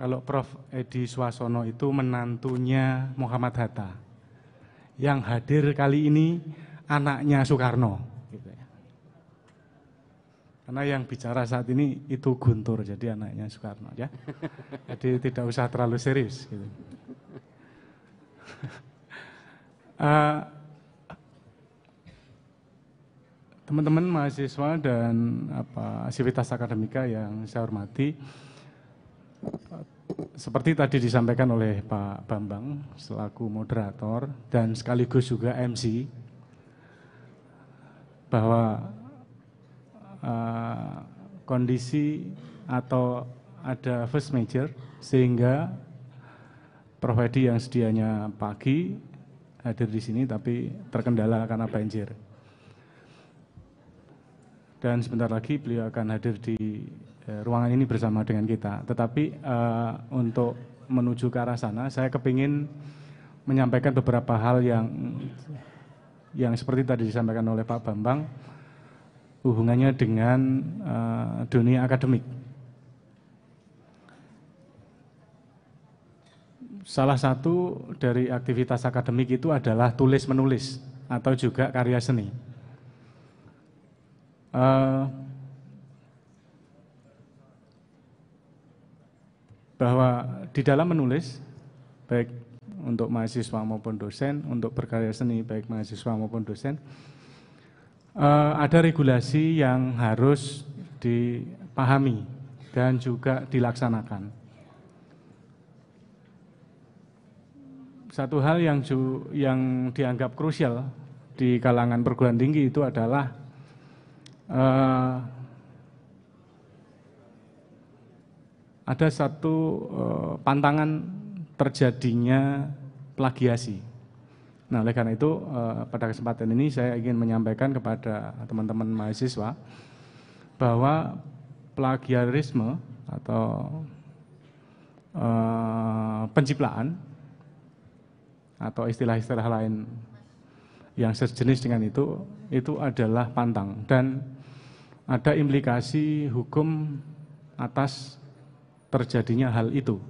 kalau Prof. Edi Swasono itu menantunya Muhammad Hatta. Yang hadir kali ini anaknya Soekarno. Gitu ya. Karena yang bicara saat ini itu Guntur, jadi anaknya Soekarno ya. Jadi tidak usah terlalu serius. Gitu. uh, teman-teman mahasiswa dan apa sivitas akademika yang saya hormati, seperti tadi disampaikan oleh Pak Bambang selaku moderator dan sekaligus juga MC bahwa uh, kondisi atau ada first major sehingga Prof yang sedianya pagi hadir di sini tapi terkendala karena banjir. Dan sebentar lagi beliau akan hadir di ruangan ini bersama dengan kita. Tetapi uh, untuk menuju ke arah sana, saya kepingin menyampaikan beberapa hal yang yang seperti tadi disampaikan oleh Pak Bambang, hubungannya dengan uh, dunia akademik. Salah satu dari aktivitas akademik itu adalah tulis menulis atau juga karya seni. Uh, bahwa di dalam menulis baik untuk mahasiswa maupun dosen, untuk berkarya seni baik mahasiswa maupun dosen, eh, ada regulasi yang harus dipahami dan juga dilaksanakan. Satu hal yang yang dianggap krusial di kalangan perguruan tinggi itu adalah eh, ada satu uh, pantangan terjadinya plagiasi. Nah, oleh karena itu uh, pada kesempatan ini saya ingin menyampaikan kepada teman-teman mahasiswa bahwa plagiarisme atau uh, penciptaan atau istilah-istilah lain yang sejenis dengan itu itu adalah pantang dan ada implikasi hukum atas terjadinya hal itu.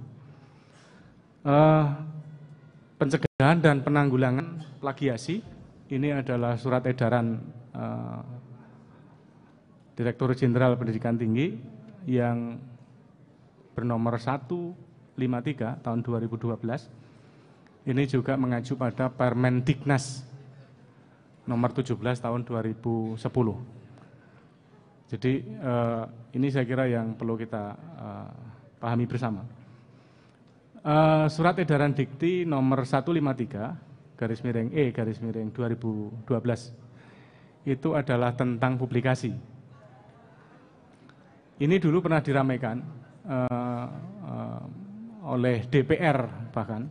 Uh, pencegahan dan penanggulangan plagiasi ini adalah surat edaran uh, Direktur Jenderal Pendidikan Tinggi yang bernomor 153 tahun 2012. Ini juga mengacu pada Permendiknas nomor 17 tahun 2010. Jadi uh, ini saya kira yang perlu kita uh, pahami bersama. Uh, surat edaran dikti nomor 153 garis miring E garis miring 2012 itu adalah tentang publikasi. Ini dulu pernah diramaikan uh, uh, oleh DPR bahkan.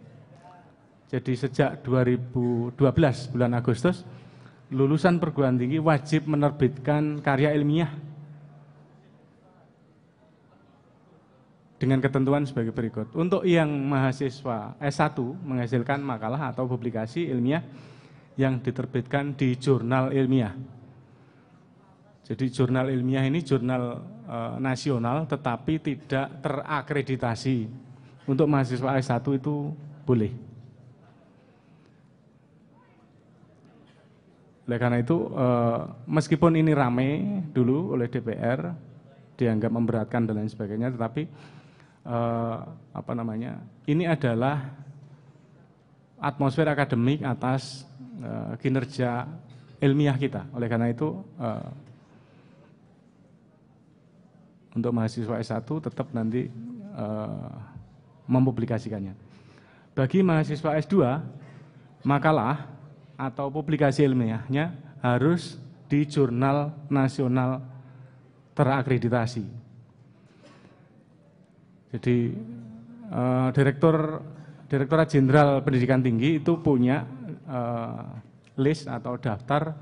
Jadi sejak 2012 bulan Agustus lulusan perguruan tinggi wajib menerbitkan karya ilmiah dengan ketentuan sebagai berikut. Untuk yang mahasiswa S1 menghasilkan makalah atau publikasi ilmiah yang diterbitkan di jurnal ilmiah. Jadi jurnal ilmiah ini jurnal e, nasional tetapi tidak terakreditasi. Untuk mahasiswa S1 itu boleh. Oleh karena itu, e, meskipun ini ramai dulu oleh DPR, dianggap memberatkan dan lain sebagainya, tetapi eh, apa namanya ini adalah atmosfer akademik atas eh, kinerja ilmiah kita. Oleh karena itu eh, untuk mahasiswa S1 tetap nanti mempublikasikannya. Bagi mahasiswa S2 makalah atau publikasi ilmiahnya harus di jurnal nasional terakreditasi. Jadi uh, direktur Direktorat Jenderal Pendidikan Tinggi itu punya uh, list atau daftar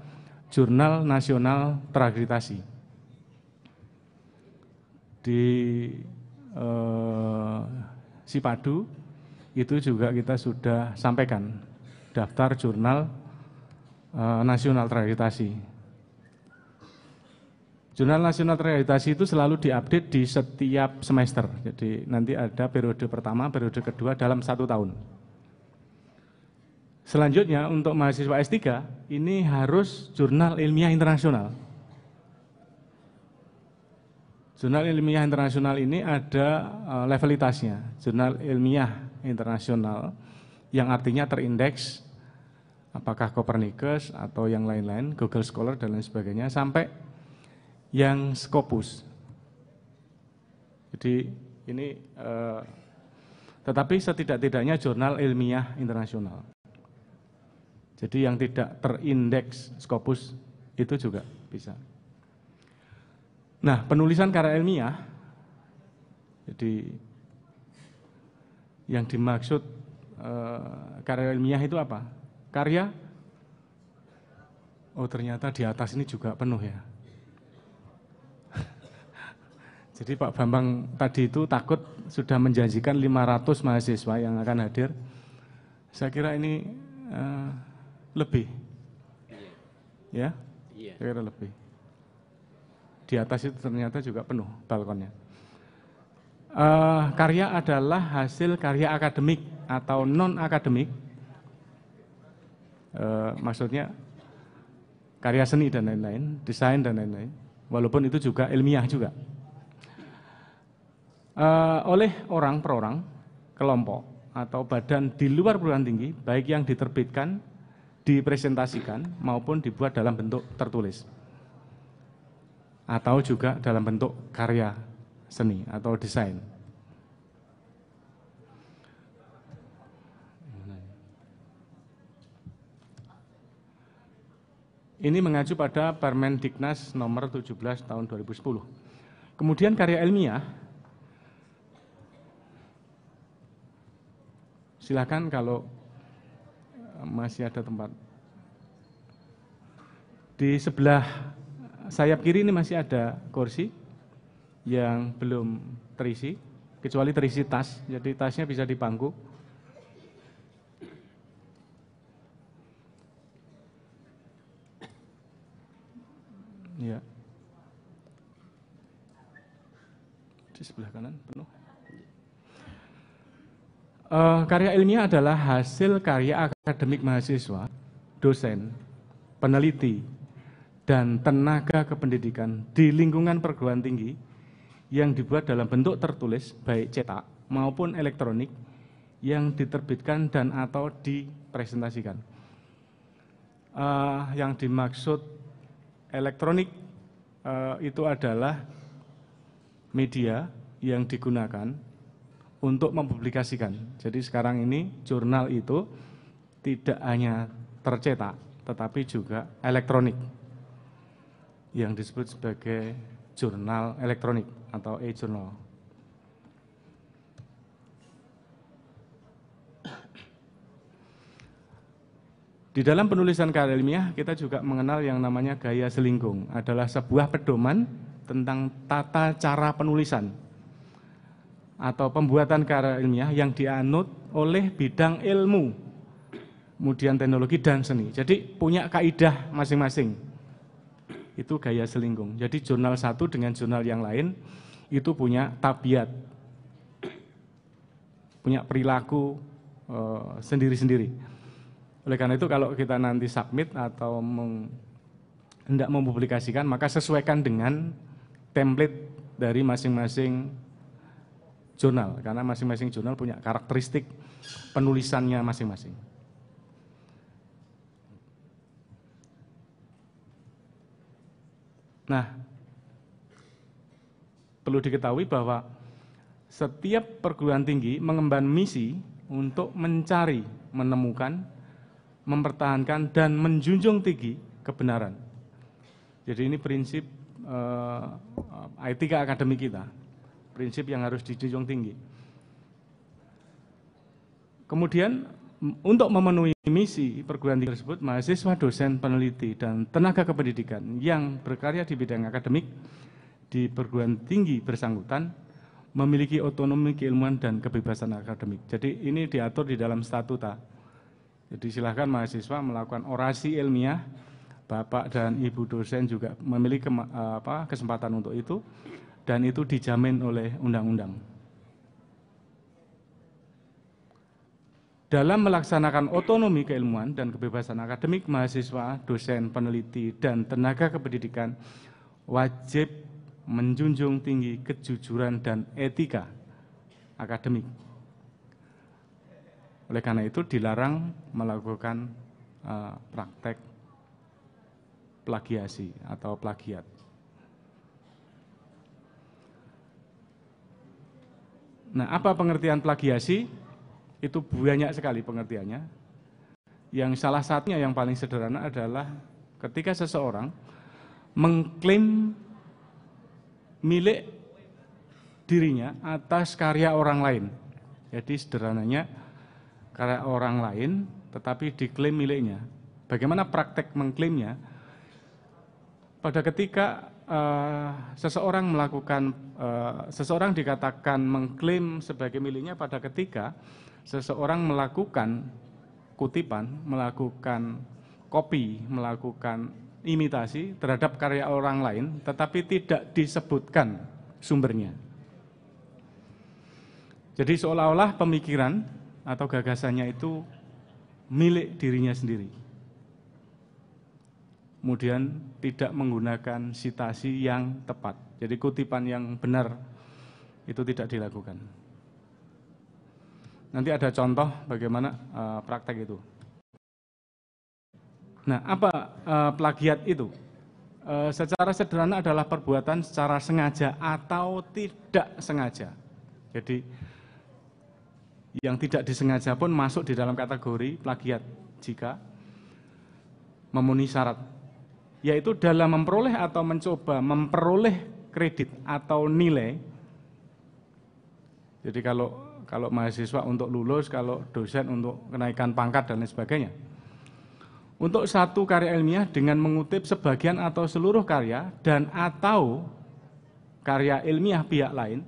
jurnal nasional terakreditasi. Di uh, Sipadu itu juga kita sudah sampaikan daftar jurnal uh, nasional terakreditasi. Jurnal Nasional Terakreditasi itu selalu diupdate di setiap semester. Jadi nanti ada periode pertama, periode kedua dalam satu tahun. Selanjutnya untuk mahasiswa S3 ini harus jurnal ilmiah internasional. Jurnal ilmiah internasional ini ada uh, levelitasnya. Jurnal ilmiah internasional yang artinya terindeks apakah Copernicus atau yang lain-lain, Google Scholar dan lain sebagainya sampai yang Scopus. Jadi ini eh, tetapi setidak-tidaknya jurnal ilmiah internasional. Jadi yang tidak terindeks Scopus itu juga bisa. Nah, penulisan karya ilmiah jadi yang dimaksud eh, karya ilmiah itu apa? Karya Oh, ternyata di atas ini juga penuh ya. Jadi Pak Bambang tadi itu takut sudah menjanjikan 500 mahasiswa yang akan hadir. Saya kira ini uh, lebih. Ya? Iya. Saya kira lebih. Di atas itu ternyata juga penuh balkonnya. Uh, karya adalah hasil karya akademik atau non akademik. Uh, maksudnya karya seni dan lain-lain, desain dan lain-lain. Walaupun itu juga ilmiah juga uh, oleh orang per orang, kelompok atau badan di luar perguruan tinggi, baik yang diterbitkan, dipresentasikan maupun dibuat dalam bentuk tertulis atau juga dalam bentuk karya seni atau desain. Ini mengacu pada Permendiknas nomor 17 tahun 2010. Kemudian karya ilmiah Silakan kalau eh, masih ada tempat. Di sebelah sayap kiri ini masih ada kursi yang belum terisi, kecuali terisi tas. Jadi tasnya bisa dipangku. Ya. Di sebelah kanan penuh. Uh, karya ilmiah adalah hasil karya akademik mahasiswa, dosen, peneliti, dan tenaga kependidikan di lingkungan perguruan tinggi yang dibuat dalam bentuk tertulis, baik cetak maupun elektronik, yang diterbitkan dan atau dipresentasikan. Uh, yang dimaksud elektronik uh, itu adalah media yang digunakan untuk mempublikasikan. Jadi sekarang ini jurnal itu tidak hanya tercetak, tetapi juga elektronik yang disebut sebagai jurnal elektronik atau e-journal. Di dalam penulisan karya ilmiah kita juga mengenal yang namanya gaya selingkung adalah sebuah pedoman tentang tata cara penulisan atau pembuatan karya ilmiah yang dianut oleh bidang ilmu, kemudian teknologi dan seni. Jadi punya kaidah masing-masing. Itu gaya selingkung. Jadi jurnal satu dengan jurnal yang lain itu punya tabiat, punya perilaku eh, sendiri-sendiri. Oleh karena itu kalau kita nanti submit atau meng, hendak mempublikasikan, maka sesuaikan dengan template dari masing-masing jurnal karena masing-masing jurnal punya karakteristik penulisannya masing-masing. Nah, perlu diketahui bahwa setiap perguruan tinggi mengemban misi untuk mencari, menemukan, mempertahankan dan menjunjung tinggi kebenaran. Jadi ini prinsip uh, etika akademik kita prinsip yang harus dijunjung tinggi. Kemudian untuk memenuhi misi perguruan tinggi tersebut, mahasiswa, dosen, peneliti, dan tenaga kependidikan yang berkarya di bidang akademik di perguruan tinggi bersangkutan memiliki otonomi keilmuan dan kebebasan akademik. Jadi ini diatur di dalam statuta. Jadi silahkan mahasiswa melakukan orasi ilmiah Bapak dan Ibu dosen juga memiliki kesempatan untuk itu dan itu dijamin oleh undang-undang. Dalam melaksanakan otonomi keilmuan dan kebebasan akademik, mahasiswa, dosen, peneliti, dan tenaga kependidikan wajib menjunjung tinggi kejujuran dan etika akademik. Oleh karena itu dilarang melakukan uh, praktek plagiasi atau plagiat. Nah, apa pengertian plagiasi? Itu banyak sekali pengertiannya. Yang salah satunya yang paling sederhana adalah ketika seseorang mengklaim milik dirinya atas karya orang lain. Jadi sederhananya karya orang lain tetapi diklaim miliknya. Bagaimana praktek mengklaimnya? Pada ketika uh, seseorang melakukan, uh, seseorang dikatakan mengklaim sebagai miliknya pada ketika seseorang melakukan kutipan, melakukan kopi, melakukan imitasi terhadap karya orang lain, tetapi tidak disebutkan sumbernya. Jadi seolah-olah pemikiran atau gagasannya itu milik dirinya sendiri. Kemudian tidak menggunakan sitasi yang tepat. Jadi kutipan yang benar itu tidak dilakukan. Nanti ada contoh bagaimana uh, praktek itu. Nah, apa uh, plagiat itu? Uh, secara sederhana adalah perbuatan secara sengaja atau tidak sengaja. Jadi yang tidak disengaja pun masuk di dalam kategori plagiat jika memenuhi syarat, yaitu dalam memperoleh atau mencoba memperoleh kredit atau nilai. Jadi kalau kalau mahasiswa untuk lulus, kalau dosen untuk kenaikan pangkat dan lain sebagainya. Untuk satu karya ilmiah dengan mengutip sebagian atau seluruh karya dan atau karya ilmiah pihak lain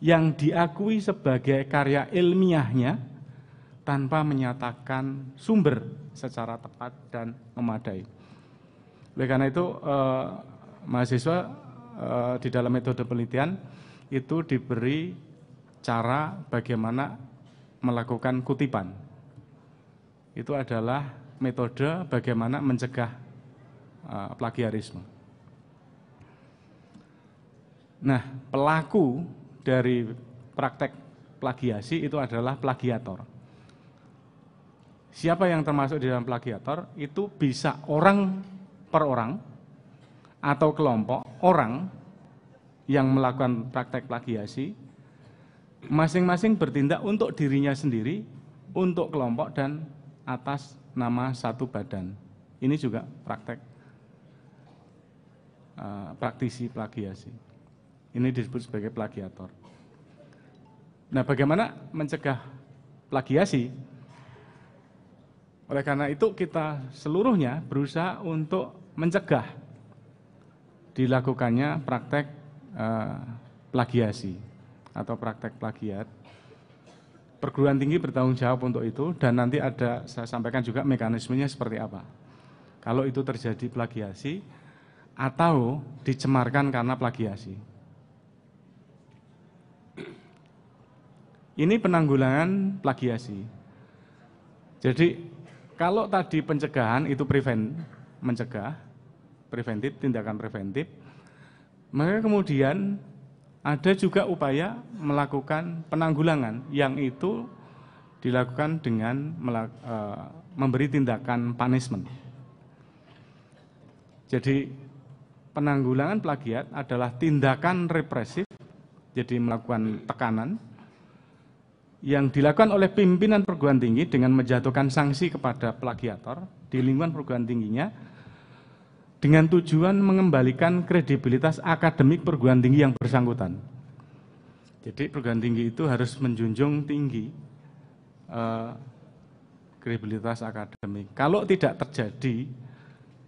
yang diakui sebagai karya ilmiahnya tanpa menyatakan sumber secara tepat dan memadai. Oleh karena itu eh, mahasiswa eh, di dalam metode penelitian itu diberi cara bagaimana melakukan kutipan. Itu adalah metode bagaimana mencegah uh, plagiarisme. Nah, pelaku dari praktek plagiasi itu adalah plagiator. Siapa yang termasuk di dalam plagiator itu bisa orang per orang atau kelompok orang yang melakukan praktek plagiasi masing-masing bertindak untuk dirinya sendiri, untuk kelompok dan atas nama satu badan. Ini juga praktek uh, praktisi plagiasi. Ini disebut sebagai plagiator. Nah, bagaimana mencegah plagiasi? Oleh karena itu kita seluruhnya berusaha untuk mencegah dilakukannya praktek uh, plagiasi atau praktek plagiat. Perguruan tinggi bertanggung jawab untuk itu dan nanti ada saya sampaikan juga mekanismenya seperti apa. Kalau itu terjadi plagiasi atau dicemarkan karena plagiasi. Ini penanggulangan plagiasi. Jadi kalau tadi pencegahan itu prevent, mencegah, preventif, tindakan preventif, maka kemudian ada juga upaya melakukan penanggulangan yang itu dilakukan dengan e, memberi tindakan punishment. Jadi penanggulangan plagiat adalah tindakan represif, jadi melakukan tekanan yang dilakukan oleh pimpinan perguruan tinggi dengan menjatuhkan sanksi kepada plagiator di lingkungan perguruan tingginya dengan tujuan mengembalikan kredibilitas akademik perguruan tinggi yang bersangkutan. Jadi perguruan tinggi itu harus menjunjung tinggi uh, kredibilitas akademik. Kalau tidak terjadi,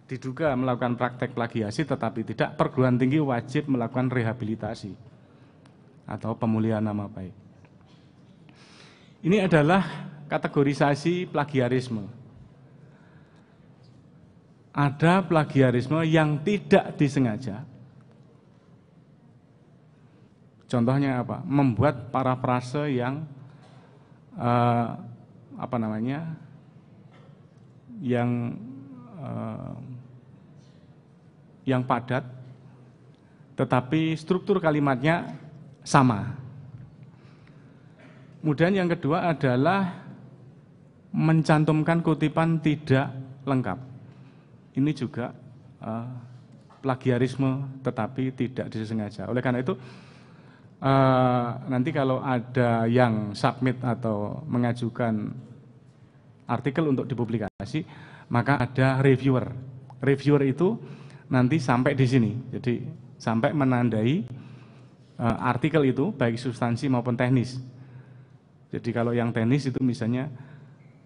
diduga melakukan praktek plagiasi tetapi tidak, perguruan tinggi wajib melakukan rehabilitasi atau pemulihan nama baik. Ini adalah kategorisasi plagiarisme. Ada plagiarisme yang tidak disengaja. Contohnya apa? Membuat parafrase yang eh, apa namanya? yang eh, yang padat tetapi struktur kalimatnya sama. Kemudian yang kedua adalah mencantumkan kutipan tidak lengkap. Ini juga uh, plagiarisme tetapi tidak disengaja. Oleh karena itu uh, nanti kalau ada yang submit atau mengajukan artikel untuk dipublikasi, maka ada reviewer. Reviewer itu nanti sampai di sini. Jadi sampai menandai uh, artikel itu baik substansi maupun teknis. Jadi kalau yang teknis itu misalnya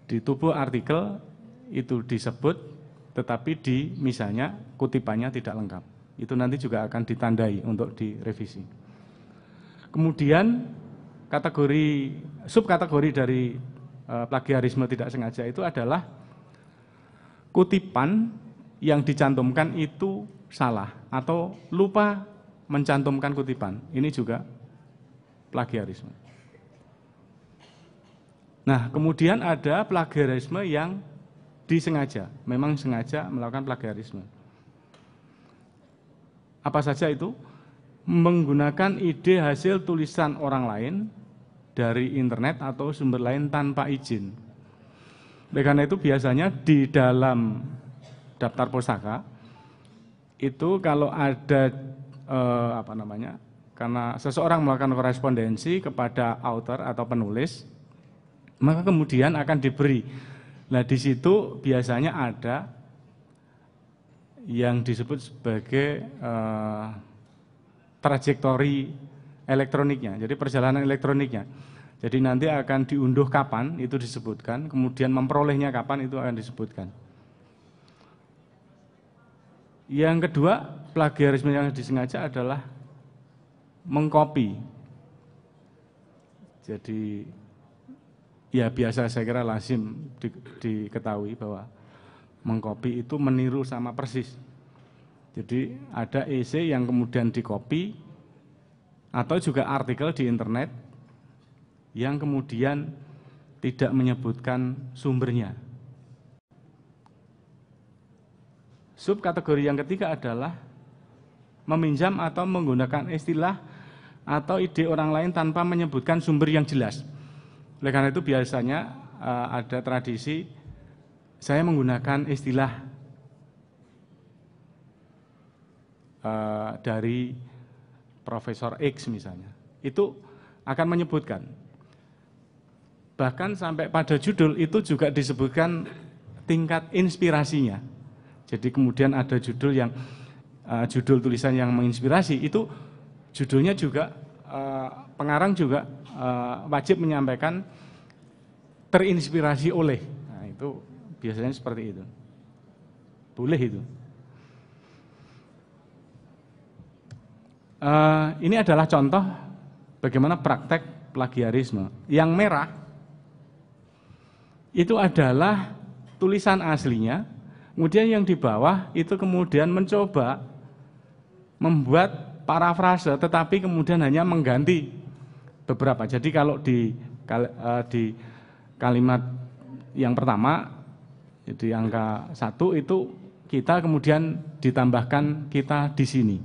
di tubuh artikel itu disebut tetapi di misalnya kutipannya tidak lengkap. Itu nanti juga akan ditandai untuk direvisi. Kemudian kategori subkategori dari e, plagiarisme tidak sengaja itu adalah kutipan yang dicantumkan itu salah atau lupa mencantumkan kutipan. Ini juga plagiarisme. Nah, kemudian ada plagiarisme yang disengaja, memang sengaja melakukan plagiarisme. Apa saja itu? Menggunakan ide hasil tulisan orang lain dari internet atau sumber lain tanpa izin. Oleh karena itu biasanya di dalam daftar pusaka itu kalau ada eh, apa namanya? Karena seseorang melakukan korespondensi kepada author atau penulis, maka kemudian akan diberi. Nah di situ biasanya ada yang disebut sebagai uh, trajektori elektroniknya, jadi perjalanan elektroniknya. Jadi nanti akan diunduh kapan itu disebutkan, kemudian memperolehnya kapan itu akan disebutkan. Yang kedua, plagiarisme yang disengaja adalah mengcopy. Jadi ya biasa saya kira lazim di, diketahui bahwa mengkopi itu meniru sama persis. Jadi ada EC yang kemudian dikopi atau juga artikel di internet yang kemudian tidak menyebutkan sumbernya. Subkategori yang ketiga adalah meminjam atau menggunakan istilah atau ide orang lain tanpa menyebutkan sumber yang jelas. Oleh karena itu biasanya uh, ada tradisi saya menggunakan istilah uh, dari Profesor X misalnya. Itu akan menyebutkan. Bahkan sampai pada judul itu juga disebutkan tingkat inspirasinya. Jadi kemudian ada judul yang uh, judul tulisan yang menginspirasi itu judulnya juga uh, pengarang juga uh, wajib menyampaikan terinspirasi oleh. Nah, itu biasanya seperti itu. Boleh itu. Uh, ini adalah contoh bagaimana praktek plagiarisme. Yang merah itu adalah tulisan aslinya, kemudian yang di bawah itu kemudian mencoba membuat parafrase, tetapi kemudian hanya mengganti beberapa. Jadi kalau di eh, di kalimat yang pertama di angka satu itu kita kemudian ditambahkan kita di sini.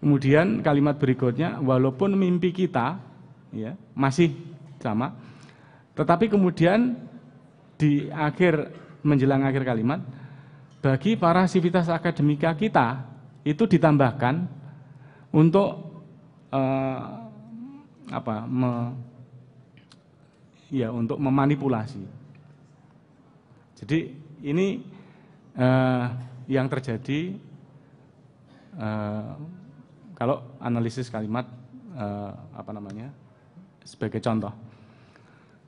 Kemudian kalimat berikutnya walaupun mimpi kita ya masih sama tetapi kemudian di akhir menjelang akhir kalimat bagi para sivitas akademika kita itu ditambahkan untuk eh, apa me, ya untuk memanipulasi. Jadi ini eh, yang terjadi eh, kalau analisis kalimat eh, apa namanya sebagai contoh.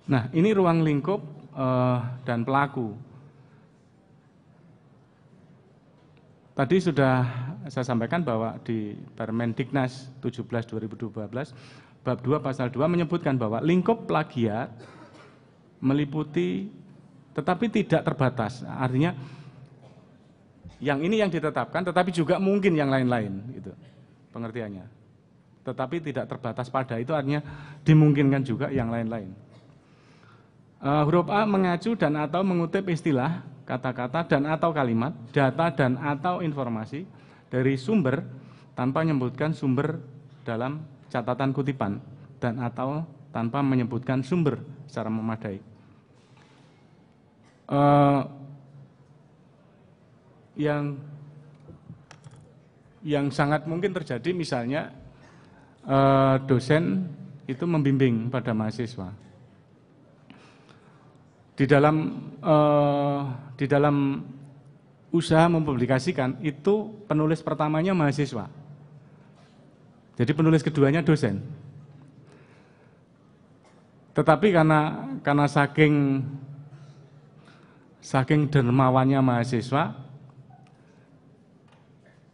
Nah ini ruang lingkup eh, dan pelaku. Tadi sudah saya sampaikan bahwa di Permendiknas 17 2012 bab 2 pasal 2 menyebutkan bahwa lingkup plagiat meliputi tetapi tidak terbatas. Artinya Yang ini yang ditetapkan, tetapi juga mungkin yang lain-lain, gitu pengertiannya. Tetapi tidak terbatas pada itu artinya dimungkinkan juga yang lain-lain. Uh, huruf A mengacu dan atau mengutip istilah, kata-kata dan atau kalimat, data dan atau informasi dari sumber tanpa menyebutkan sumber dalam catatan kutipan dan atau tanpa menyebutkan sumber secara memadai. Uh, yang yang sangat mungkin terjadi misalnya uh, dosen itu membimbing pada mahasiswa di dalam uh, di dalam usaha mempublikasikan itu penulis pertamanya mahasiswa. Jadi penulis keduanya dosen. Tetapi karena karena saking saking dermawannya mahasiswa,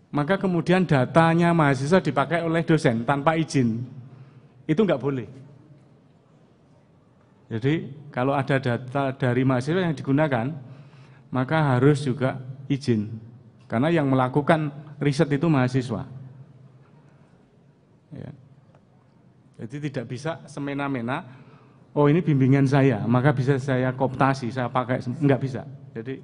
maka kemudian datanya mahasiswa dipakai oleh dosen tanpa izin. Itu enggak boleh. Jadi kalau ada data dari mahasiswa yang digunakan, maka harus juga izin. Karena yang melakukan riset itu mahasiswa. Ya. Jadi tidak bisa semena-mena, oh ini bimbingan saya, maka bisa saya kooptasi, saya pakai, enggak bisa. Jadi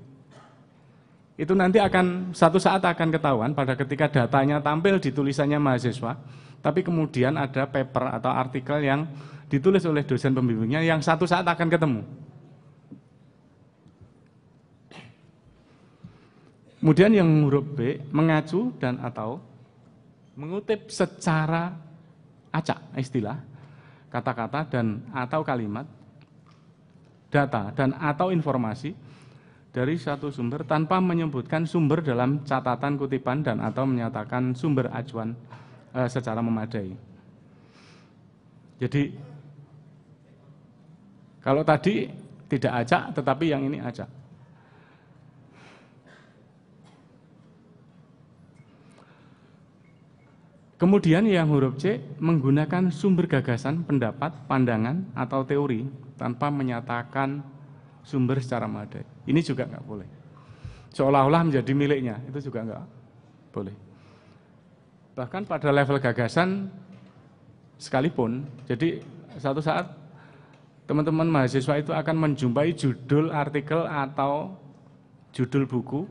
itu nanti akan satu saat akan ketahuan pada ketika datanya tampil di tulisannya mahasiswa, tapi kemudian ada paper atau artikel yang ditulis oleh dosen pembimbingnya yang satu saat akan ketemu. Kemudian yang huruf B mengacu dan atau mengutip secara acak istilah, kata-kata dan atau kalimat, data dan atau informasi dari satu sumber tanpa menyebutkan sumber dalam catatan kutipan dan atau menyatakan sumber acuan e, secara memadai. Jadi kalau tadi tidak acak, tetapi yang ini acak. Kemudian yang huruf C menggunakan sumber gagasan, pendapat, pandangan, atau teori tanpa menyatakan sumber secara madai. Ini juga nggak boleh. Seolah-olah menjadi miliknya, itu juga nggak boleh. Bahkan pada level gagasan sekalipun, jadi satu saat teman-teman mahasiswa itu akan menjumpai judul artikel atau judul buku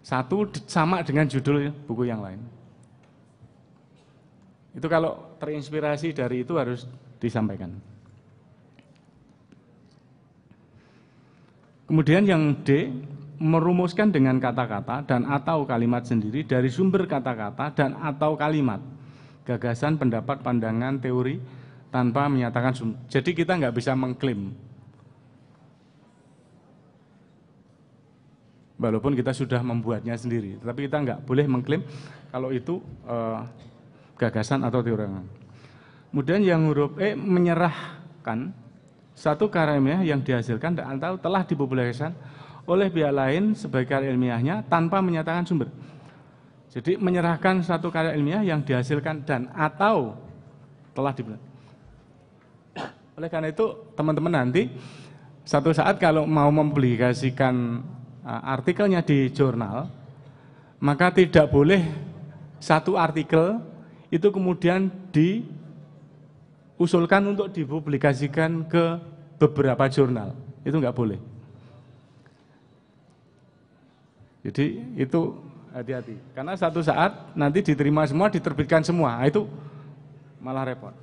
satu sama dengan judul buku yang lain. Itu kalau terinspirasi dari itu harus disampaikan. Kemudian yang D, merumuskan dengan kata-kata dan atau kalimat sendiri dari sumber kata-kata dan atau kalimat, gagasan, pendapat, pandangan, teori, tanpa menyatakan jadi kita nggak bisa mengklaim walaupun kita sudah membuatnya sendiri tapi kita nggak boleh mengklaim kalau itu eh, gagasan atau teori kemudian yang huruf E menyerahkan. Satu karya ilmiah yang dihasilkan atau telah dipublikasikan oleh pihak lain sebagai karya ilmiahnya tanpa menyatakan sumber. Jadi menyerahkan satu karya ilmiah yang dihasilkan dan atau telah dipublikasikan oleh karena itu teman-teman nanti satu saat kalau mau mempublikasikan uh, artikelnya di jurnal, maka tidak boleh satu artikel itu kemudian diusulkan untuk dipublikasikan ke beberapa jurnal. Itu nggak boleh. Jadi itu hati-hati. Karena satu saat nanti diterima semua, diterbitkan semua. Nah, itu malah repot.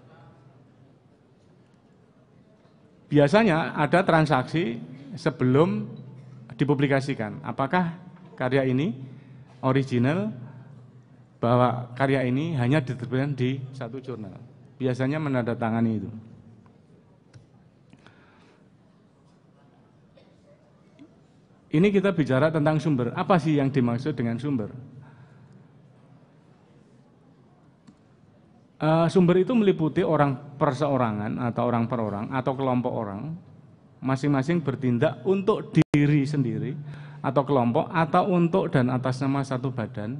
biasanya ada transaksi sebelum dipublikasikan. Apakah karya ini original bahwa karya ini hanya diterbitkan di satu jurnal. Biasanya menandatangani itu. Ini kita bicara tentang sumber. Apa sih yang dimaksud dengan sumber? Uh, sumber itu meliputi orang perseorangan atau orang per orang atau kelompok orang masing-masing bertindak untuk diri sendiri atau kelompok atau untuk dan atas nama satu badan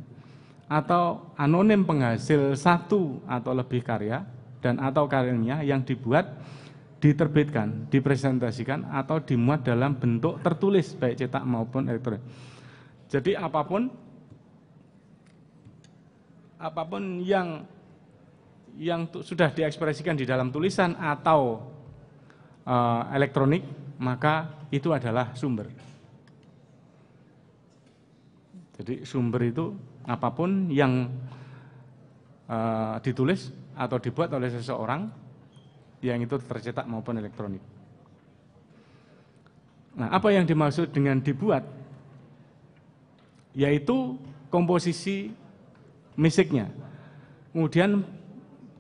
atau anonim penghasil satu atau lebih karya dan atau karyanya yang dibuat diterbitkan, dipresentasikan atau dimuat dalam bentuk tertulis baik cetak maupun elektronik. Jadi apa pun apa pun yang yang sudah diekspresikan di dalam tulisan atau uh, elektronik, maka itu adalah sumber. Jadi sumber itu apa pun yang uh, ditulis atau dibuat oleh seseorang yang itu tercetak maupun elektronik. Nah, apa yang dimaksud dengan dibuat? Yaitu komposisi musiknya. Kemudian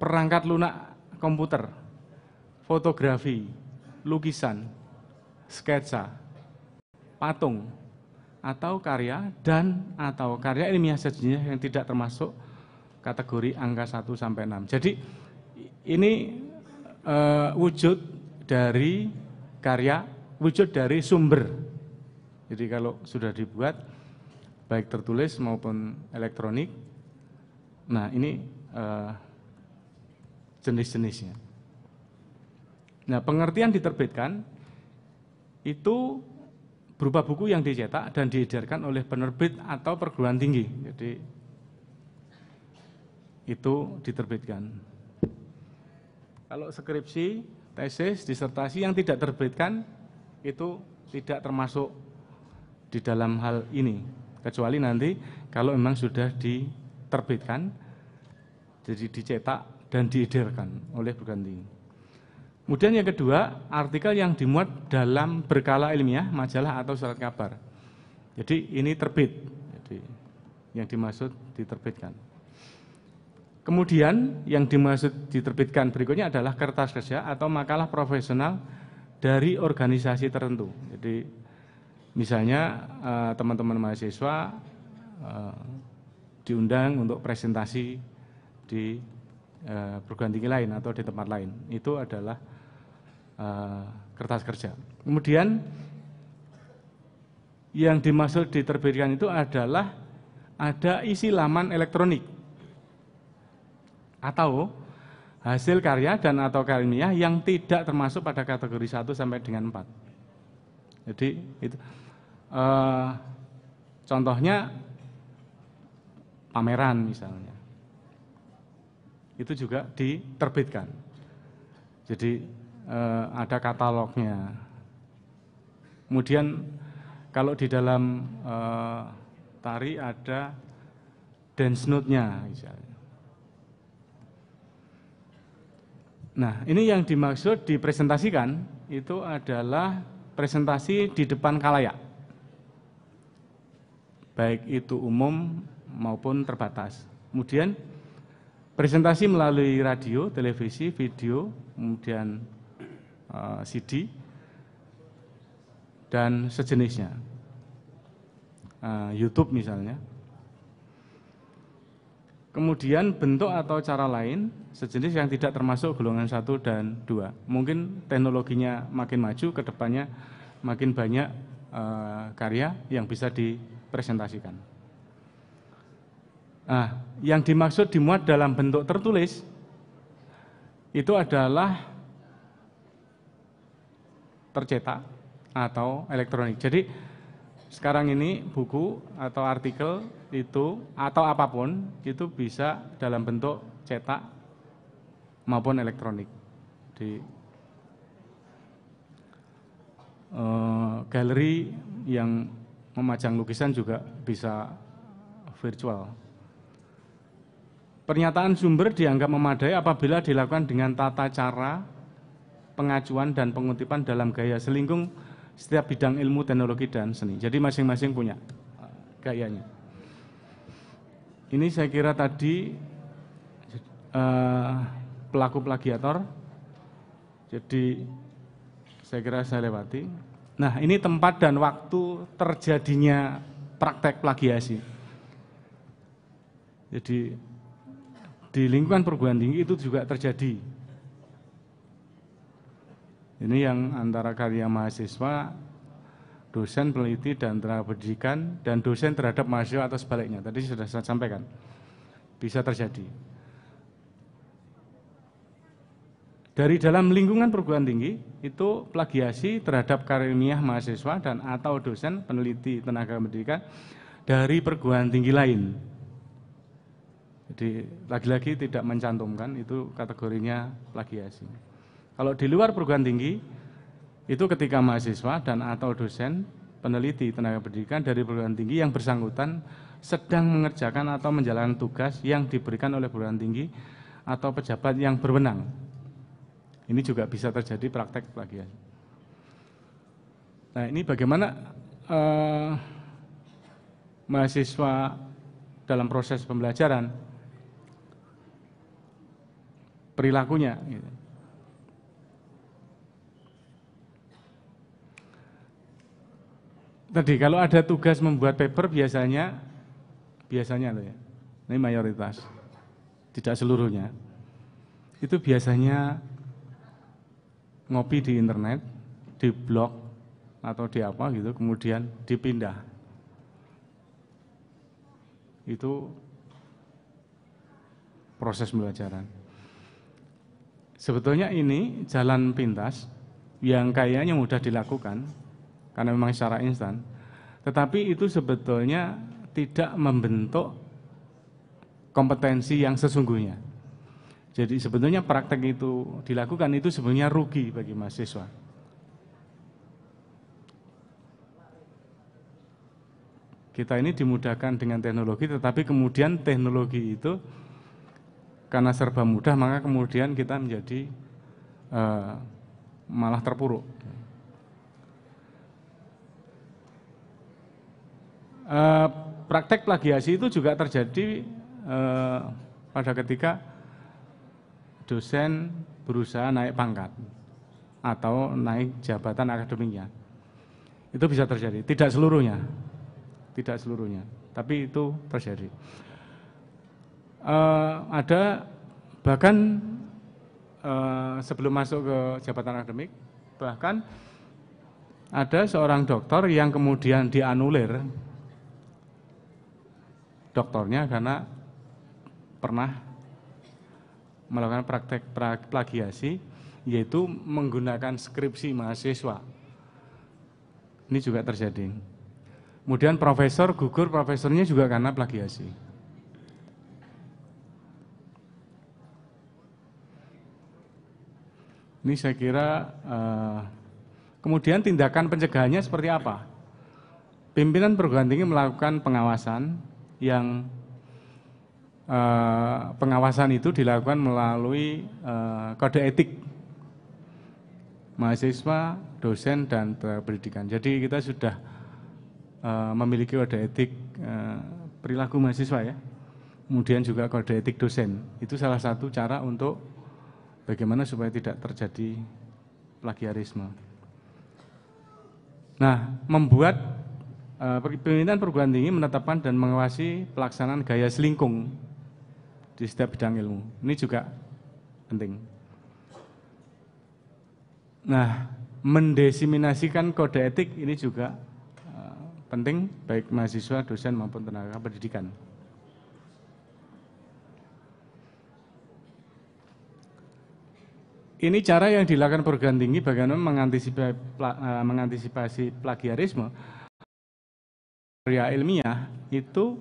perangkat lunak komputer, fotografi, lukisan, sketsa, patung, atau karya dan atau karya ilmiah sejenis yang tidak termasuk kategori angka 1 sampai 6. Jadi ini e, wujud dari karya, wujud dari sumber. Jadi kalau sudah dibuat baik tertulis maupun elektronik, nah ini e, jenis-jenisnya. Nah pengertian diterbitkan itu berupa buku yang dicetak dan diedarkan oleh penerbit atau perguruan tinggi. Jadi itu diterbitkan. Kalau skripsi, tesis, disertasi yang tidak terbitkan itu tidak termasuk di dalam hal ini. Kecuali nanti kalau memang sudah diterbitkan, jadi dicetak dan diedarkan oleh perguruan tinggi. Kemudian yang kedua, artikel yang dimuat dalam berkala ilmiah, majalah atau surat kabar. Jadi ini terbit, jadi yang dimaksud diterbitkan. Kemudian yang dimaksud diterbitkan berikutnya adalah kertas kerja atau makalah profesional dari organisasi tertentu. Jadi misalnya eh, teman-teman mahasiswa eh, diundang untuk presentasi di eh, perguruan tinggi lain atau di tempat lain. Itu adalah Eh, kertas kerja. Kemudian yang dimaksud diterbitkan itu adalah ada isi laman elektronik atau hasil karya dan atau ilmiah yang tidak termasuk pada kategori 1 sampai dengan 4. Jadi itu eh, contohnya pameran misalnya. Itu juga diterbitkan. Jadi eh, ada katalognya. Kemudian kalau di dalam eh, tari ada dance note-nya. Nah, ini yang dimaksud dipresentasikan itu adalah presentasi di depan kalayak. Baik itu umum maupun terbatas. Kemudian presentasi melalui radio, televisi, video, kemudian CD dan sejenisnya. Eh, YouTube misalnya. Kemudian bentuk atau cara lain sejenis yang tidak termasuk golongan satu dan dua. Mungkin teknologinya makin maju, ke depannya makin banyak uh, karya yang bisa dipresentasikan. Nah, yang dimaksud dimuat dalam bentuk tertulis itu adalah tercetak atau elektronik. Jadi sekarang ini buku atau artikel itu atau apa pun itu bisa dalam bentuk cetak maupun elektronik. Di uh, galeri yang memajang lukisan juga bisa virtual. Pernyataan sumber dianggap memadai apabila dilakukan dengan tata cara pengajuan dan pengutipan dalam gaya selingkung setiap bidang ilmu, teknologi, dan seni. Jadi masing-masing punya gayanya. Ini saya kira tadi uh, pelaku plagiator. Jadi saya kira saya lewati. Nah ini tempat dan waktu terjadinya praktek plagiasi. Jadi di lingkungan perguruan tinggi itu juga terjadi ini yang antara karya mahasiswa, dosen peneliti dan tenaga pendidikan, dan dosen terhadap mahasiswa atau sebaliknya. Tadi sudah saya sampaikan, bisa terjadi. Dari dalam lingkungan perguruan tinggi, itu plagiasi terhadap karya ilmiah mahasiswa dan atau dosen peneliti tenaga pendidikan dari perguruan tinggi lain. Jadi lagi-lagi tidak mencantumkan itu kategorinya plagiasi. Kalau di luar perguruan tinggi itu ketika mahasiswa dan atau dosen peneliti tenaga pendidikan dari perguruan tinggi yang bersangkutan sedang mengerjakan atau menjalankan tugas yang diberikan oleh perguruan tinggi atau pejabat yang berwenang. Ini juga bisa terjadi praktek plagiasi. Nah ini bagaimana eh, mahasiswa dalam proses pembelajaran perilakunya. Gitu. Tadi kalau ada tugas membuat paper biasanya biasanya loh ya. Ini mayoritas. Tidak seluruhnya. Itu biasanya ngopi di internet, di blog atau di apa gitu, kemudian dipindah. Itu proses pembelajaran. Sebetulnya ini jalan pintas yang kayaknya mudah dilakukan karena memang secara instan. Tetapi itu sebetulnya tidak membentuk kompetensi yang sesungguhnya. Jadi sebetulnya praktek itu dilakukan itu sebenarnya rugi bagi mahasiswa. Kita ini dimudahkan dengan teknologi, tetapi kemudian teknologi itu karena serba mudah maka kemudian kita menjadi uh, malah terpuruk. Uh, praktek plagiasi itu juga terjadi uh, pada ketika dosen berusaha naik pangkat atau naik jabatan akademiknya. Itu bisa terjadi, tidak seluruhnya. Tidak seluruhnya, tapi itu terjadi uh, ada bahkan uh, sebelum masuk ke jabatan akademik bahkan ada seorang dokter yang kemudian dianulir doktornya karena pernah melakukan praktek plagiasi yaitu menggunakan skripsi mahasiswa. Ini juga terjadi. Kemudian profesor gugur profesornya juga karena plagiasi. Ini saya kira uh, kemudian tindakan pencegahannya seperti apa? Pimpinan perguruan tinggi melakukan pengawasan yang uh, pengawasan itu dilakukan melalui uh, kode etik mahasiswa, dosen, dan pendidikan. Jadi kita sudah uh, memiliki kode etik perilaku mahasiswa ya. Kemudian juga kode etik dosen. Itu salah satu cara untuk bagaimana supaya tidak terjadi plagiarisme. Nah, membuat uh, pemerintahan perguruan tinggi menetapkan dan mengawasi pelaksanaan gaya selingkung di setiap bidang ilmu. Ini juga penting. Nah, mendesiminasikan kode etik ini juga uh, penting baik mahasiswa, dosen maupun tenaga pendidikan. Ini cara yang dilakukan perguruan tinggi bagaimana mengantisipasi, eh, mengantisipasi plagiarisme. Karya ilmiah itu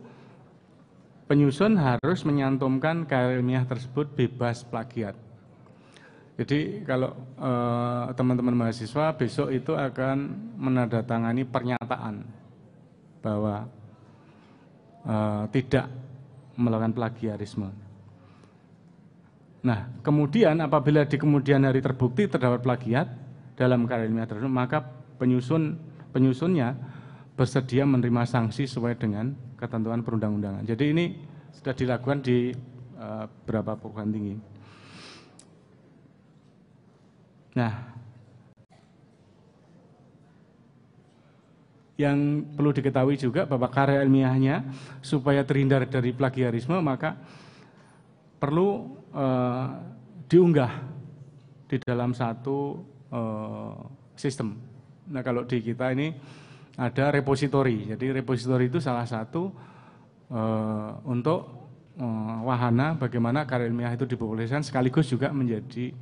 penyusun harus menyantumkan karya ilmiah tersebut bebas plagiat. Jadi kalau eh, teman-teman mahasiswa besok itu akan menandatangani pernyataan bahwa eh, tidak melakukan plagiarisme. Nah, kemudian apabila di kemudian hari terbukti terdapat plagiat dalam karya ilmiah tersebut, maka penyusun penyusunnya bersedia menerima sanksi sesuai dengan ketentuan perundang-undangan. Jadi ini sudah dilakukan di uh, beberapa perguruan tinggi. Nah, yang perlu diketahui juga bahwa karya ilmiahnya supaya terhindar dari plagiarisme maka perlu uh, diunggah di dalam satu uh, sistem. Nah kalau di kita ini ada repositori, jadi repositori itu salah satu uh, untuk uh, wahana bagaimana karya ilmiah itu dipublikasikan sekaligus juga menjadi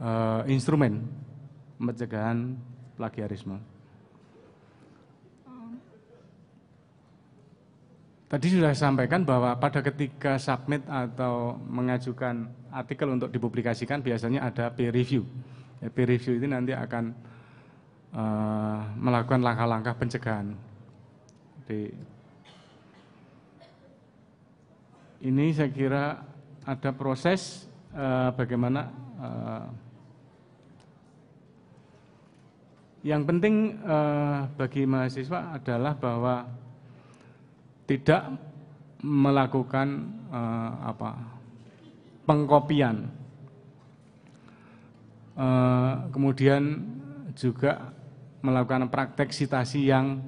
uh, instrumen pencegahan plagiarisme. tadi sudah sampaikan bahwa pada ketika submit atau mengajukan artikel untuk dipublikasikan biasanya ada peer review. Ya, peer review ini nanti akan uh, melakukan langkah-langkah pencegahan. Di, ini saya kira ada proses uh, bagaimana uh, yang penting uh, bagi mahasiswa adalah bahwa tidak melakukan uh, apa pengkopian uh, kemudian juga melakukan praktek citasi yang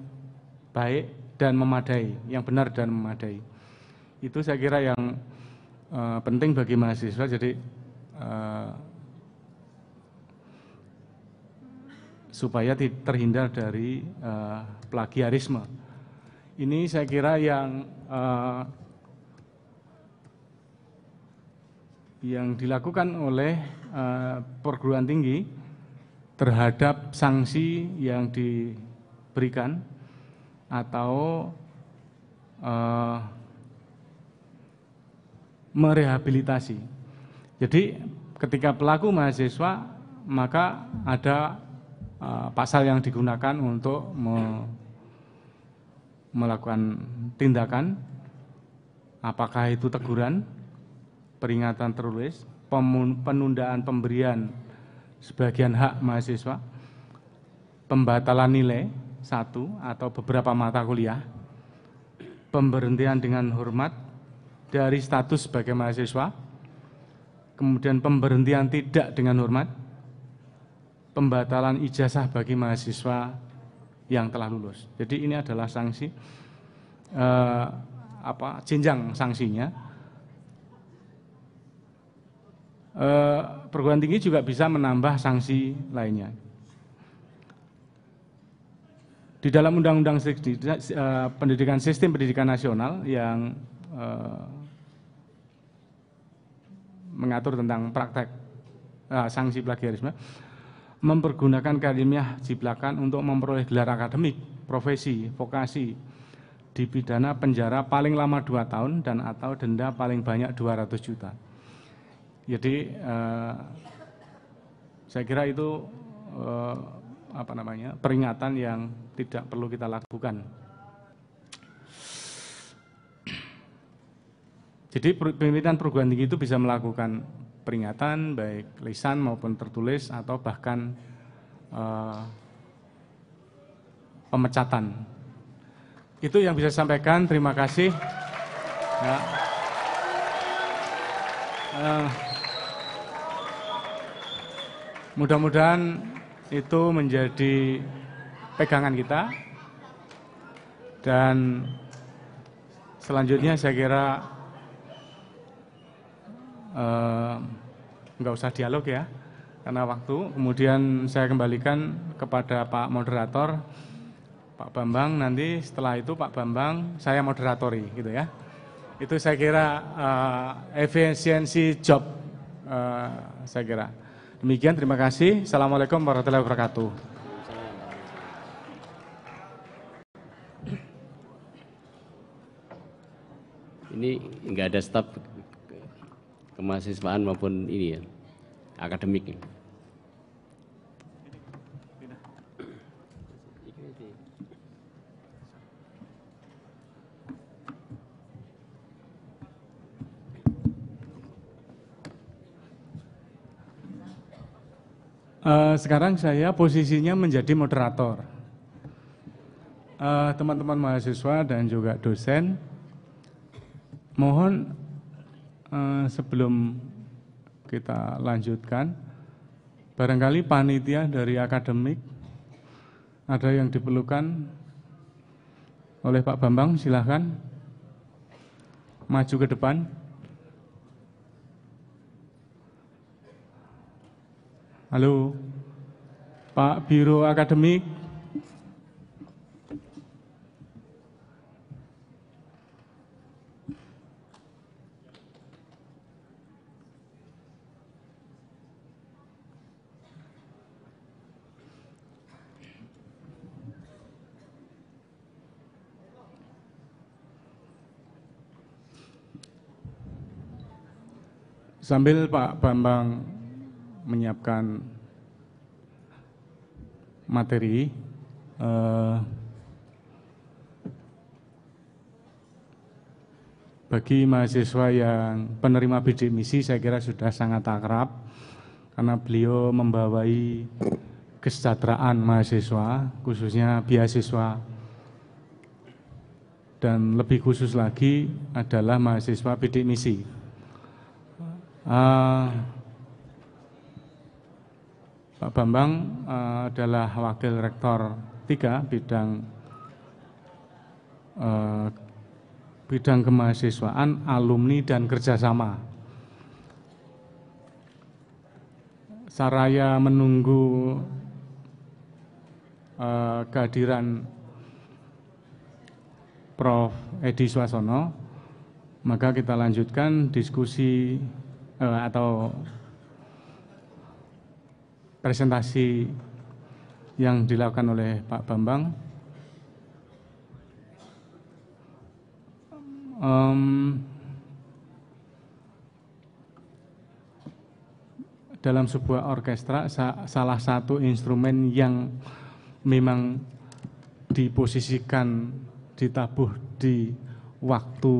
baik dan memadai yang benar dan memadai. Itu saya kira yang uh, penting bagi mahasiswa. Jadi uh, supaya terhindar dari uh, plagiarisme. Ini saya kira yang uh, yang dilakukan oleh uh, perguruan tinggi terhadap sanksi yang diberikan atau uh, merehabilitasi. Jadi ketika pelaku mahasiswa maka ada uh, pasal yang digunakan untuk me melakukan tindakan, apakah itu teguran, peringatan tertulis, penundaan pemberian sebagian hak mahasiswa, pembatalan nilai satu atau beberapa mata kuliah, pemberhentian dengan hormat dari status sebagai mahasiswa, kemudian pemberhentian tidak dengan hormat, pembatalan ijazah bagi mahasiswa yang telah lulus. Jadi ini adalah sanksi eh, apa jenjang sanksinya. Eh, perguruan tinggi juga bisa menambah sanksi lainnya. Di dalam Undang-Undang eh, Pendidikan Sistem Pendidikan Nasional yang eh, mengatur tentang praktek eh, sanksi plagiarisme, mempergunakan kalimah jiplakan untuk memperoleh gelar akademik, profesi, vokasi, dipidana penjara paling lama 2 tahun dan atau denda paling banyak 200 juta. Jadi eh, saya kira itu eh, apa namanya peringatan yang tidak perlu kita lakukan. Jadi pimpinan perguruan tinggi itu bisa melakukan peringatan baik lisan maupun tertulis atau bahkan uh, pemecatan. Itu yang bisa sampaikan. Terima kasih. Ya. Uh, Mudah-mudahan itu menjadi pegangan kita dan selanjutnya saya kira Eh, nggak usah dialog ya karena waktu. Kemudian saya kembalikan kepada Pak Moderator, Pak Bambang. Nanti setelah itu Pak Bambang saya moderatori gitu ya. Itu saya kira uh, efisiensi job uh, saya kira. Demikian terima kasih. Assalamualaikum warahmatullahi wabarakatuh. Ini enggak ada staf kemahasiswaan maupun ini ya akademik. Uh, sekarang saya posisinya menjadi moderator. Eh, teman-teman uh, mahasiswa dan juga dosen, mohon Eh, sebelum kita lanjutkan, barangkali panitia dari akademik ada yang diperlukan oleh Pak Bambang, silahkan maju ke depan. Halo, Pak Biro Akademik. Sambil Pak Bambang menyiapkan materi, eh, bagi mahasiswa yang penerima bidik misi saya kira sudah sangat akrab karena beliau membawai kesejahteraan mahasiswa, khususnya beasiswa dan lebih khusus lagi adalah mahasiswa bidik misi. Uh, Pak Bambang uh, adalah wakil rektor tiga bidang uh, bidang kemahasiswaan, alumni dan kerjasama. Saraya menunggu uh, kehadiran Prof. Edi Swasono, maka kita lanjutkan diskusi uh, atau presentasi yang dilakukan oleh Pak Bambang. Um, dalam sebuah orkestra salah satu instrumen yang memang diposisikan ditabuh di waktu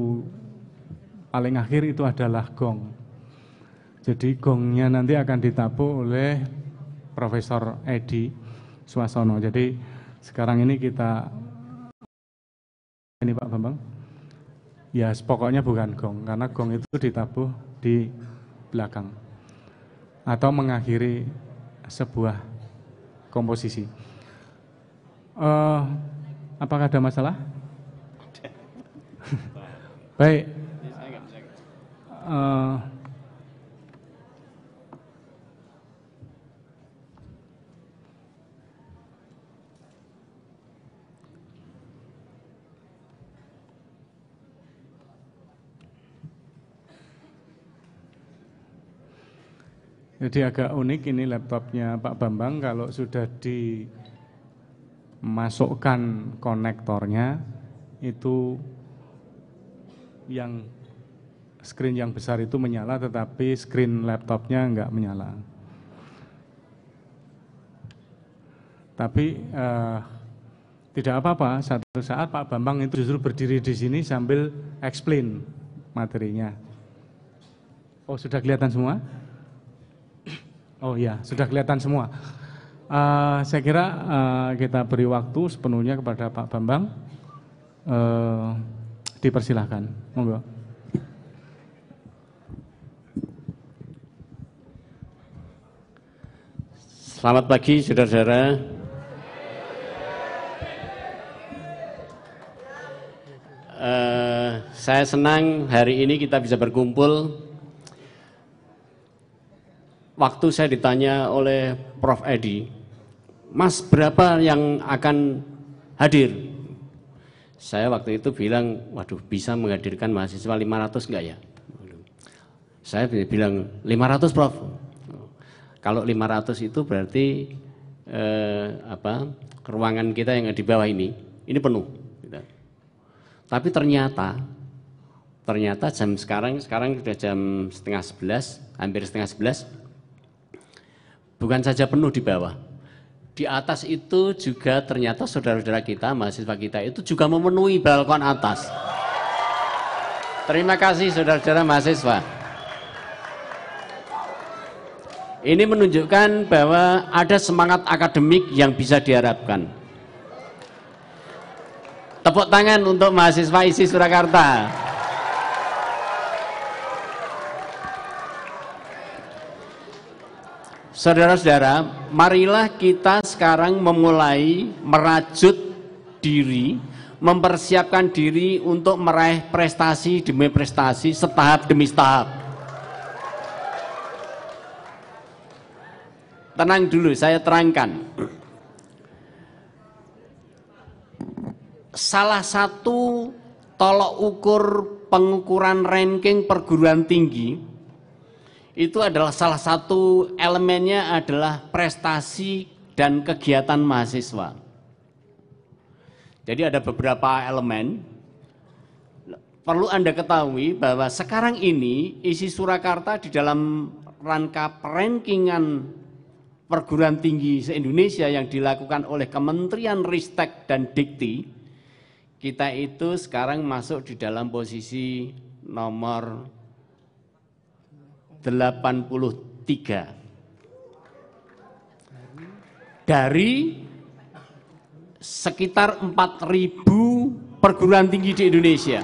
paling akhir itu adalah gong. Jadi gongnya nanti akan ditabuh oleh Profesor Edi Suasono. Jadi sekarang ini kita ini Pak Bambang. Ya pokoknya bukan gong karena gong itu ditabuh di belakang atau mengakhiri sebuah komposisi. Uh, apakah ada masalah? Baik. Uh, Jadi agak unik ini laptopnya Pak Bambang kalau sudah dimasukkan konektornya itu yang screen yang besar itu menyala tetapi screen laptopnya enggak menyala. Tapi eh, tidak apa-apa, satu saat Pak Bambang itu justru berdiri di sini sambil explain materinya. Oh sudah kelihatan semua? Oh iya, sudah kelihatan semua. Uh, saya kira uh, kita beri waktu sepenuhnya kepada Pak Bambang. Uh, dipersilahkan, monggo. Selamat pagi, saudara-saudara. Uh, saya senang hari ini kita bisa berkumpul waktu saya ditanya oleh Prof. Edi, Mas berapa yang akan hadir? Saya waktu itu bilang, waduh bisa menghadirkan mahasiswa 500 enggak ya? Saya bilang 500 Prof. Kalau 500 itu berarti eh, apa ruangan kita yang di bawah ini, ini penuh. Gitu. Tapi ternyata, ternyata jam sekarang, sekarang sudah jam setengah sebelas, hampir setengah sebelas, bukan saja penuh di bawah. Di atas itu juga ternyata saudara-saudara kita, mahasiswa kita itu juga memenuhi balkon atas. Terima kasih saudara-saudara mahasiswa. Ini menunjukkan bahwa ada semangat akademik yang bisa diharapkan. Tepuk tangan untuk mahasiswa isi Surakarta. Saudara-saudara, marilah kita sekarang memulai merajut diri, mempersiapkan diri untuk meraih prestasi demi prestasi setahap demi setahap. Tenang dulu, saya terangkan. Salah satu tolok ukur pengukuran ranking perguruan tinggi itu adalah salah satu elemennya adalah prestasi dan kegiatan mahasiswa. Jadi ada beberapa elemen. perlu Anda ketahui bahwa sekarang ini isi Surakarta di dalam rangka rankingan perguruan tinggi se-Indonesia yang dilakukan oleh Kementerian Ristek dan Dikti, kita itu sekarang masuk di dalam posisi nomor 83. Dari sekitar 4.000 perguruan tinggi di Indonesia.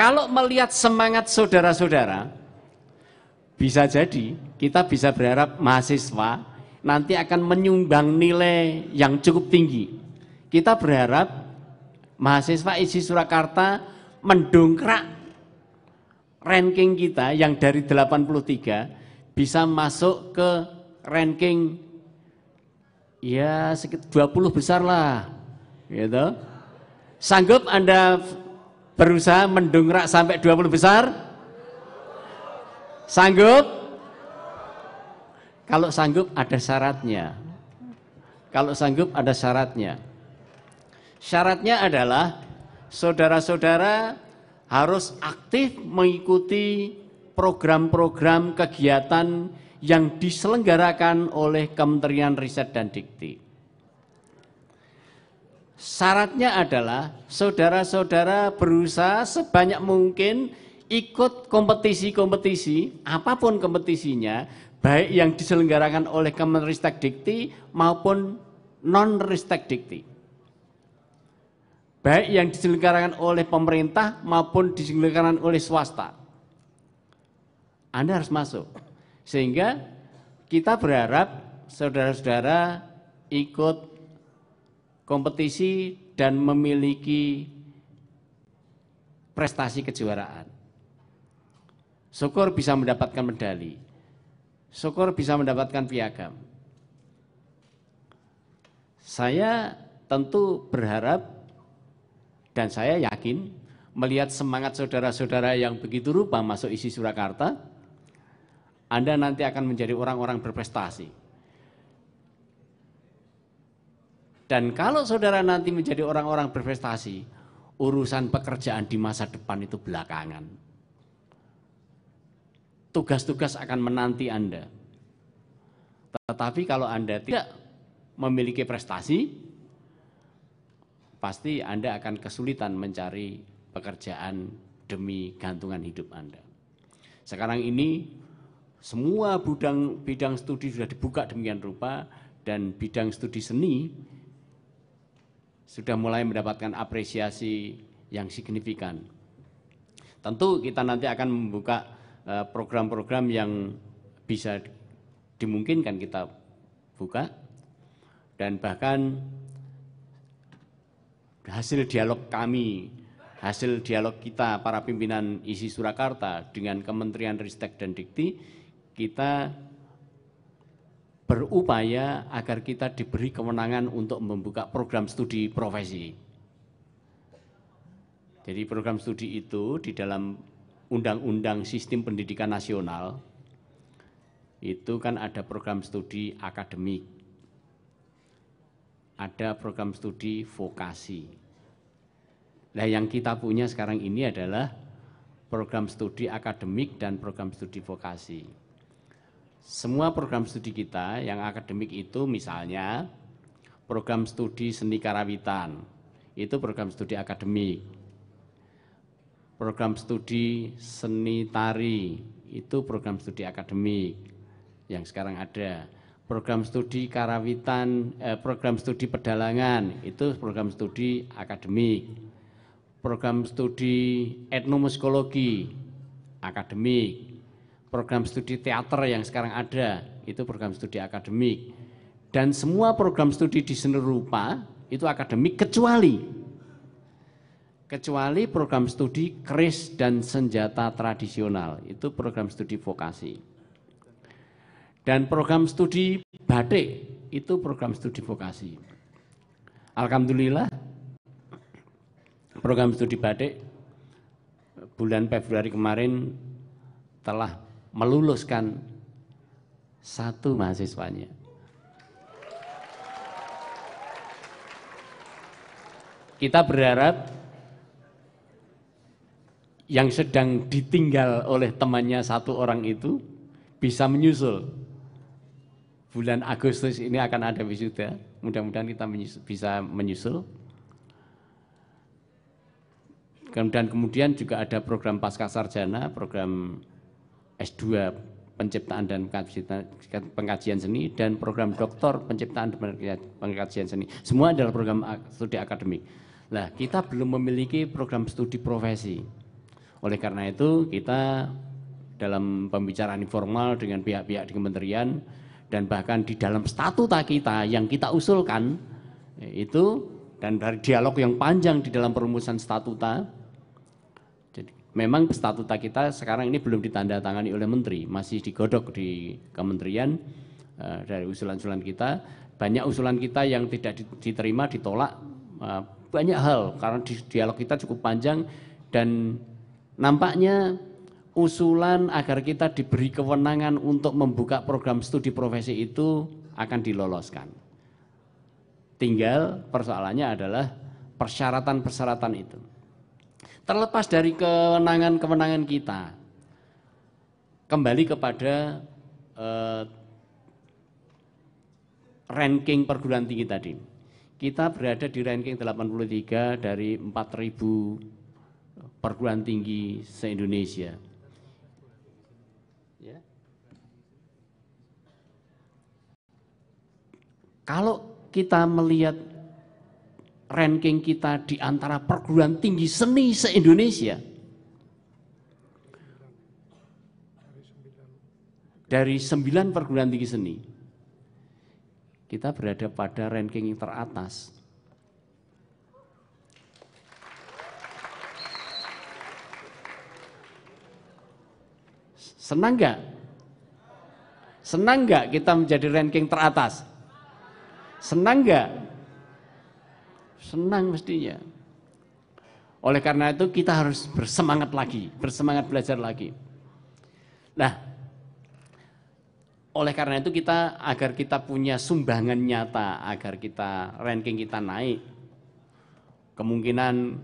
Kalau melihat semangat saudara-saudara, bisa jadi kita bisa berharap mahasiswa nanti akan menyumbang nilai yang cukup tinggi. Kita berharap mahasiswa isi Surakarta mendongkrak ranking kita yang dari 83 bisa masuk ke ranking ya sekitar 20 besar lah. Gitu. Sanggup Anda berusaha mendongkrak sampai 20 besar? Sanggup? Kalau sanggup ada syaratnya. Kalau sanggup ada syaratnya. Syaratnya adalah saudara-saudara harus aktif mengikuti program-program kegiatan yang diselenggarakan oleh Kementerian Riset dan Dikti. Syaratnya adalah saudara-saudara berusaha sebanyak mungkin ikut kompetisi-kompetisi, apa pun kompetisinya, baik yang diselenggarakan oleh Kemenristek Dikti maupun non-Ristek Dikti. Baik yang diselenggarakan oleh pemerintah maupun diselenggarakan oleh swasta. Anda harus masuk. Sehingga kita berharap saudara-saudara ikut kompetisi dan memiliki prestasi kejuaraan. Syukur bisa mendapatkan medali. Syukur bisa mendapatkan piagam. Saya tentu berharap dan saya yakin melihat semangat saudara-saudara yang begitu rupa masuk isi Surakarta, Anda nanti akan menjadi orang-orang berprestasi. Dan kalau saudara nanti menjadi orang-orang berprestasi, urusan pekerjaan di masa depan itu belakangan. Tugas-tugas akan menanti Anda. Tetapi kalau Anda tidak memiliki prestasi, pasti Anda akan kesulitan mencari pekerjaan demi gantungan hidup Anda. Sekarang ini semua bidang bidang studi sudah dibuka demikian rupa dan bidang studi seni sudah mulai mendapatkan apresiasi yang signifikan. Tentu kita nanti akan membuka eh, program-program yang bisa dimungkinkan kita buka dan bahkan hasil dialog kami, hasil dialog kita para pimpinan isi Surakarta dengan Kementerian Ristek dan Dikti, kita berupaya agar kita diberi kewenangan untuk membuka program studi profesi. Jadi program studi itu di dalam Undang-Undang Sistem Pendidikan Nasional itu kan ada program studi akademik, ada program studi vokasi. Nah yang kita punya sekarang ini adalah program studi akademik dan program studi vokasi semua program studi kita yang akademik itu misalnya program studi seni karawitan, itu program studi akademik. Program studi seni tari, itu program studi akademik yang sekarang ada. Program studi karawitan, eh, program studi pedalangan, itu program studi akademik. Program studi etnomusikologi, akademik program studi teater yang sekarang ada, itu program studi akademik. Dan semua program studi di seni rupa itu akademik kecuali kecuali program studi keris dan senjata tradisional, itu program studi vokasi. Dan program studi batik itu program studi vokasi. Alhamdulillah program studi batik bulan Februari kemarin telah meluluskan satu mahasiswanya. kita berharap yang sedang ditinggal oleh temannya satu orang itu bisa menyusul. Bulan Agustus ini akan ada wisuda, mudah-mudahan kita menyusul, bisa menyusul. Kemudian kemudian juga ada program pasca sarjana, program S2 penciptaan dan pengkajian seni dan program doktor penciptaan dan pengkajian seni. Semua adalah program studi akademik. Nah, kita belum memiliki program studi profesi. Oleh karena itu kita dalam pembicaraan informal dengan pihak-pihak di kementerian dan bahkan di dalam statuta kita yang kita usulkan itu dan dari dialog yang panjang di dalam perumusan statuta jadi memang statuta kita sekarang ini belum ditandatangani oleh menteri masih digodok di kementerian eh, dari usulan-usulan kita. Banyak usulan kita yang tidak diterima ditolak eh, banyak hal karena dialog kita cukup panjang dan Nampaknya usulan agar kita diberi kewenangan untuk membuka program studi profesi itu akan diloloskan. Tinggal persoalannya adalah persyaratan-persyaratan itu. Terlepas dari kewenangan-kewenangan kita, kembali kepada eh, ranking perguruan tinggi tadi. Kita berada di ranking 83 dari 4000 perguruan tinggi se-Indonesia. Kalau kita melihat ranking kita di antara perguruan tinggi seni se-Indonesia, dari sembilan perguruan tinggi seni, kita berada pada ranking yang teratas. Senang nggak? Senang nggak kita menjadi ranking teratas? Senang nggak? Senang mestinya. Oleh karena itu kita harus bersemangat lagi, bersemangat belajar lagi. Nah, oleh karena itu kita agar kita punya sumbangan nyata, agar kita ranking kita naik, kemungkinan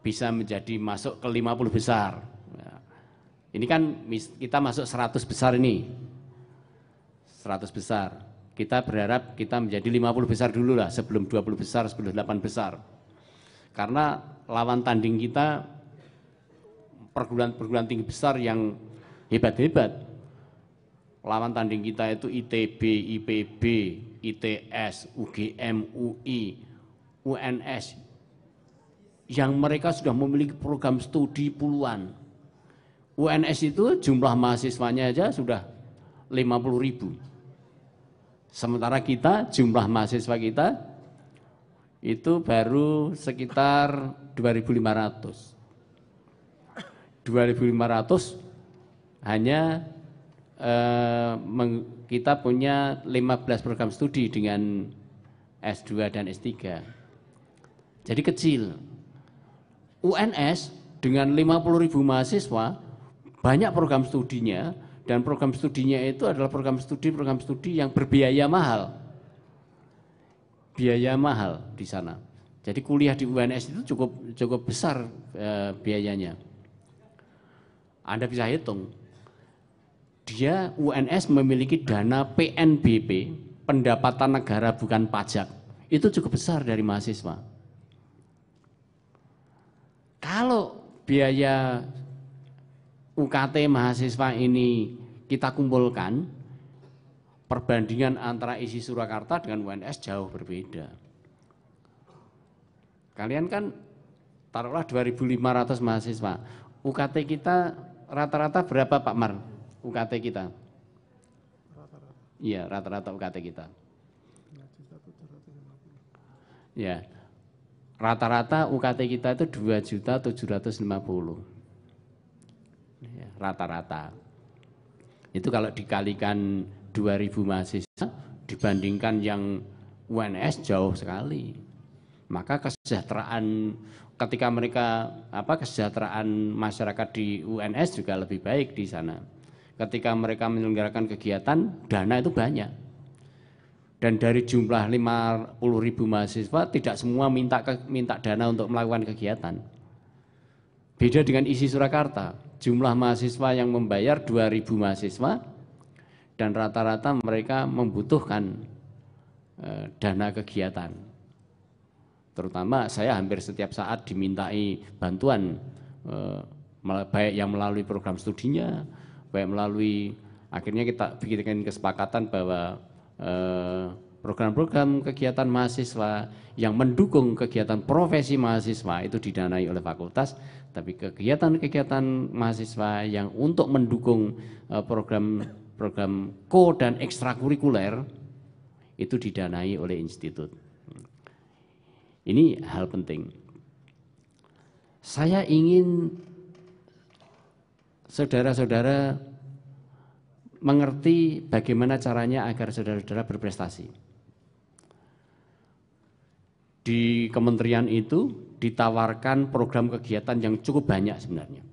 bisa menjadi masuk ke 50 besar. Ini kan kita masuk 100 besar ini. 100 besar. Kita berharap kita menjadi 50 besar dulu lah sebelum 20 besar, sebelum 8 besar. Karena lawan tanding kita perguruan-perguruan tinggi besar yang hebat-hebat. Lawan tanding kita itu ITB, IPB, ITS, UGM, UI, UNS yang mereka sudah memiliki program studi puluhan UNS itu jumlah mahasiswanya aja sudah 50 ribu. Sementara kita jumlah mahasiswa kita itu baru sekitar 2.500. 2.500 hanya eh, kita punya 15 program studi dengan S2 dan S3. Jadi kecil. UNS dengan 50 ribu mahasiswa banyak program studinya dan program studinya itu adalah program studi-program studi yang berbiaya mahal. Biaya mahal di sana. Jadi kuliah di UNS itu cukup cukup besar e, biayanya. Anda bisa hitung. Dia UNS memiliki dana PNBP, pendapatan negara bukan pajak. Itu cukup besar dari mahasiswa. Kalau biaya UKT mahasiswa ini kita kumpulkan, perbandingan antara isi Surakarta dengan UNS jauh berbeda. Kalian kan taruhlah 2.500 mahasiswa. UKT kita rata-rata berapa Pak Mar? UKT kita? Iya, rata-rata UKT kita. Ya, rata-rata UKT kita itu 2 juta 750 rata-rata. Itu kalau dikalikan 2000 mahasiswa dibandingkan yang UNS jauh sekali. Maka kesejahteraan ketika mereka apa kesejahteraan masyarakat di UNS juga lebih baik di sana. Ketika mereka menyelenggarakan kegiatan, dana itu banyak. dan dari jumlah 50 ribu mahasiswa tidak semua minta minta dana untuk melakukan kegiatan. Beda dengan isi Surakarta, jumlah mahasiswa yang membayar 2000 mahasiswa dan rata-rata mereka membutuhkan eh, dana kegiatan. Terutama saya hampir setiap saat dimintai bantuan eh, baik yang melalui program studinya, baik melalui akhirnya kita bikin kesepakatan bahwa eh, program-program kegiatan mahasiswa yang mendukung kegiatan profesi mahasiswa itu didanai oleh fakultas tapi kegiatan-kegiatan mahasiswa yang untuk mendukung program-program ko dan ekstrakurikuler itu didanai oleh institut. Ini hal penting. Saya ingin saudara-saudara mengerti bagaimana caranya agar saudara-saudara berprestasi. Di kementerian itu ditawarkan program kegiatan yang cukup banyak sebenarnya.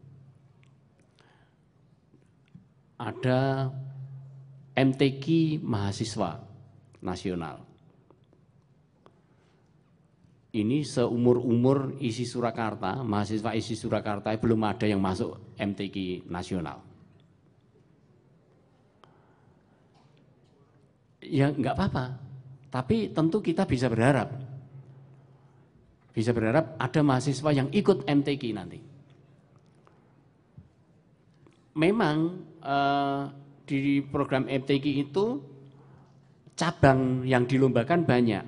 Ada MTQ mahasiswa nasional. Ini seumur-umur isi Surakarta, mahasiswa isi Surakarta belum ada yang masuk MTQ nasional. Ya enggak apa-apa, tapi tentu kita bisa berharap bisa berharap ada mahasiswa yang ikut MTQ nanti. Memang eh, di program MTQ itu cabang yang dilombakan banyak.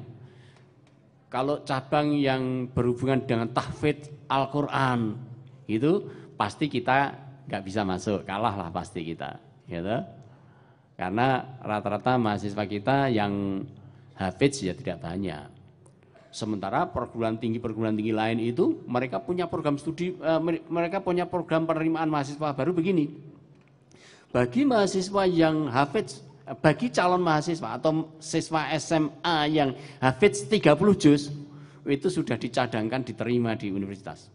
Kalau cabang yang berhubungan dengan tahfidz Al-Quran itu pasti kita nggak bisa masuk, kalah lah pasti kita, gitu. Karena rata-rata mahasiswa kita yang hafidz ya tidak banyak. Sementara perguruan tinggi perguruan tinggi lain itu mereka punya program studi, uh, mereka punya program penerimaan mahasiswa baru begini. Bagi mahasiswa yang hafidz, eh, bagi calon mahasiswa atau siswa SMA yang hafidz 30 juz, itu sudah dicadangkan diterima di universitas.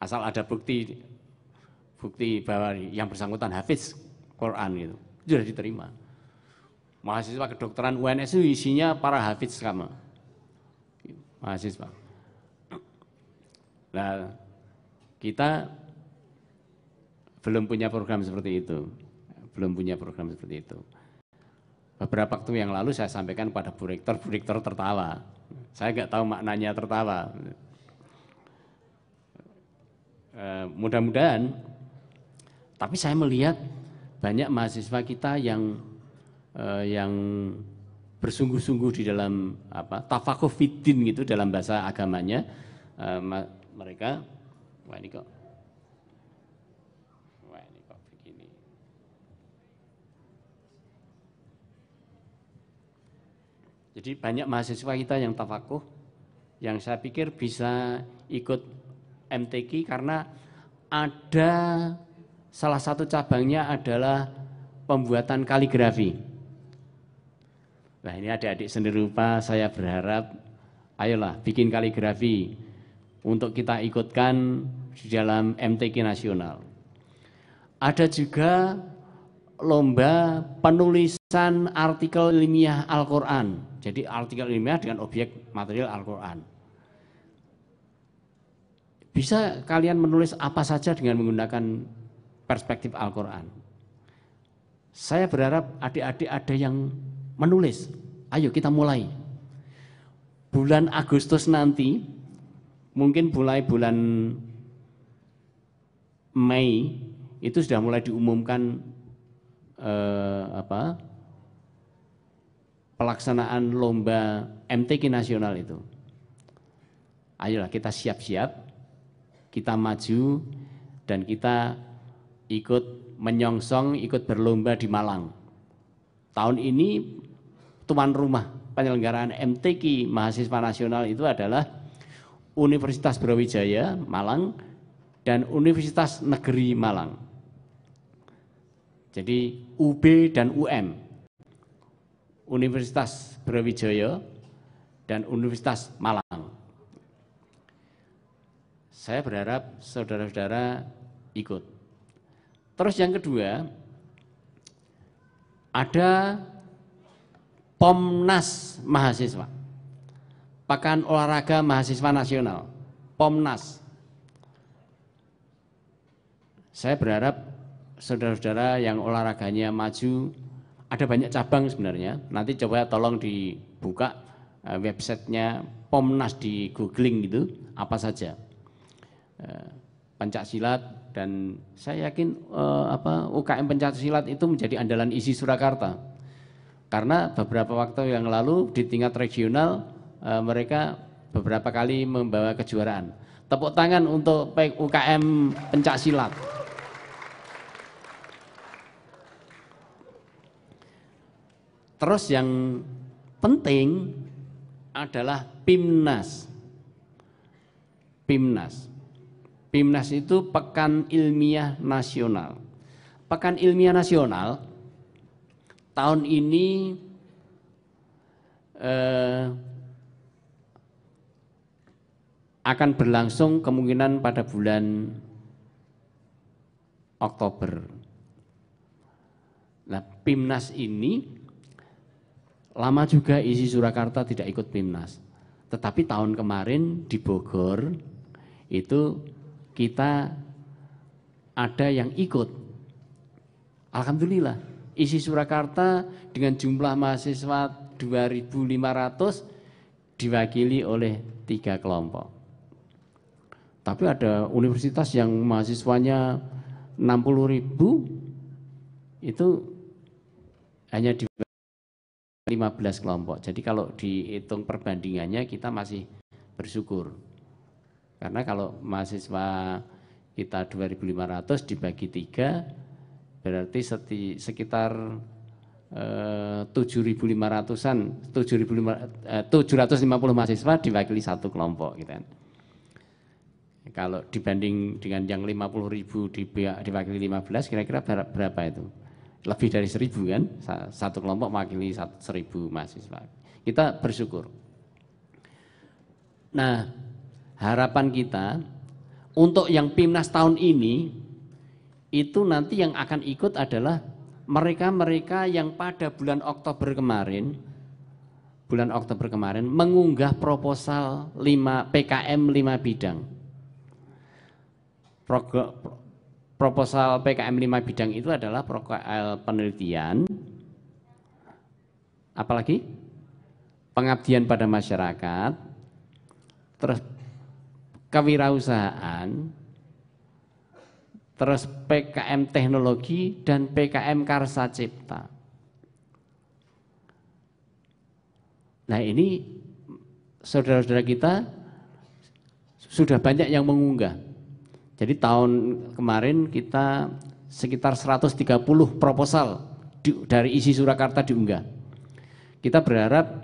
Asal ada bukti bukti bahwa yang bersangkutan hafidz Quran itu sudah diterima mahasiswa kedokteran UNS itu isinya para hafiz sama mahasiswa. Nah, kita belum punya program seperti itu. Belum punya program seperti itu. Beberapa waktu yang lalu saya sampaikan pada Bu Rektor, Bu Rektor tertawa. Saya nggak tahu maknanya tertawa. E, Mudah-mudahan, tapi saya melihat banyak mahasiswa kita yang uh, yang bersungguh-sungguh di dalam apa tafakuh fiddin gitu dalam bahasa agamanya. Uh, mereka wah ini kok. Wah ini kok begini. Jadi banyak mahasiswa kita yang tafakuh yang saya pikir bisa ikut MTQ karena ada salah satu cabangnya adalah pembuatan kaligrafi Nah ini adik-adik seni rupa saya berharap ayolah bikin kaligrafi untuk kita ikutkan di dalam MTQ nasional. Ada juga lomba penulisan artikel ilmiah Al-Quran. Jadi artikel ilmiah dengan objek material Al-Quran. Bisa kalian menulis apa saja dengan menggunakan perspektif Al-Quran. Saya berharap adik-adik ada yang menulis. Ayo kita mulai. Bulan Agustus nanti, mungkin mulai bulan Mei itu sudah mulai diumumkan eh, apa pelaksanaan lomba MTQ nasional itu. Ayolah kita siap-siap, kita maju dan kita ikut menyongsong, ikut berlomba di Malang. Tahun ini tuan rumah penyelenggaraan MTQ mahasiswa nasional itu adalah Universitas Brawijaya Malang dan Universitas Negeri Malang. Jadi UB dan UM. Universitas Brawijaya dan Universitas Malang. Saya berharap saudara-saudara ikut. Terus yang kedua, ada Pomnas Mahasiswa. Pekan Olahraga Mahasiswa Nasional. Pomnas. Saya berharap saudara-saudara yang olahraganya maju, ada banyak cabang sebenarnya. Nanti coba tolong dibuka uh, websitenya Pomnas di googling gitu, apa saja. Uh, pencak silat dan saya yakin uh, apa UKM pencak silat itu menjadi andalan isi Surakarta. Karena beberapa waktu yang lalu di tingkat regional uh, mereka beberapa kali membawa kejuaraan. Tepuk tangan untuk UKM pencak silat. Terus yang penting adalah PIMNAS. PIMNAS. PIMNAS itu Pekan Ilmiah Nasional. Pekan Ilmiah Nasional tahun ini eh, akan berlangsung kemungkinan pada bulan Oktober. Nah, PIMNAS ini Lama juga isi Surakarta tidak ikut PIMNAS. Tetapi tahun kemarin di Bogor itu kita ada yang ikut. Alhamdulillah, isi Surakarta dengan jumlah mahasiswa 2.500 diwakili oleh tiga kelompok. Tapi ada universitas yang mahasiswanya 60 ribu itu hanya di 15 kelompok. Jadi kalau dihitung perbandingannya kita masih bersyukur. Karena kalau mahasiswa kita 2.500 dibagi tiga berarti sekitar eh, 7.500-an, 750 mahasiswa diwakili satu kelompok gitu kan. Kalau dibanding dengan yang 50 ribu diwakili 15 kira-kira berapa itu? lebih dari seribu kan, satu kelompok mewakili seribu mahasiswa. Kita bersyukur. Nah, harapan kita untuk yang PIMNAS tahun ini itu nanti yang akan ikut adalah mereka-mereka yang pada bulan Oktober kemarin bulan Oktober kemarin mengunggah proposal 5 PKM 5 bidang. Proposal PKM 5 bidang itu adalah proposal penelitian, apalagi? Pengabdian pada masyarakat, terus kewirausahaan, terus PKM teknologi dan PKM karsa cipta. Nah ini saudara-saudara kita sudah banyak yang mengunggah jadi tahun kemarin kita sekitar 130 proposal dari isi Surakarta diunggah. Kita berharap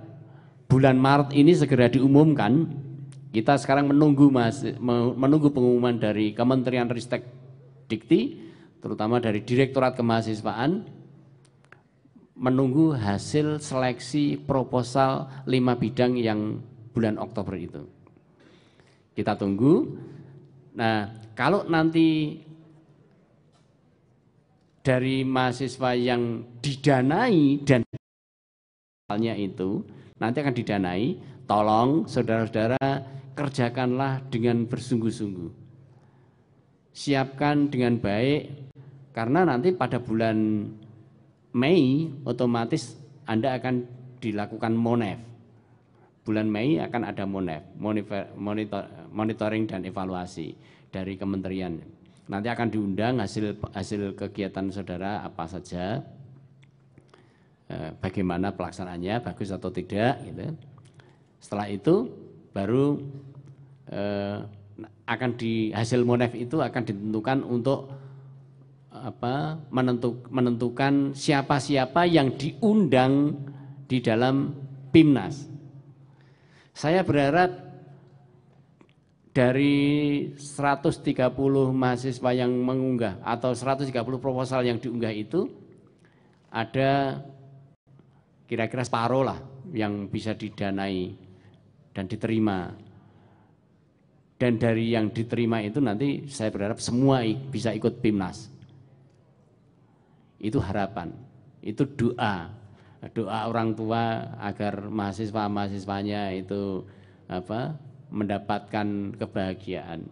bulan Maret ini segera diumumkan. Kita sekarang menunggu mas, menunggu pengumuman dari Kementerian Ristek Dikti, terutama dari Direktorat Kemahasiswaan, menunggu hasil seleksi proposal lima bidang yang bulan Oktober itu. Kita tunggu. Nah, kalau nanti dari mahasiswa yang didanai dan halnya itu nanti akan didanai, tolong saudara-saudara kerjakanlah dengan bersungguh-sungguh. Siapkan dengan baik karena nanti pada bulan Mei otomatis Anda akan dilakukan MONEF. Bulan Mei akan ada MONEF, monitoring dan evaluasi dari kementerian. Nanti akan diundang hasil hasil kegiatan saudara apa saja, eh, bagaimana pelaksanaannya, bagus atau tidak. Gitu. Setelah itu baru eh, akan di hasil monef itu akan ditentukan untuk apa menentuk, menentukan siapa-siapa yang diundang di dalam PIMNAS. Saya berharap dari 130 mahasiswa yang mengunggah atau 130 proposal yang diunggah itu ada kira-kira separuh lah yang bisa didanai dan diterima. Dan dari yang diterima itu nanti saya berharap semua bisa ikut PIMNAS. Itu harapan, itu doa. doa orang tua agar mahasiswa-mahasiswanya itu apa mendapatkan kebahagiaan.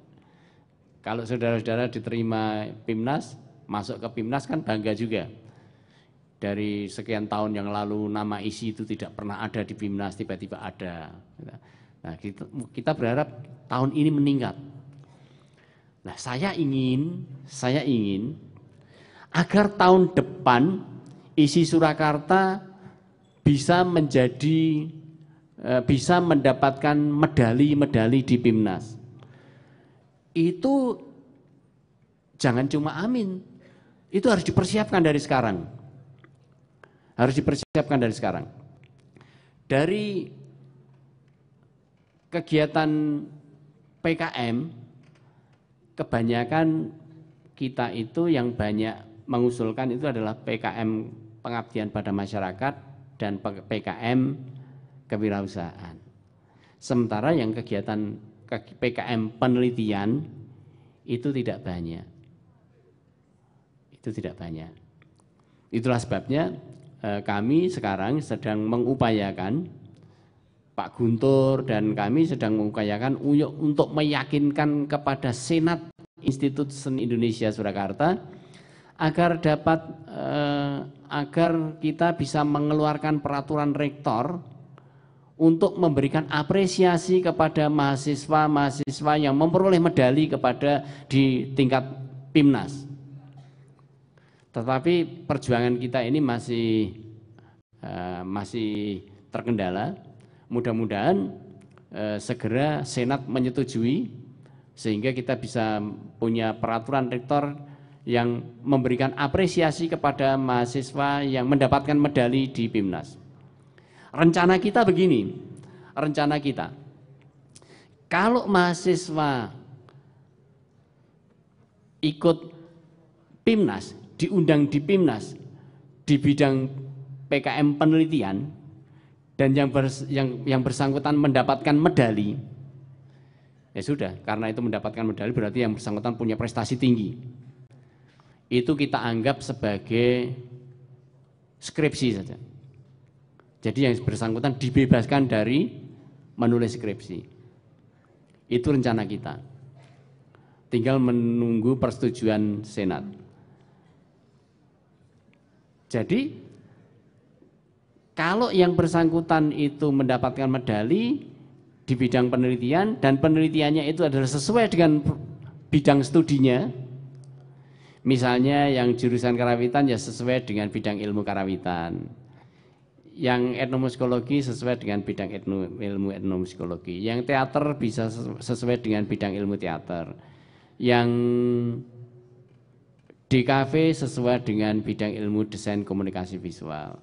Kalau saudara-saudara diterima PIMNAS, masuk ke PIMNAS kan bangga juga. Dari sekian tahun yang lalu nama isi itu tidak pernah ada di PIMNAS, tiba-tiba ada. Nah, kita, kita berharap tahun ini meningkat. Nah, saya ingin, saya ingin agar tahun depan isi Surakarta bisa menjadi eh, bisa mendapatkan medali-medali di PIMNAS itu jangan cuma amin. Itu harus dipersiapkan dari sekarang. Harus dipersiapkan dari sekarang. Dari kegiatan PKM, kebanyakan kita itu yang banyak mengusulkan itu adalah PKM pengabdian pada masyarakat dan PKM kewirausahaan. Sementara yang kegiatan PKM penelitian itu tidak banyak. Itu tidak banyak. Itulah sebabnya eh, kami sekarang sedang mengupayakan Pak Guntur dan kami sedang mengupayakan untuk meyakinkan kepada Senat Institut Seni Indonesia Surakarta agar dapat eh, agar kita bisa mengeluarkan peraturan rektor untuk memberikan apresiasi kepada mahasiswa-mahasiswa yang memperoleh medali kepada di tingkat PIMNAS. Tetapi perjuangan kita ini masih uh, masih terkendala. Mudah-mudahan uh, segera Senat menyetujui sehingga kita bisa punya peraturan rektor yang memberikan apresiasi kepada mahasiswa yang mendapatkan medali di PIMNAS. Rencana kita begini, rencana kita. Kalau mahasiswa ikut PIMNAS, diundang di PIMNAS di bidang PKM penelitian dan yang, bers, yang, yang bersangkutan mendapatkan medali, ya sudah, karena itu mendapatkan medali berarti yang bersangkutan punya prestasi tinggi. Itu kita anggap sebagai skripsi saja. Jadi yang bersangkutan dibebaskan dari menulis skripsi. Itu rencana kita. Tinggal menunggu persetujuan Senat. Jadi kalau yang bersangkutan itu mendapatkan medali di bidang penelitian dan penelitiannya itu adalah sesuai dengan bidang studinya, misalnya yang jurusan karawitan ya sesuai dengan bidang ilmu karawitan. Yang etnomusikologi sesuai dengan bidang etno, ilmu etnomusikologi, yang teater bisa sesuai dengan bidang ilmu teater, yang DKV sesuai dengan bidang ilmu desain komunikasi visual,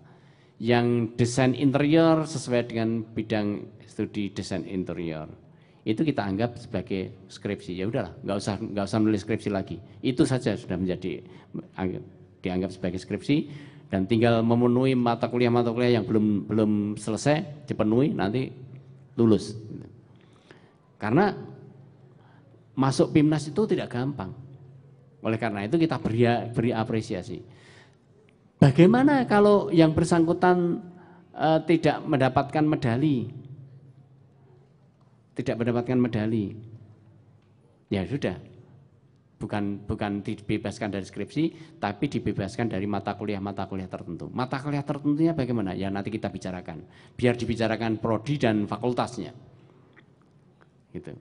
yang desain interior sesuai dengan bidang studi desain interior. Itu kita anggap sebagai skripsi. Ya udahlah, nggak usah nggak usah nulis skripsi lagi. Itu saja sudah menjadi dianggap sebagai skripsi dan tinggal memenuhi mata kuliah-mata kuliah yang belum belum selesai dipenuhi nanti lulus. Karena masuk PIMNAS itu tidak gampang. Oleh karena itu kita beri, beri apresiasi. Bagaimana kalau yang bersangkutan uh, tidak mendapatkan medali? Tidak mendapatkan medali. Ya sudah, bukan bukan dibebaskan dari skripsi, tapi dibebaskan dari mata kuliah-mata kuliah tertentu. Mata kuliah tertentunya bagaimana? Ya nanti kita bicarakan. Biar dibicarakan prodi dan fakultasnya. Gitu.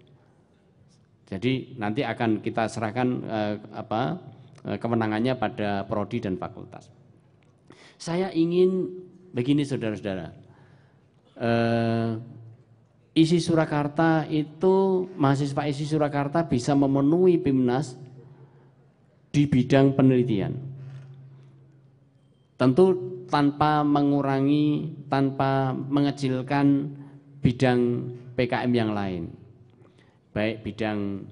Jadi nanti akan kita serahkan eh, apa eh, kemenangannya pada prodi dan fakultas. Saya ingin begini saudara-saudara. Eh, isi Surakarta itu mahasiswa isi Surakarta bisa memenuhi PIMNAS di bidang penelitian. Tentu tanpa mengurangi, tanpa mengecilkan bidang PKM yang lain. Baik bidang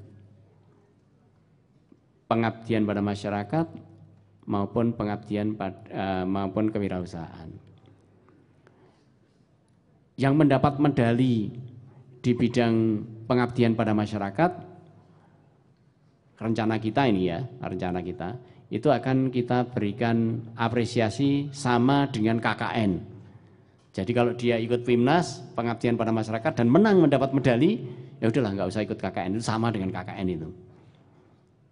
pengabdian pada masyarakat maupun pengabdian pada, uh, maupun kewirausahaan. Yang mendapat medali di bidang pengabdian pada masyarakat rencana kita ini ya, rencana kita, itu akan kita berikan apresiasi sama dengan KKN. Jadi kalau dia ikut PIMNAS, pengabdian pada masyarakat dan menang mendapat medali, ya udahlah nggak usah ikut KKN itu sama dengan KKN itu.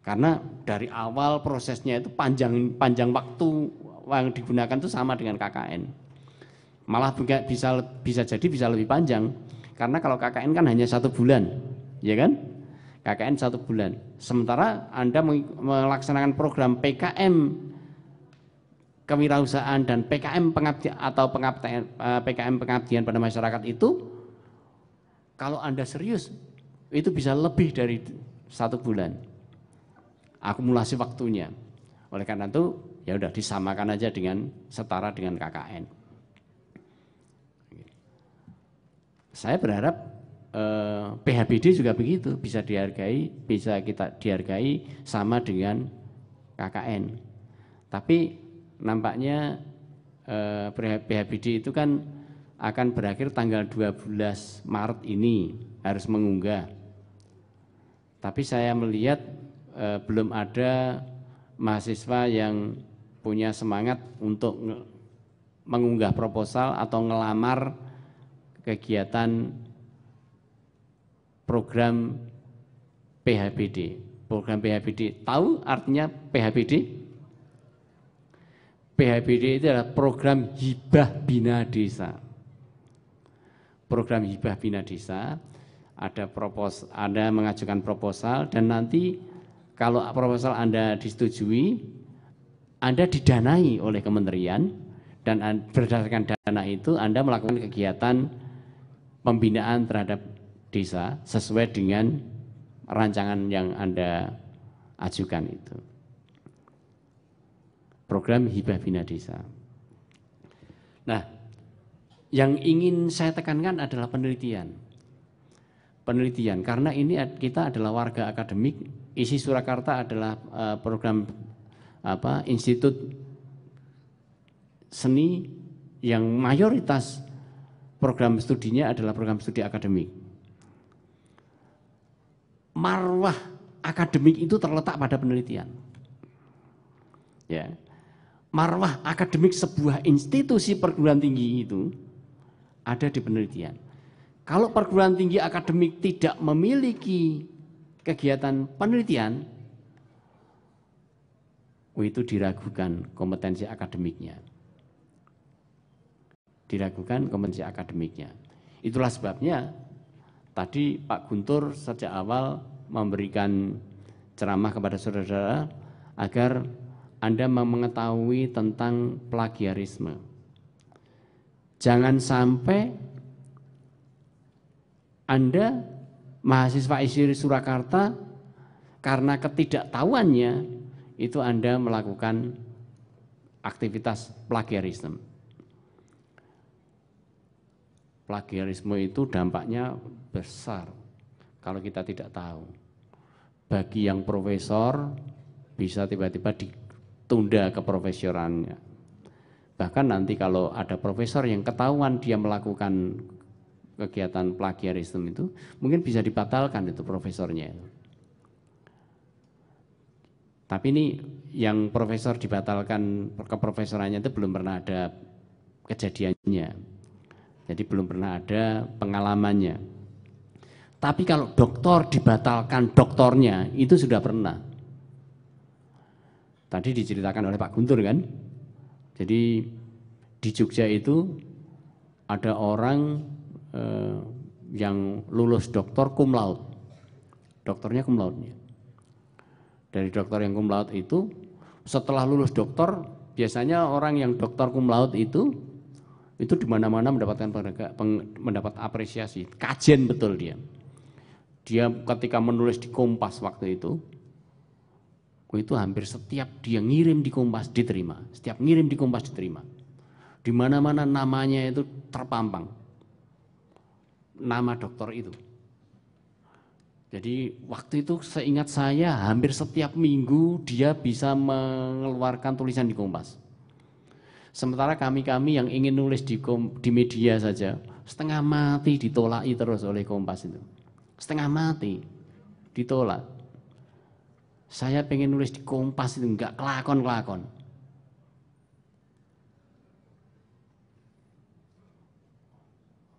Karena dari awal prosesnya itu panjang panjang waktu yang digunakan itu sama dengan KKN. Malah bisa bisa jadi bisa lebih panjang karena kalau KKN kan hanya satu bulan, ya kan? KKN satu bulan. Sementara Anda melaksanakan program PKM kewirausahaan dan PKM pengabdian atau pengabdian, eh, PKM pengabdian pada masyarakat itu kalau Anda serius itu bisa lebih dari satu bulan akumulasi waktunya. Oleh karena itu ya udah disamakan aja dengan setara dengan KKN. Saya berharap eh, PHBD juga begitu, bisa dihargai, bisa kita dihargai sama dengan KKN. Tapi nampaknya eh, PHBD itu kan akan berakhir tanggal 12 Maret ini harus mengunggah. Tapi saya melihat eh, belum ada mahasiswa yang punya semangat untuk mengunggah proposal atau ngelamar kegiatan program PHBD. Program PHBD, tahu artinya PHBD? PHBD itu adalah program hibah bina desa. Program hibah bina desa ada propos, Anda mengajukan proposal dan nanti kalau proposal Anda disetujui, Anda didanai oleh kementerian dan berdasarkan dana itu Anda melakukan kegiatan pembinaan terhadap desa sesuai dengan rancangan yang Anda ajukan itu. Program hibah bina desa. Nah, yang ingin saya tekankan adalah penelitian. Penelitian, karena ini kita adalah warga akademik, isi Surakarta adalah eh, program apa institut seni yang mayoritas program studinya adalah program studi akademik. Marwah akademik itu terletak pada penelitian. Ya. Marwah akademik sebuah institusi perguruan tinggi itu ada di penelitian. Kalau perguruan tinggi akademik tidak memiliki kegiatan penelitian, oh itu diragukan kompetensi akademiknya diragukan kompetensi akademiknya. Itulah sebabnya tadi Pak Guntur sejak awal memberikan ceramah kepada saudara-saudara agar Anda mengetahui tentang plagiarisme. Jangan sampai Anda mahasiswa ISIR Surakarta karena ketidaktahuannya itu Anda melakukan aktivitas plagiarisme plagiarisme itu dampaknya besar kalau kita tidak tahu. Bagi yang profesor bisa tiba-tiba ditunda keprofesorannya. Bahkan nanti kalau ada profesor yang ketahuan dia melakukan kegiatan plagiarisme itu, mungkin bisa dibatalkan itu profesornya. Tapi ini yang profesor dibatalkan keprofesorannya itu belum pernah ada kejadiannya. Jadi belum pernah ada pengalamannya. Tapi kalau doktor dibatalkan doktornya itu sudah pernah. Tadi diceritakan oleh Pak Guntur kan. Jadi di Jogja itu ada orang eh, yang lulus doktor cum. Dokternya cum laude. Dari dokter yang cum laude itu setelah lulus dokter biasanya orang yang dokter cum laude itu itu di mana-mana mendapatkan mendapat apresiasi, kajian betul dia. Dia ketika menulis di Kompas waktu itu, itu hampir setiap dia ngirim di Kompas diterima, setiap ngirim di Kompas diterima. Di mana-mana namanya itu terpampang. Nama dokter itu. Jadi waktu itu seingat saya hampir setiap minggu dia bisa mengeluarkan tulisan di Kompas Sementara kami-kami yang ingin nulis di, di media saja, setengah mati ditolaki terus oleh Kompas itu. Setengah mati ditolak. Saya pengen nulis di Kompas itu enggak kelakon-kelakon.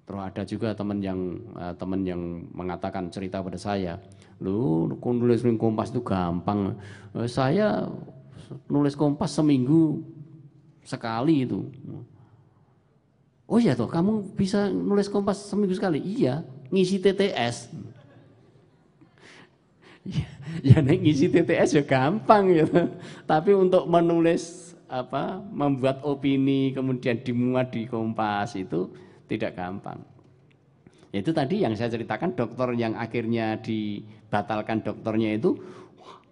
Terus ada juga teman yang uh, teman yang mengatakan cerita pada saya, lu nulis kompas itu gampang. Uh, saya nulis kompas seminggu sekali itu. Oh iya toh, kamu bisa nulis kompas seminggu sekali? Iya, ngisi TTS. ya, ya ngisi TTS ya gampang gitu. Tapi untuk menulis apa, membuat opini kemudian dimuat di kompas itu tidak gampang. Itu tadi yang saya ceritakan dokter yang akhirnya dibatalkan dokternya itu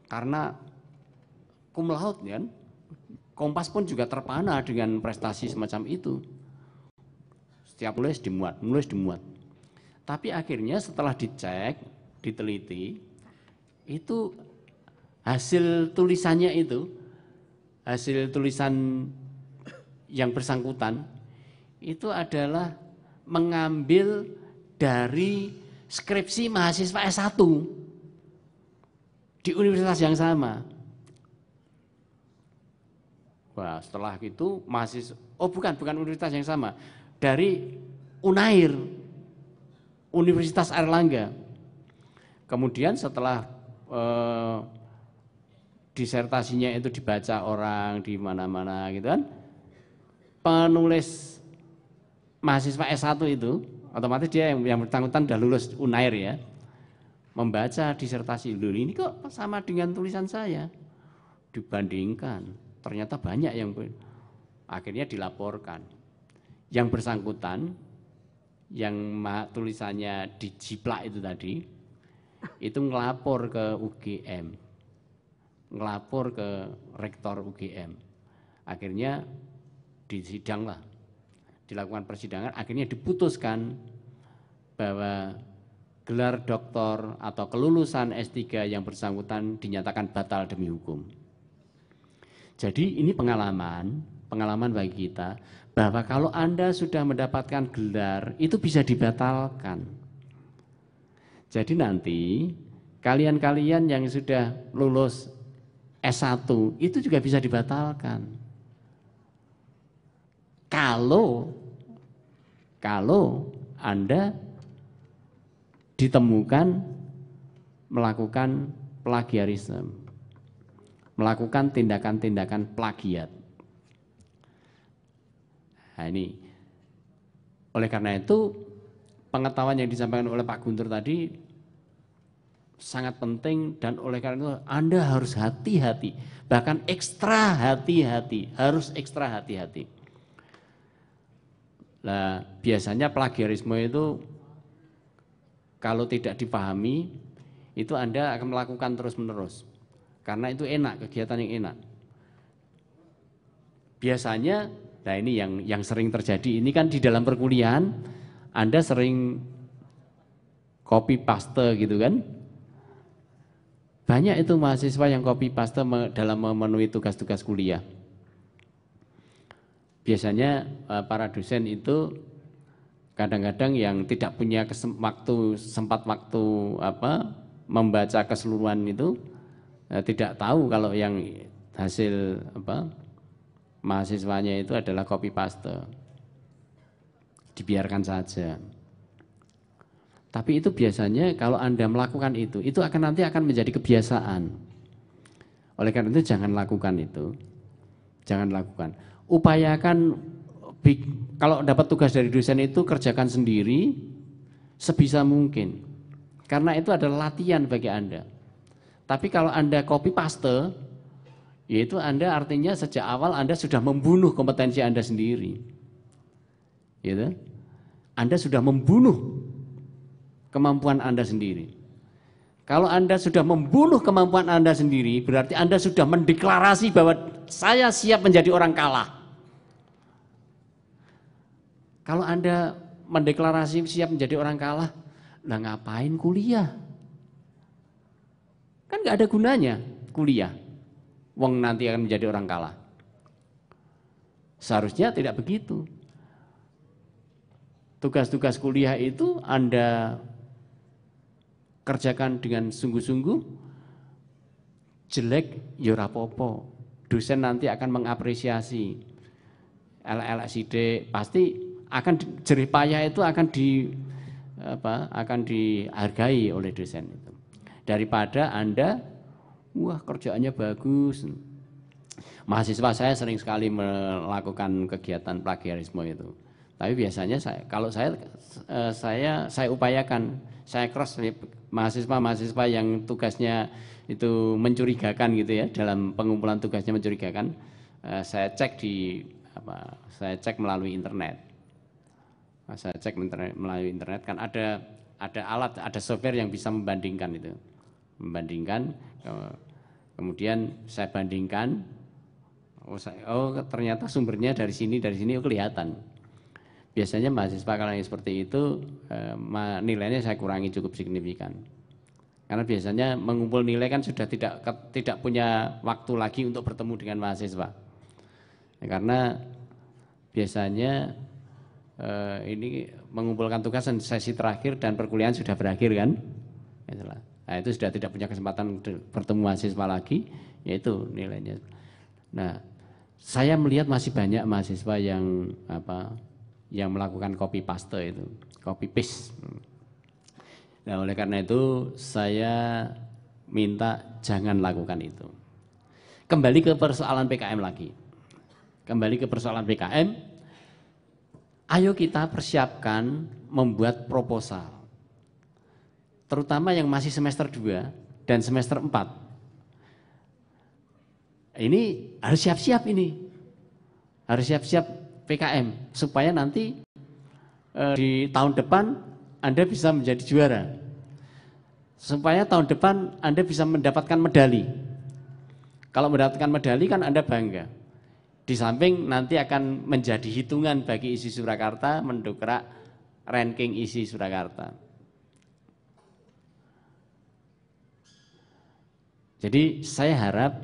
karena cum laude kan. Kompas pun juga terpana dengan prestasi semacam itu. Setiap nulis dimuat, nulis dimuat. Tapi akhirnya setelah dicek, diteliti, itu hasil tulisannya itu, hasil tulisan yang bersangkutan, itu adalah mengambil dari skripsi mahasiswa S1 di universitas yang sama. Wah, setelah itu mahasiswa oh bukan, bukan universitas yang sama. Dari Unair, Universitas Airlangga. Kemudian setelah eh, disertasinya itu dibaca orang di mana-mana gitu kan, penulis mahasiswa S1 itu otomatis dia yang, yang bersangkutan sudah lulus Unair ya membaca disertasi. Dulu ini kok sama dengan tulisan saya? Dibandingkan ternyata banyak yang akhirnya dilaporkan. Yang bersangkutan yang tulisannya dijiplak itu tadi itu ngelapor ke UGM ngelapor ke rektor UGM akhirnya disidang lah dilakukan persidangan akhirnya diputuskan bahwa gelar doktor atau kelulusan S3 yang bersangkutan dinyatakan batal demi hukum. Jadi ini pengalaman, pengalaman bagi kita bahwa kalau Anda sudah mendapatkan gelar itu bisa dibatalkan. Jadi nanti kalian-kalian yang sudah lulus S1 itu juga bisa dibatalkan. Kalau kalau Anda ditemukan melakukan plagiarisme, melakukan tindakan-tindakan plagiat. Nah ini, oleh karena itu pengetahuan yang disampaikan oleh Pak Guntur tadi sangat penting dan oleh karena itu Anda harus hati-hati, bahkan ekstra hati-hati, harus ekstra hati-hati. Nah, biasanya plagiarisme itu kalau tidak dipahami itu Anda akan melakukan terus-menerus. Karena itu enak, kegiatan yang enak. Biasanya, nah ini yang yang sering terjadi, ini kan di dalam perkuliahan Anda sering copy paste gitu kan. Banyak itu mahasiswa yang copy paste dalam memenuhi tugas-tugas kuliah biasanya eh, para dosen itu kadang-kadang yang tidak punya waktu sempat waktu apa membaca keseluruhan itu eh, tidak tahu kalau yang hasil apa mahasiswanya itu adalah copy paste. Dibiarkan saja. Tapi itu biasanya kalau anda melakukan itu itu akan nanti akan menjadi kebiasaan. Oleh karena itu jangan lakukan itu. Jangan lakukan upayakan kalau dapat tugas dari dosen itu kerjakan sendiri sebisa mungkin. Karena itu adalah latihan bagi Anda. Tapi kalau Anda copy paste, yaitu Anda artinya sejak awal Anda sudah membunuh kompetensi Anda sendiri. Gitu? Anda sudah membunuh kemampuan Anda sendiri. Kalau Anda sudah membunuh kemampuan Anda sendiri, berarti Anda sudah mendeklarasi bahwa saya siap menjadi orang kalah. Kalau Anda mendeklarasi siap menjadi orang kalah, lah ngapain kuliah? Kan nggak ada gunanya kuliah. Wong nanti akan menjadi orang kalah. Seharusnya tidak begitu. Tugas-tugas kuliah itu Anda kerjakan dengan sungguh-sungguh, jelek ya rapopo. Dosen nanti akan mengapresiasi. LLSID pasti akan jerih payah itu akan di apa akan dihargai oleh dosen itu. Daripada anda wah kerjaannya bagus. Mahasiswa saya sering sekali melakukan kegiatan plagiarisme itu. Tapi biasanya saya kalau saya eh, saya saya upayakan saya cross mahasiswa-mahasiswa yang tugasnya itu mencurigakan gitu ya dalam pengumpulan tugasnya mencurigakan eh, saya cek di apa saya cek melalui internet saya cek internet, melalui internet kan ada ada alat ada software yang bisa membandingkan itu. Membandingkan kemudian saya bandingkan oh, saya, oh ternyata sumbernya dari sini dari sini oh, kelihatan. Biasanya mahasiswa kalau yang seperti itu eh, nilainya saya kurangi cukup signifikan. Karena biasanya mengumpul nilai kan sudah tidak tidak punya waktu lagi untuk bertemu dengan mahasiswa. Ya, karena biasanya eh, ini mengumpulkan tugas sesi terakhir dan perkuliahan sudah berakhir kan. Nah itu sudah tidak punya kesempatan bertemu mahasiswa lagi, yaitu nilainya. Nah saya melihat masih banyak mahasiswa yang apa yang melakukan copy paste itu, copy paste. Nah oleh karena itu saya minta jangan lakukan itu. Kembali ke persoalan PKM lagi kembali ke persoalan PKM, ayo kita persiapkan membuat proposal. Terutama yang masih semester 2 dan semester 4. Ini harus siap-siap ini. Harus siap-siap PKM supaya nanti eh, di tahun depan Anda bisa menjadi juara. Supaya tahun depan Anda bisa mendapatkan medali. Kalau mendapatkan medali kan Anda bangga. Di samping nanti akan menjadi hitungan bagi isi Surakarta mendokrak ranking isi Surakarta. Jadi saya harap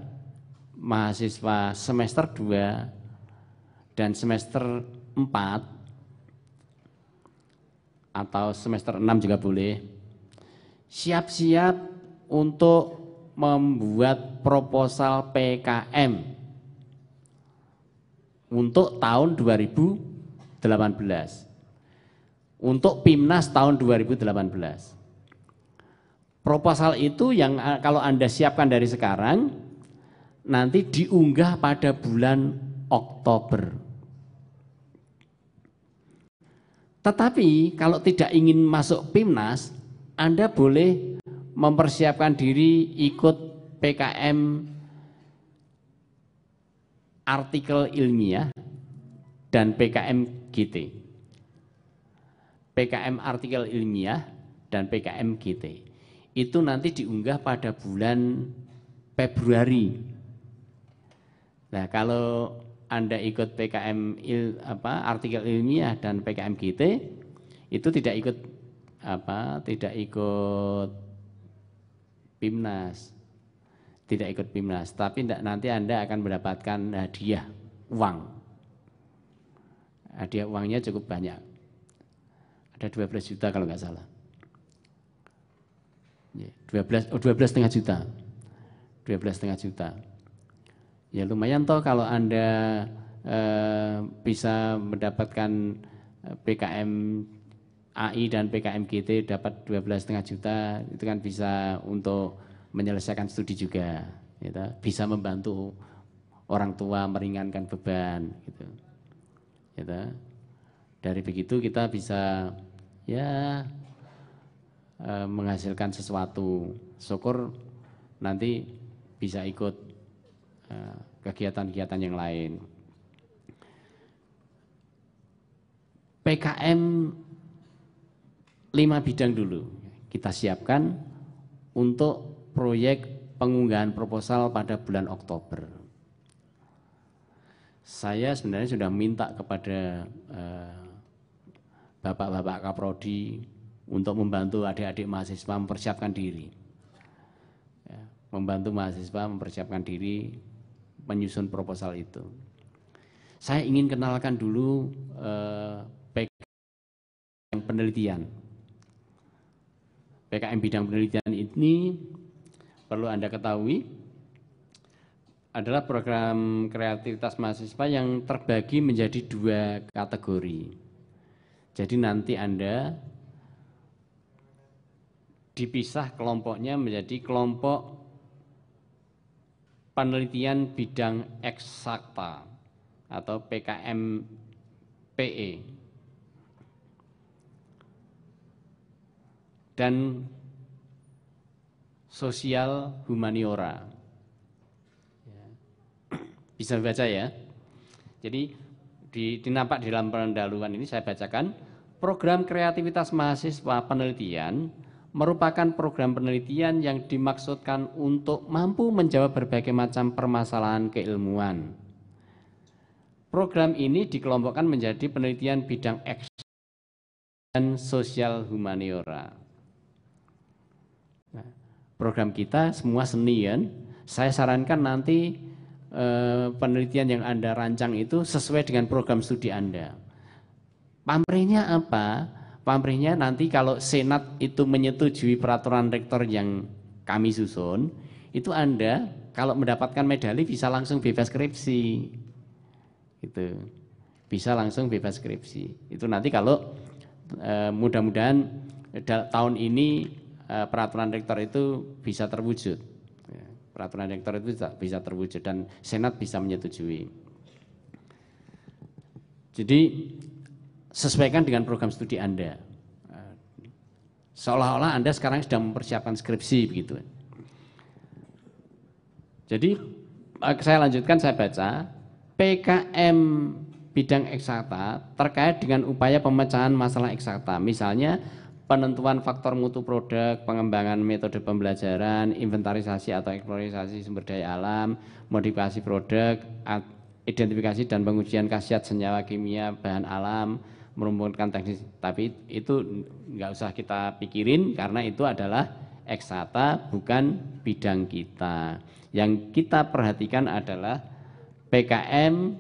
mahasiswa semester 2 dan semester 4 atau semester 6 juga boleh siap-siap untuk membuat proposal PKM untuk tahun 2018. Untuk PIMNAS tahun 2018. Proposal itu yang kalau Anda siapkan dari sekarang, nanti diunggah pada bulan Oktober. Tetapi kalau tidak ingin masuk PIMNAS, Anda boleh mempersiapkan diri ikut PKM artikel ilmiah dan PKM GT. PKM artikel ilmiah dan PKM GT. Itu nanti diunggah pada bulan Februari. Nah, kalau Anda ikut PKM il, apa artikel ilmiah dan PKM GT itu tidak ikut apa? Tidak ikut PIMNAS tidak ikut PIMNAS, tapi nanti Anda akan mendapatkan hadiah uang. Hadiah uangnya cukup banyak. Ada 12 juta kalau nggak salah. 12 oh 12 setengah juta. 12 setengah juta. Ya lumayan toh kalau Anda eh, bisa mendapatkan eh, PKM AI dan PKM GT dapat 12 setengah juta itu kan bisa untuk menyelesaikan studi juga, gitu. bisa membantu orang tua meringankan beban, gitu. gitu. Dari begitu kita bisa ya eh, menghasilkan sesuatu. Syukur nanti bisa ikut eh, kegiatan-kegiatan yang lain. PKM lima bidang dulu kita siapkan untuk proyek pengunggahan proposal pada bulan Oktober. Saya sebenarnya sudah minta kepada eh, bapak-bapak kaprodi untuk membantu adik-adik mahasiswa mempersiapkan diri. Ya, membantu mahasiswa mempersiapkan diri menyusun proposal itu. Saya ingin kenalkan dulu eh, PKM penelitian. PKM bidang penelitian ini perlu Anda ketahui adalah program kreativitas mahasiswa yang terbagi menjadi dua kategori. Jadi nanti Anda dipisah kelompoknya menjadi kelompok penelitian bidang eksakta atau PKMPE dan sosial humaniora. Ya. Bisa baca ya. Jadi di, dinampak di dalam pendahuluan ini saya bacakan program kreativitas mahasiswa penelitian merupakan program penelitian yang dimaksudkan untuk mampu menjawab berbagai macam permasalahan keilmuan. Program ini dikelompokkan menjadi penelitian bidang X dan sosial humaniora. Program kita semua seni kan. Saya sarankan nanti eh, penelitian yang Anda rancang itu sesuai dengan program studi Anda. Pamrihnya apa? Pamrihnya nanti kalau Senat itu menyetujui peraturan rektor yang kami susun, itu Anda kalau mendapatkan medali bisa langsung bebas skripsi. Itu. Bisa langsung bebas skripsi. Itu nanti kalau eh, mudah-mudahan tahun ini peraturan rektor itu bisa terwujud peraturan rektor itu bisa terwujud dan senat bisa menyetujui. Jadi sesuaikan dengan program studi Anda. Seolah-olah Anda sekarang sedang mempersiapkan skripsi begitu. Jadi saya lanjutkan saya baca PKM bidang eksakta terkait dengan upaya pemecahan masalah eksakta. Misalnya penentuan faktor mutu produk, pengembangan metode pembelajaran, inventarisasi atau eksplorasi sumber daya alam, modifikasi produk, identifikasi dan pengujian khasiat senyawa kimia bahan alam, merumuskan teknis. Tapi itu nggak usah kita pikirin karena itu adalah eksata bukan bidang kita. Yang kita perhatikan adalah PKM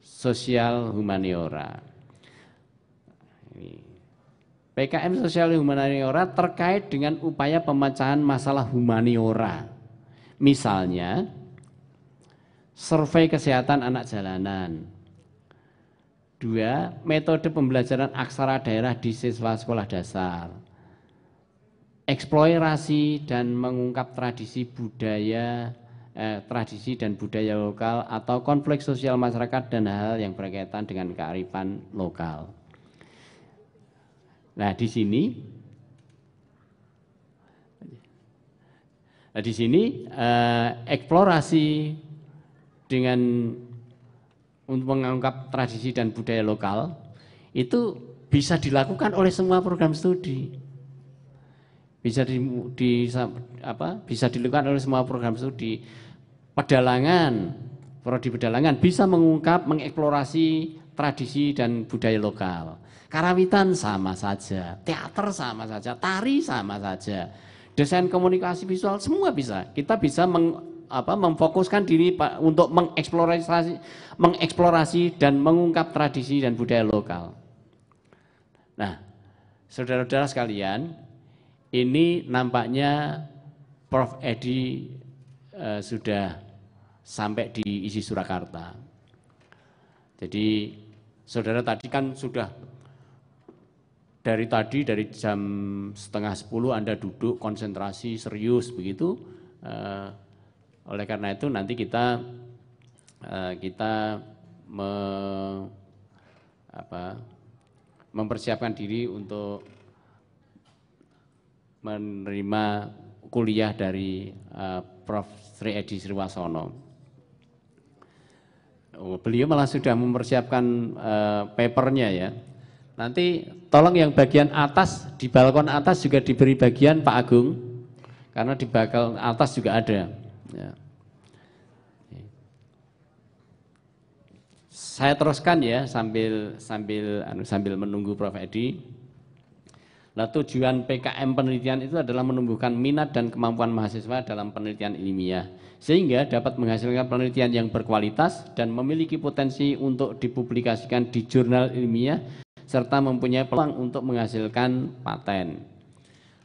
sosial humaniora. Ini PKM Sosial Humaniora terkait dengan upaya pemecahan masalah humaniora. Misalnya, survei kesehatan anak jalanan. Dua, metode pembelajaran aksara daerah di siswa sekolah dasar. Eksplorasi dan mengungkap tradisi budaya, eh, tradisi dan budaya lokal atau konflik sosial masyarakat dan hal yang berkaitan dengan kearifan lokal. Nah, di sini Nah, di sini eh, eksplorasi dengan untuk mengungkap tradisi dan budaya lokal itu bisa dilakukan oleh semua program studi. Bisa di, di apa? Bisa dilakukan oleh semua program studi. Pedalangan, prodi pedalangan bisa mengungkap, mengeksplorasi tradisi dan budaya lokal. Karawitan sama saja, teater sama saja, tari sama saja, desain komunikasi visual semua bisa. Kita bisa meng, apa, memfokuskan diri untuk mengeksplorasi, mengeksplorasi dan mengungkap tradisi dan budaya lokal. Nah, saudara-saudara sekalian, ini nampaknya Prof. Edi eh, sudah sampai di isi Surakarta. Jadi saudara tadi kan sudah dari tadi dari jam setengah sepuluh Anda duduk konsentrasi serius begitu. Uh, oleh karena itu nanti kita uh, kita me, apa, mempersiapkan diri untuk menerima kuliah dari uh, Prof. Sri Edi Sriwasono. Oh, beliau malah sudah mempersiapkan uh, papernya ya. Nanti tolong yang bagian atas, di balkon atas juga diberi bagian Pak Agung, karena di balkon atas juga ada. Ya. Saya teruskan ya sambil sambil anu, sambil menunggu Prof Edi. Nah, tujuan PKM penelitian itu adalah menumbuhkan minat dan kemampuan mahasiswa dalam penelitian ilmiah sehingga dapat menghasilkan penelitian yang berkualitas dan memiliki potensi untuk dipublikasikan di jurnal ilmiah serta mempunyai peluang untuk menghasilkan paten.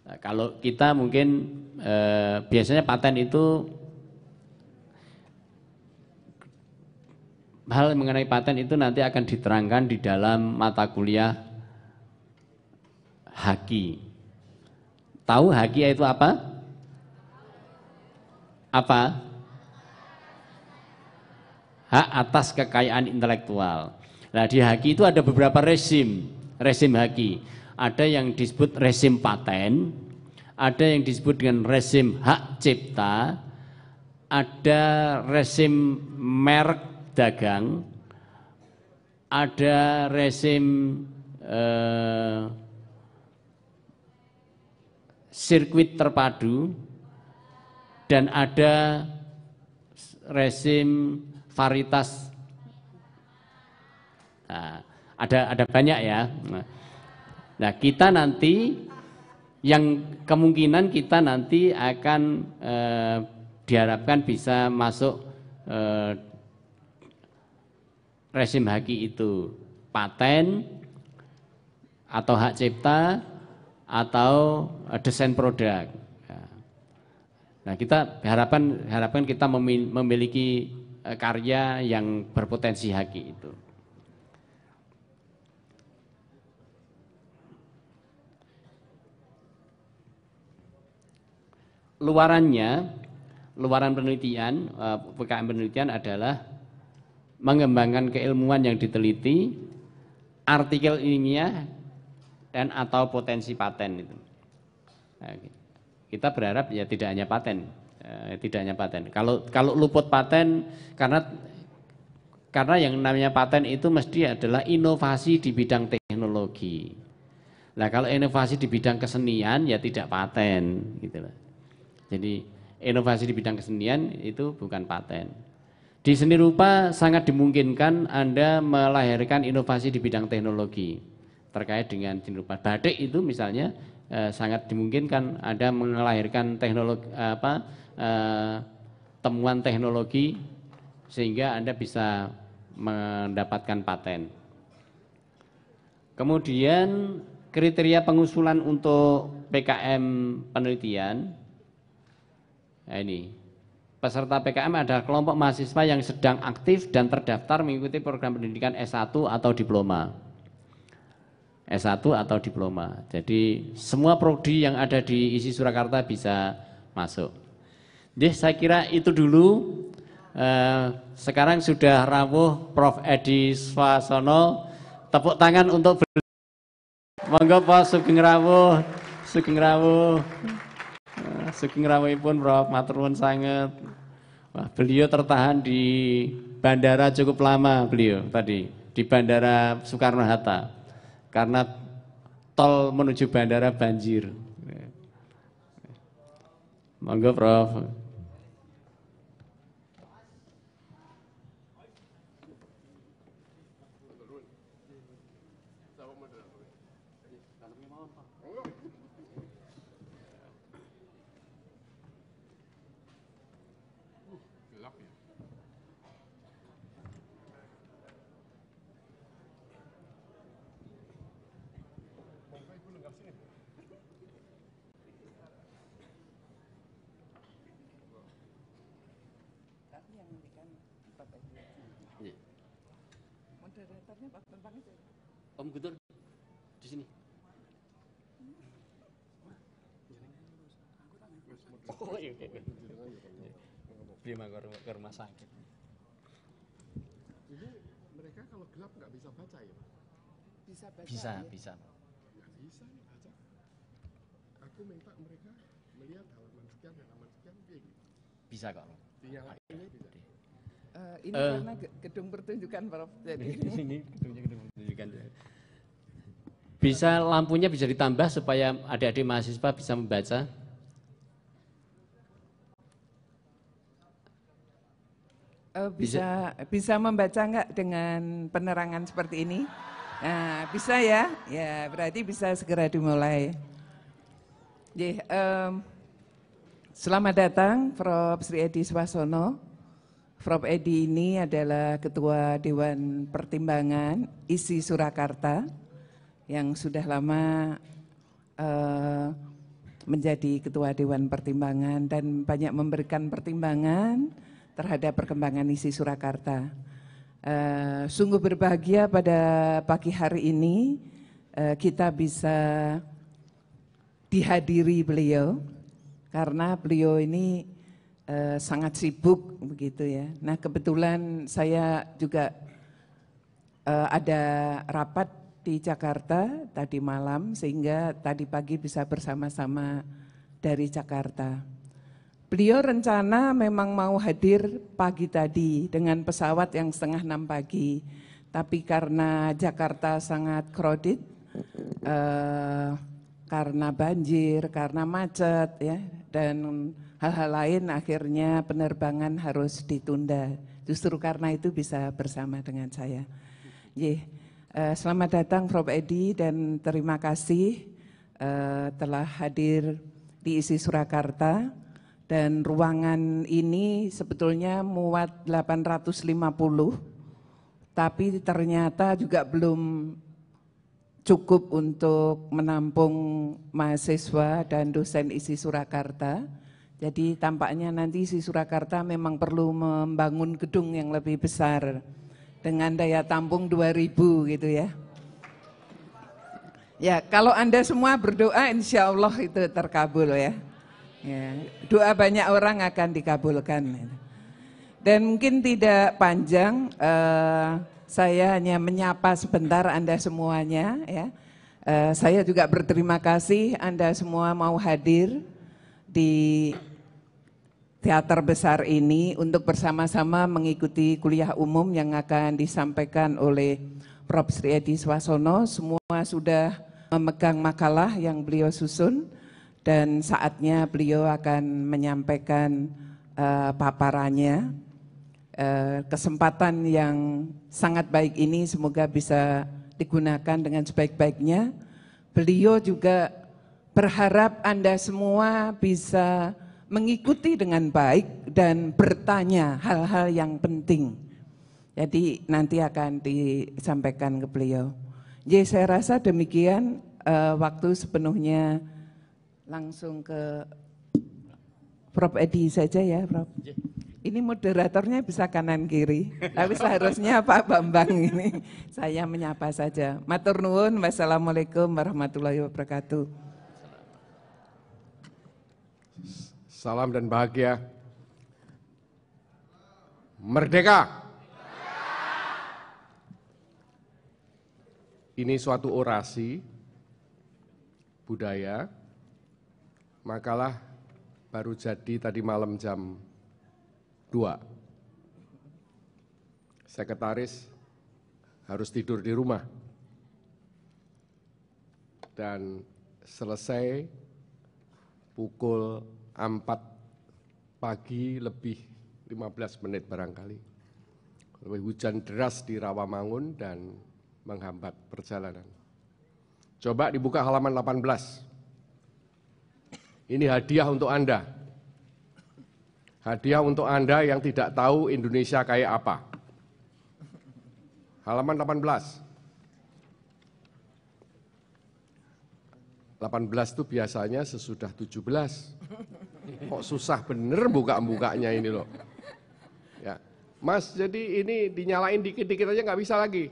Nah, kalau kita mungkin eh, biasanya paten itu hal mengenai paten itu nanti akan diterangkan di dalam mata kuliah haki. Tahu haki itu apa? Apa? Hak atas kekayaan intelektual. Nah di haki itu ada beberapa resim, resim haki. Ada yang disebut resim paten, ada yang disebut dengan resim hak cipta, ada resim merek dagang, ada resim eh, sirkuit terpadu, dan ada resim varietas. Nah, ada ada banyak ya. Nah, kita nanti yang kemungkinan kita nanti akan eh, diharapkan bisa masuk eh, resim haki itu paten atau hak cipta atau eh, desain produk. Nah, kita harapan harapan kita memiliki Eh, karya yang berpotensi haki itu. Luarannya, luaran penelitian, eh, PKM penelitian adalah mengembangkan keilmuan yang diteliti, artikel ilmiah, dan atau potensi paten itu. Nah, kita berharap ya tidak hanya paten, Eh, tidak hanya paten. Kalau kalau luput paten karena karena yang namanya paten itu mesti adalah inovasi di bidang teknologi. Nah kalau inovasi di bidang kesenian ya tidak paten gitu loh. Jadi inovasi di bidang kesenian itu bukan paten. Di seni rupa sangat dimungkinkan Anda melahirkan inovasi di bidang teknologi terkait dengan seni rupa. Batik itu misalnya eh, sangat dimungkinkan Anda melahirkan teknologi apa eh, temuan teknologi sehingga Anda bisa mendapatkan paten. Kemudian kriteria pengusulan untuk PKM penelitian. Nah ini, peserta PKM adalah kelompok mahasiswa yang sedang aktif dan terdaftar mengikuti program pendidikan S1 atau diploma. S1 atau diploma. Jadi semua prodi yang ada di isi Surakarta bisa masuk. Jadi saya kira itu dulu. Eh, sekarang sudah rawuh Prof. Edi Swasono. Tepuk tangan untuk beliau. Monggo Pak Sugeng rawuh, Sugeng rawuh. Sugeng rawuhipun Prof. Maturun sangat. Wah, beliau tertahan di bandara cukup lama beliau tadi di bandara Soekarno Hatta karena tol menuju bandara banjir. Monggo Prof. ke rumah sakit. Ini mereka kalau gelap nggak bisa baca ya Bisa baca. Bisa, ya? bisa. Nggak bisa nih baca. Aku minta mereka melihat halaman sekian dan halaman sekian gitu. Bisa kok. Ini bisa. Uh, ini uh, karena gedung pertunjukan Prof. Jadi ini gedungnya gedung pertunjukan. Bisa lampunya bisa ditambah supaya adik-adik mahasiswa bisa membaca. Uh, bisa, bisa bisa membaca nggak dengan penerangan seperti ini? Nah, bisa ya? Ya, berarti bisa segera dimulai. Jadi, um, selamat datang Prof. Sri Edi Swasono. Prof. Edi ini adalah Ketua Dewan Pertimbangan ISI Surakarta yang sudah lama uh, menjadi ketua Dewan Pertimbangan dan banyak memberikan pertimbangan terhadap perkembangan isi Surakarta. Eh, sungguh berbahagia pada pagi hari ini eh, kita bisa dihadiri beliau karena beliau ini eh, sangat sibuk begitu ya. Nah kebetulan saya juga eh, ada rapat di Jakarta tadi malam sehingga tadi pagi bisa bersama-sama dari Jakarta. Beliau rencana memang mau hadir pagi tadi dengan pesawat yang setengah enam pagi. Tapi karena Jakarta sangat crowded, eh, karena banjir, karena macet, ya, dan hal-hal lain akhirnya penerbangan harus ditunda. Justru karena itu bisa bersama dengan saya. Ye, eh, selamat datang Prof. Edi dan terima kasih eh, telah hadir di isi Surakarta dan ruangan ini sebetulnya muat 850 tapi ternyata juga belum cukup untuk menampung mahasiswa dan dosen isi Surakarta. Jadi tampaknya nanti isi Surakarta memang perlu membangun gedung yang lebih besar dengan daya tampung 2000 gitu ya. Ya, kalau Anda semua berdoa insya Allah itu terkabul ya. Ya, doa banyak orang akan dikabulkan. Dan mungkin tidak panjang, uh, saya hanya menyapa sebentar Anda semuanya. Ya. Uh, saya juga berterima kasih Anda semua mau hadir di teater besar ini untuk bersama-sama mengikuti kuliah umum yang akan disampaikan oleh Prof. Sri Edi Swasono. Semua sudah memegang makalah yang beliau susun dan saatnya beliau akan menyampaikan uh, paparannya. Uh, kesempatan yang sangat baik ini semoga bisa digunakan dengan sebaik-baiknya. Beliau juga berharap Anda semua bisa mengikuti dengan baik dan bertanya hal-hal yang penting. Jadi nanti akan disampaikan ke beliau. Jadi saya rasa demikian uh, waktu sepenuhnya langsung ke Prof Edi saja ya, Prof. Ini moderatornya bisa kanan kiri, tapi seharusnya Pak Bambang ini saya menyapa saja. Matur nuwun, wassalamualaikum warahmatullahi wabarakatuh. Salam dan bahagia. Merdeka. Ini suatu orasi budaya Makalah baru jadi tadi malam jam 2. Sekretaris harus tidur di rumah. Dan selesai pukul 4 pagi lebih 15 menit barangkali. Lebih hujan deras di Rawamangun dan menghambat perjalanan. Coba dibuka halaman 18. Ini hadiah untuk Anda. Hadiah untuk Anda yang tidak tahu Indonesia kayak apa. Halaman 18. 18 itu biasanya sesudah 17. Kok susah bener buka-bukanya ini loh. Ya. Mas, jadi ini dinyalain dikit-dikit aja nggak bisa lagi.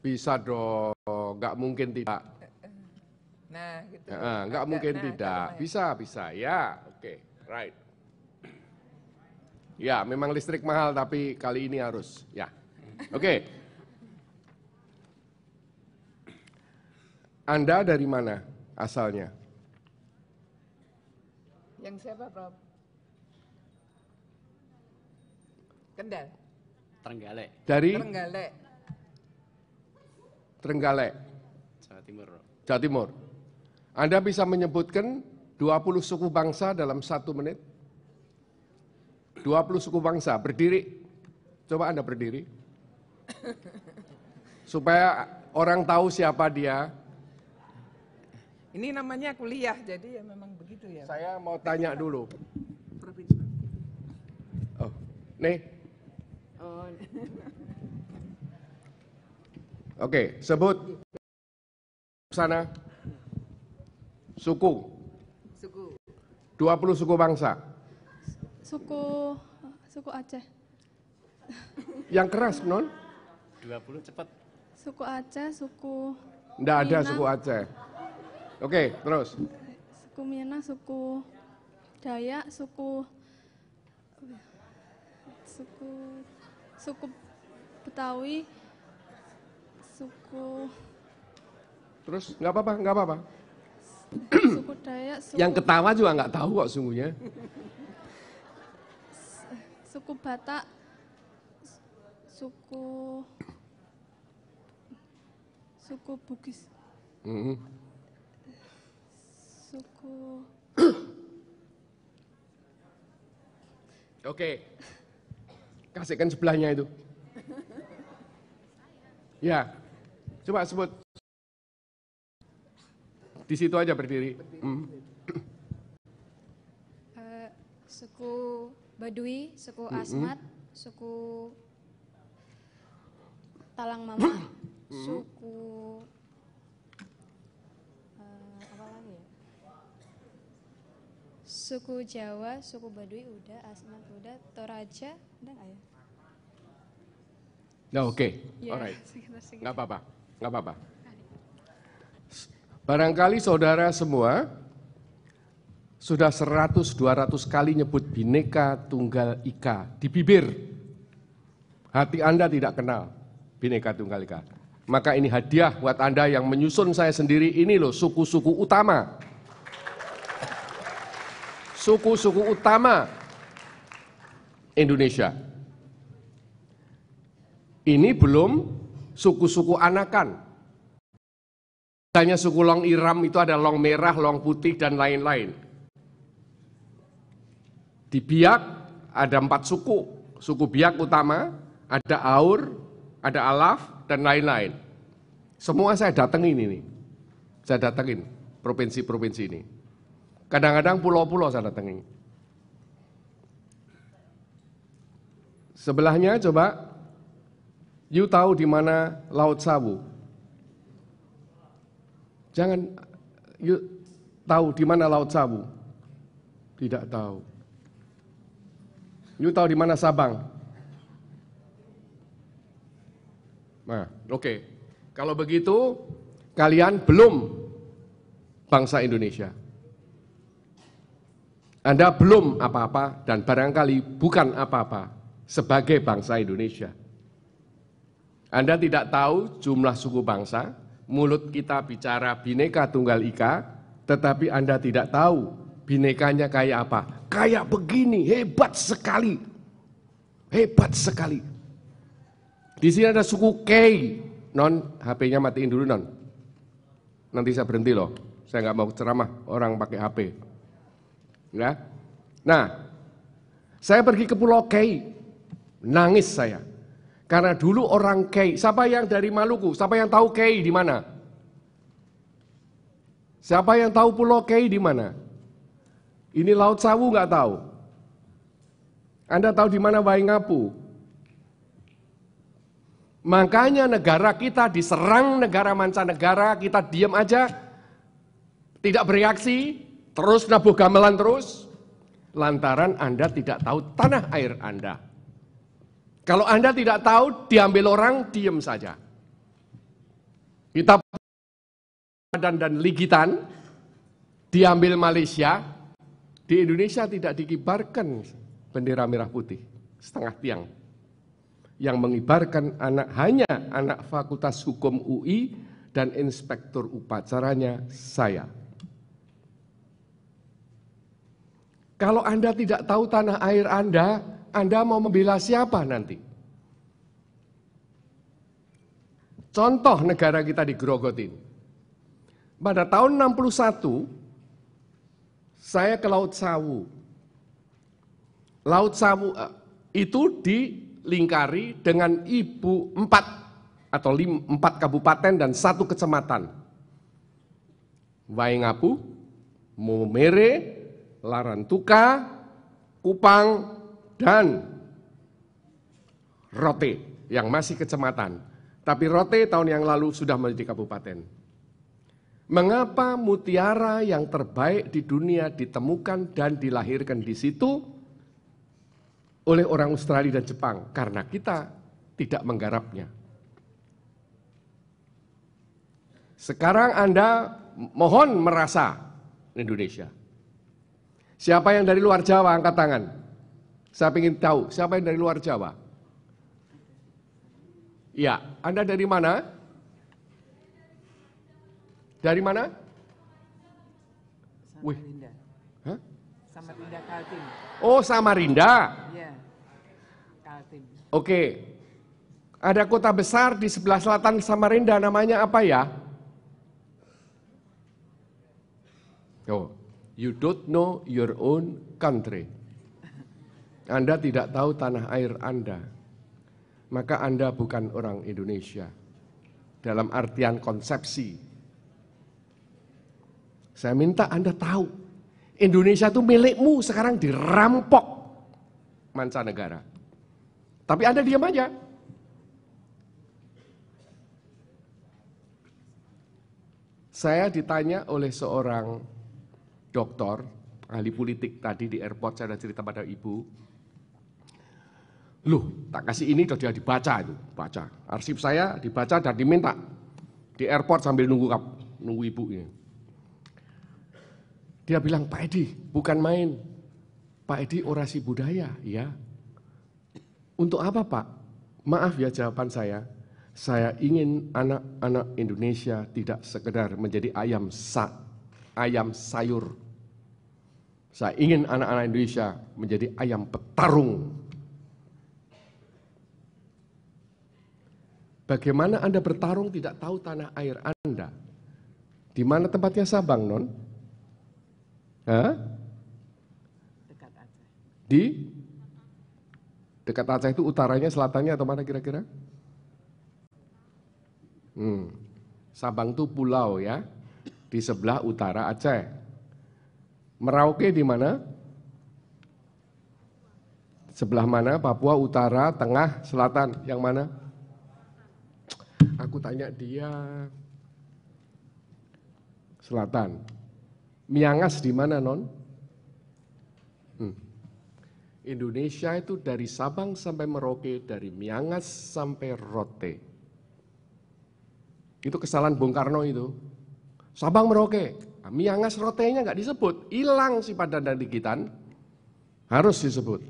Bisa dong, nggak mungkin tidak. Nah, gitu. Ya, enggak mungkin nah, tidak. Bisa, bisa. Ya, oke. Okay. Right. Ya, memang listrik mahal tapi kali ini harus. Ya. Oke. Okay. Anda dari mana asalnya? Yang siapa, Prof? Kendal. Trenggalek. Dari? Trenggalek. Trenggalek. Jawa Timur. Jawa Timur. Anda bisa menyebutkan 20 suku bangsa dalam satu menit? 20 suku bangsa, berdiri. Coba Anda berdiri. Supaya orang tahu siapa dia. Ini namanya kuliah, jadi ya memang begitu ya. Saya mau tanya dulu. Oh, nih. Oh. Oke, sebut sana. Suku. Suku. 20 suku bangsa. Suku suku Aceh. Yang keras, Non? 20 cepat. Suku Aceh, suku Enggak ada suku Aceh. Oke, terus. suku Minang, suku Dayak, suku suku suku Betawi, suku Terus nggak apa-apa, nggak apa-apa. Suku Dayak, suku, Yang ketawa juga nggak tahu kok sungguhnya. suku Batak, suku suku Bugis, Mhm. suku Oke. Kasihkan sebelahnya itu. Ya. Coba sebut. Di situ aja berdiri. Hmm. Eh, suku Badui, suku Asmat, suku Talang Mama, suku eh, apa lagi ya? Suku Jawa, suku Badui udah, Asmat udah, Toraja udah nggak ya? Nah, oke. Ya, Alright. sekitar segitu. Nggak apa-apa. Nggak apa-apa. Barangkali saudara semua sudah 100 200 kali nyebut bineka tunggal ika di bibir. Hati Anda tidak kenal bineka tunggal ika. Maka ini hadiah buat Anda yang menyusun saya sendiri ini loh suku-suku utama. Suku-suku utama Indonesia. Ini belum suku-suku anakan. Misalnya suku Long Iram itu ada Long Merah, Long Putih, dan lain-lain. Di Biak ada empat suku. Suku Biak utama, ada Aur, ada Alaf, dan lain-lain. Semua saya datengin ini. Saya datengin provinsi-provinsi ini. Kadang-kadang pulau-pulau saya datengin. Sebelahnya coba, you tahu di mana Laut Sawu? Jangan you tahu di mana Laut Sawu? Tidak tahu. You tahu di mana Sabang? Nah, oke. Kalau begitu, kalian belum bangsa Indonesia. Anda belum apa-apa dan barangkali bukan apa-apa sebagai bangsa Indonesia. Anda tidak tahu jumlah suku bangsa, mulut kita bicara bineka tunggal ika, tetapi Anda tidak tahu binekanya kayak apa. Kayak begini, hebat sekali. Hebat sekali. Di sini ada suku Kei. Non, HP-nya matiin dulu non. Nanti saya berhenti loh. Saya nggak mau ceramah orang pakai HP. Ya. Nah, saya pergi ke Pulau Kei. Nangis saya. Karena dulu orang Kei, siapa yang dari Maluku? Siapa yang tahu Kei di mana? Siapa yang tahu Pulau Kei di mana? Ini Laut Sawu nggak tahu. Anda tahu di mana Waingapu? Makanya negara kita diserang negara mancanegara, kita diam aja, tidak bereaksi, terus nabuh gamelan terus, lantaran Anda tidak tahu tanah air Anda. Kalau Anda tidak tahu, diambil orang, diam saja. Kita dan dan ligitan, diambil Malaysia, di Indonesia tidak dikibarkan bendera merah putih, setengah tiang. Yang mengibarkan anak hanya anak Fakultas Hukum UI dan inspektur upacaranya saya. Kalau Anda tidak tahu tanah air Anda, Anda mau membela siapa nanti? Contoh negara kita digerogotin. Pada tahun 61, saya ke Laut Sawu. Laut Sawu eh, itu dilingkari dengan ibu empat atau lim, empat kabupaten dan satu kecamatan. Waingapu, Momere, Larantuka, Kupang, dan Rote yang masih kecamatan. Tapi Rote tahun yang lalu sudah menjadi kabupaten. Mengapa mutiara yang terbaik di dunia ditemukan dan dilahirkan di situ oleh orang Australia dan Jepang? Karena kita tidak menggarapnya. Sekarang Anda mohon merasa Indonesia. Siapa yang dari luar Jawa angkat tangan? Saya ingin tahu, siapa yang dari luar Jawa? Ya, Anda dari mana? Dari mana? Wih. Samarinda. Hah? Samarinda Kaltim. Oh, Samarinda. Ya. Kaltim. Oke. Ada kota besar di sebelah selatan Samarinda namanya apa ya? Oh, you don't know your own country. Anda tidak tahu tanah air Anda. Maka Anda bukan orang Indonesia. Dalam artian konsepsi. Saya minta Anda tahu, Indonesia itu milikmu sekarang dirampok mancanegara. Tapi Anda diam aja. Saya ditanya oleh seorang dokter, ahli politik tadi di airport, saya ada cerita pada ibu. Loh, tak kasih ini sudah dibaca itu, baca. Arsip saya dibaca dan diminta di airport sambil nunggu nunggu ibu ini. Dia bilang, Pak Edi, bukan main. Pak Edi orasi budaya, ya. Untuk apa Pak? Maaf ya jawaban saya. Saya ingin anak-anak Indonesia tidak sekedar menjadi ayam sa, ayam sayur. Saya ingin anak-anak Indonesia menjadi ayam petarung. Bagaimana Anda bertarung tidak tahu tanah air Anda? Di mana tempatnya Sabang, Non? Hah? Dekat Aceh. Di dekat Aceh itu utaranya, selatannya atau mana kira-kira? Hmm. Sabang itu pulau ya, di sebelah utara Aceh. Merauke di mana? Sebelah mana? Papua Utara, Tengah, Selatan, yang mana? Aku tanya dia. Selatan. Miangas di mana non? Hmm. Indonesia itu dari Sabang sampai Merauke, dari Miangas sampai Rote. Itu kesalahan Bung Karno itu. Sabang Merauke, nah, Miangas Rote-nya nggak disebut, hilang si Padan dan Digitan, harus disebut.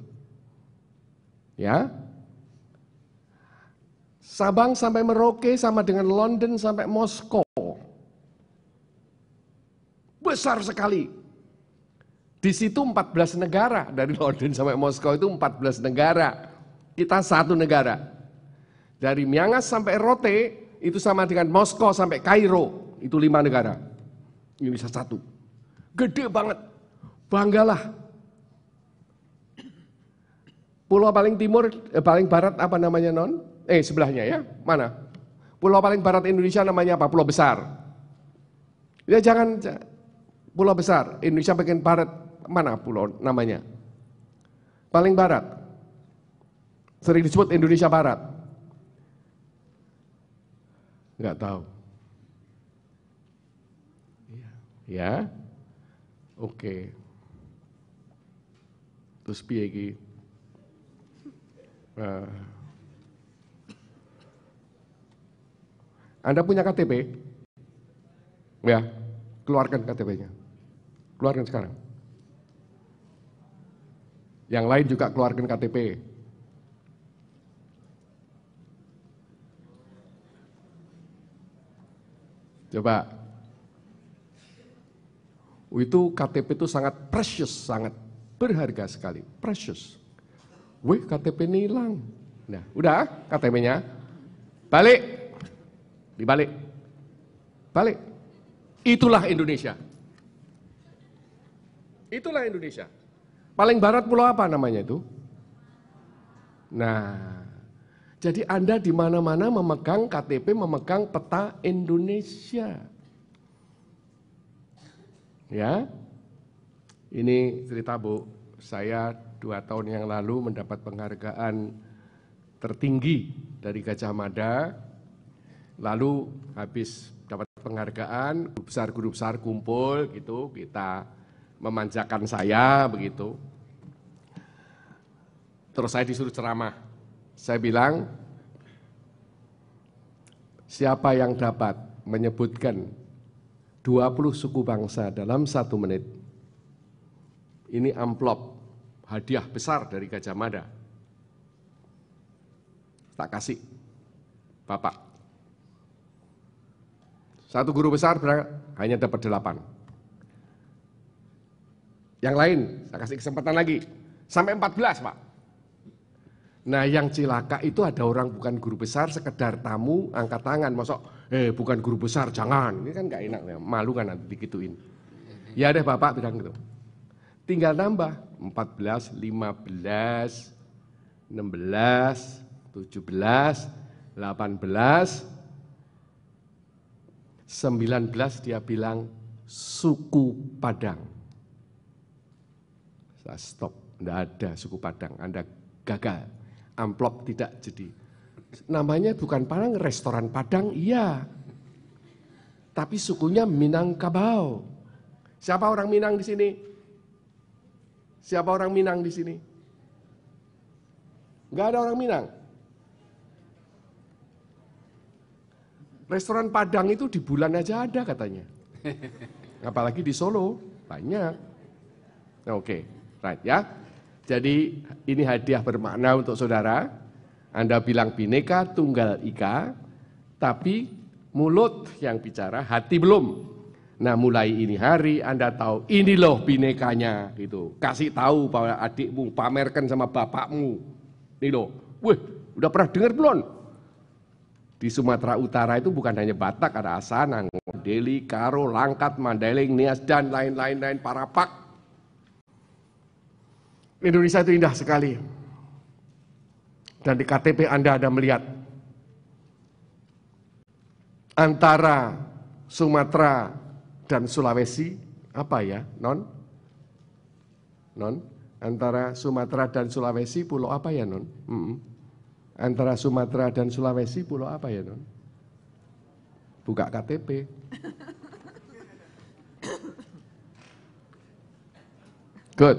Ya, Sabang sampai Merauke sama dengan London sampai Moskow. Besar sekali. Di situ 14 negara, dari London sampai Moskow itu 14 negara. Kita satu negara. Dari Miangas sampai Rote itu sama dengan Moskow sampai Kairo, itu lima negara. Indonesia satu. Gede banget. Banggalah. Pulau paling timur, eh, paling barat apa namanya non? Eh sebelahnya ya, mana? Pulau paling barat Indonesia namanya apa? Pulau Besar. Ya jangan Pulau Besar, Indonesia bagian barat mana pulau namanya? Paling barat. Sering disebut Indonesia Barat. Enggak tahu. Ya. ya. Oke. Terus piye iki? Nah. Anda punya KTP? Ya, keluarkan KTP-nya. Keluarkan sekarang. Yang lain juga keluarkan KTP. Coba. Itu KTP itu sangat precious, sangat berharga sekali. Precious. Wih, KTP ini hilang. Nah, udah KTP-nya. Balik. Dibalik. Balik. Itulah Indonesia. Itulah Indonesia. Paling barat pulau apa namanya itu? Nah, jadi Anda di mana-mana memegang KTP, memegang peta Indonesia. Ya, ini cerita Bu, saya dua tahun yang lalu mendapat penghargaan tertinggi dari Gajah Mada. Lalu habis dapat penghargaan, guru besar guru besar kumpul gitu, kita memanjakan saya begitu. Terus saya disuruh ceramah. Saya bilang, Siapa yang dapat menyebutkan 20 suku bangsa dalam satu menit, ini amplop hadiah besar dari Gajah Mada. Tak kasih, Bapak. Satu guru besar hanya dapat delapan. Yang lain, saya kasih kesempatan lagi. Sampai 14, Pak. Nah yang cilaka itu ada orang bukan guru besar, sekedar tamu, angkat tangan. Masuk, eh bukan guru besar, jangan. Ini kan gak enak, ya. malu kan nanti dikituin. Ya deh Bapak bilang gitu. Tinggal nambah, 14, 15, 16, 17, 18, 19 dia bilang suku Padang. Saya stop, enggak ada suku Padang, Anda gagal. Amplop tidak jadi. Namanya bukan Padang, restoran Padang, iya. Tapi sukunya Minangkabau. Siapa orang Minang di sini? Siapa orang Minang di sini? Enggak ada orang Minang. Restoran Padang itu di bulan aja ada katanya. Apalagi di Solo, banyak. Oke, okay, right ya. Jadi ini hadiah bermakna untuk saudara. Anda bilang bineka tunggal ika, tapi mulut yang bicara, hati belum. Nah mulai ini hari Anda tahu ini loh binekanya gitu. Kasih tahu bahwa adikmu pamerkan sama bapakmu. Ini loh. Wih, udah pernah dengar belum? Di Sumatera Utara itu bukan hanya Batak, ada Asanang, Deli, Karo, Langkat, Mandailing, Nias, dan lain-lain, lain Parapak. Indonesia itu indah sekali. Dan di KTP Anda ada melihat antara Sumatera dan Sulawesi, apa ya, non? Non? Antara Sumatera dan Sulawesi, pulau apa ya, non? Hmm antara Sumatera dan Sulawesi pulau apa ya non? Buka KTP. Good.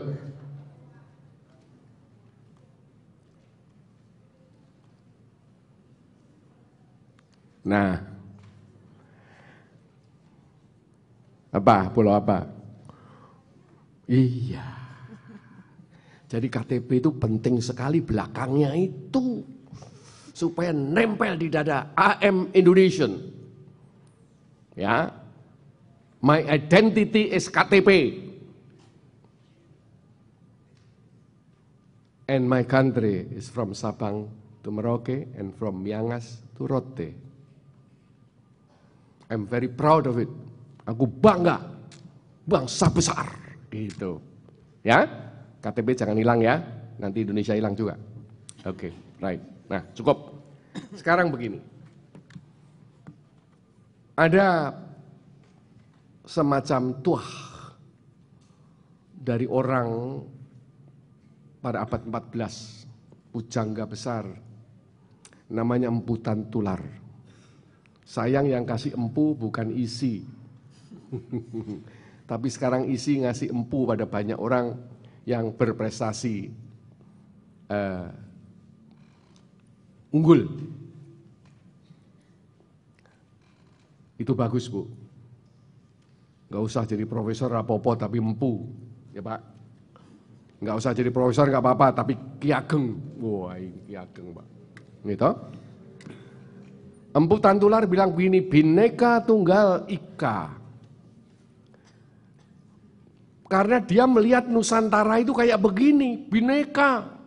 Nah, apa pulau apa? Iya. Jadi KTP itu penting sekali belakangnya itu supaya nempel di dada AM Indonesian. Ya. My identity is KTP. And my country is from Sabang to Merauke and from Miangas to Rote. I'm very proud of it. Aku bangga bangsa besar gitu. Ya, KTP jangan hilang ya. Nanti Indonesia hilang juga. Oke, okay, right. Nah, cukup. Sekarang begini. Ada semacam tuah dari orang pada abad 14, pujangga besar, namanya emputan tular. Sayang yang kasih empu bukan isi. Tapi sekarang isi ngasih empu pada banyak orang yang berprestasi. Uh, unggul. Itu bagus bu. Gak usah jadi profesor apa-apa tapi empu. Ya pak. Gak usah jadi profesor gak apa-apa tapi kiageng. Wah ini kiageng pak. Gitu. Empu Tantular bilang begini, bineka tunggal ika. Karena dia melihat Nusantara itu kayak begini, bineka.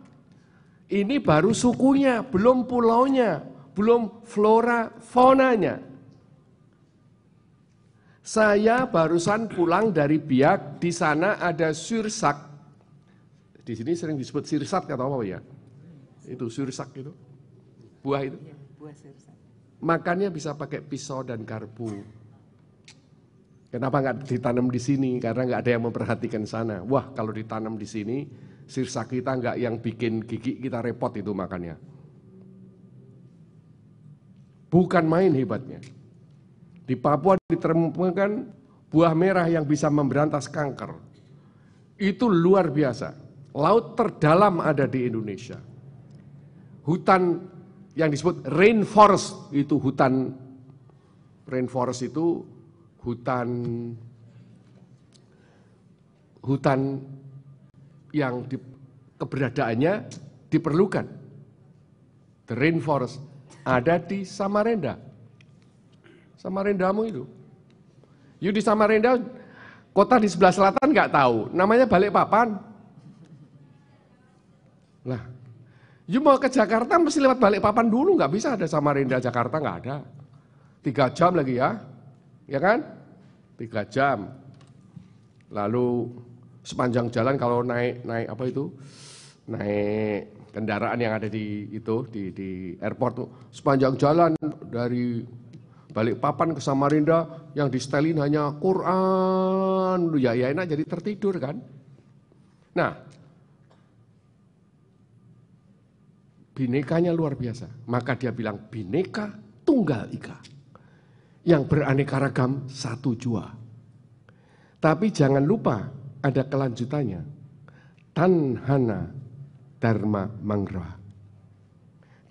Ini baru sukunya, belum pulaunya, belum flora faunanya. Saya barusan pulang dari Biak, di sana ada sursak. Di sini sering disebut sirsat kata apa ya? Itu sursak itu. Buah itu. Iya, buah sirsak. Makannya bisa pakai pisau dan garpu. Kenapa nggak ditanam di sini? Karena nggak ada yang memperhatikan sana. Wah, kalau ditanam di sini, sirsa kita nggak yang bikin gigi kita repot itu makannya. Bukan main hebatnya. Di Papua ditemukan buah merah yang bisa memberantas kanker. Itu luar biasa. Laut terdalam ada di Indonesia. Hutan yang disebut rainforest itu hutan Rainforest itu hutan hutan yang di, keberadaannya diperlukan. The rainforest ada di Samarinda. Samarindamu itu. You di Samarinda, kota di sebelah selatan nggak tahu, namanya Balikpapan. Nah, you mau ke Jakarta mesti lewat Balikpapan dulu, nggak bisa ada Samarinda Jakarta nggak ada. Tiga jam lagi ya, ya kan? Tiga jam. Lalu sepanjang jalan kalau naik naik apa itu? Naik kendaraan yang ada di itu di, di airport tuh. Sepanjang jalan dari balik papan ke Samarinda yang di setelin hanya Quran. Ya ya enak jadi tertidur kan? Nah binekanya luar biasa. Maka dia bilang bineka tunggal ika yang beraneka ragam satu jua. Tapi jangan lupa ada kelanjutannya. Tanhana dharma mangra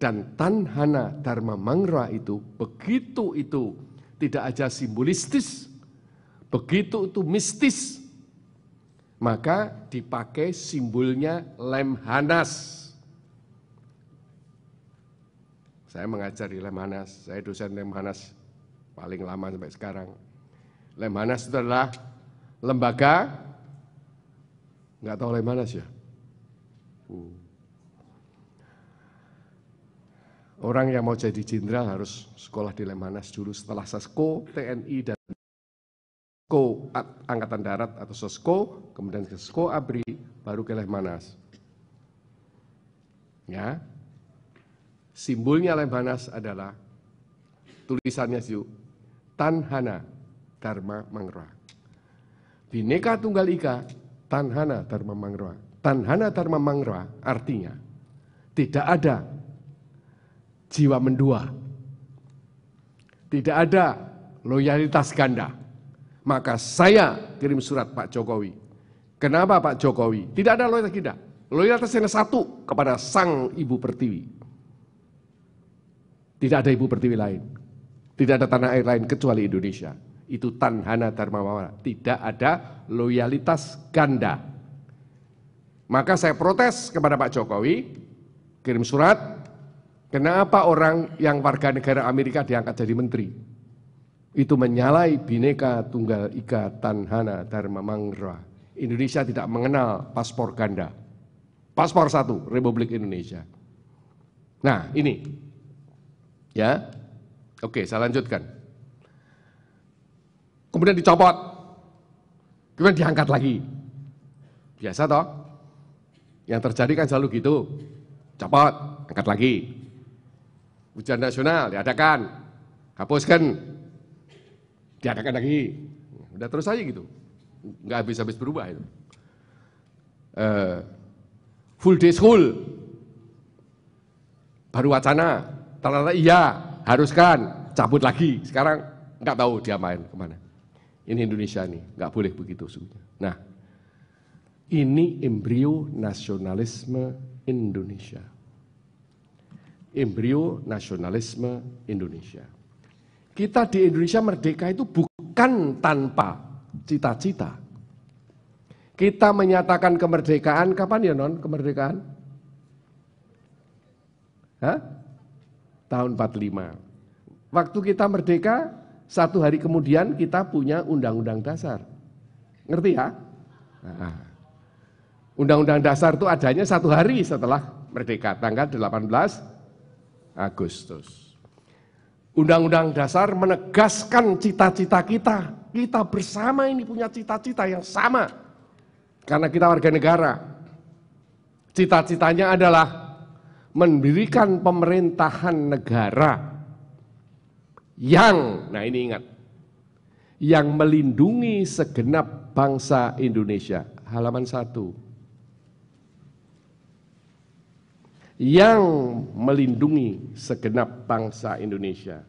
dan tanhana dharma mangra itu begitu itu tidak aja simbolistis begitu itu mistis maka dipakai simbolnya lemhanas. Saya mengajar di Lemhanas, saya dosen Lemhanas paling lama sampai sekarang. Lemhanas itu adalah lembaga, nggak tahu Lemhanas ya? Uh. Orang yang mau jadi jenderal harus sekolah di Lemhanas dulu setelah Sesko, TNI dan Sesko Angkatan Darat atau Sesko, kemudian ke Sesko Abri, baru ke Lemhanas. Ya, simbolnya Lemhanas adalah tulisannya Siu, Tanhana Dharma Mangra. Bineka Tunggal Ika, Tanhana Dharma. Tanhana Dharma artinya tidak ada jiwa mendua. Tidak ada loyalitas ganda. Maka saya kirim surat Pak Jokowi. Kenapa Pak Jokowi? Tidak ada loyalitas ganda. Loyalitas yang satu kepada Sang Ibu Pertiwi. Tidak ada ibu pertiwi lain. Tidak ada tanah air lain kecuali Indonesia. Itu Tanhana Dharma Mawara. Tidak ada loyalitas ganda. Maka saya protes kepada Pak Jokowi, kirim surat, kenapa orang yang warga negara Amerika diangkat jadi menteri? Itu menyalai bineka tunggal ika tanhana dharma mangra. Indonesia tidak mengenal paspor ganda. Paspor satu, Republik Indonesia. Nah ini, Ya, oke saya lanjutkan. Kemudian dicopot, kemudian diangkat lagi. Biasa toh? Yang terjadi kan selalu gitu. Copot, angkat lagi. Ujian nasional diadakan, hapuskan, diadakan lagi. Udah terus aja gitu. Nggak habis-habis berubah itu. Uh, full day school, baru wacana, ternyata iya, haruskan, cabut lagi. Sekarang nggak tahu dia main ke mana. Ini Indonesia nih, nggak boleh begitu sebetulnya. Nah, ini embrio nasionalisme Indonesia. Embrio nasionalisme Indonesia. Kita di Indonesia merdeka itu bukan tanpa cita-cita. Kita menyatakan kemerdekaan kapan ya non kemerdekaan? Hah? tahun 45. Waktu kita merdeka, satu hari kemudian kita punya undang-undang dasar. Ngerti ya? Nah, undang-undang dasar itu adanya satu hari setelah merdeka, tanggal 18 Agustus. Undang-undang dasar menegaskan cita-cita kita. Kita bersama ini punya cita-cita yang sama. Karena kita warga negara. Cita-citanya adalah mendirikan pemerintahan negara yang, nah ini ingat, yang melindungi segenap bangsa Indonesia. Halaman satu. Yang melindungi segenap bangsa Indonesia.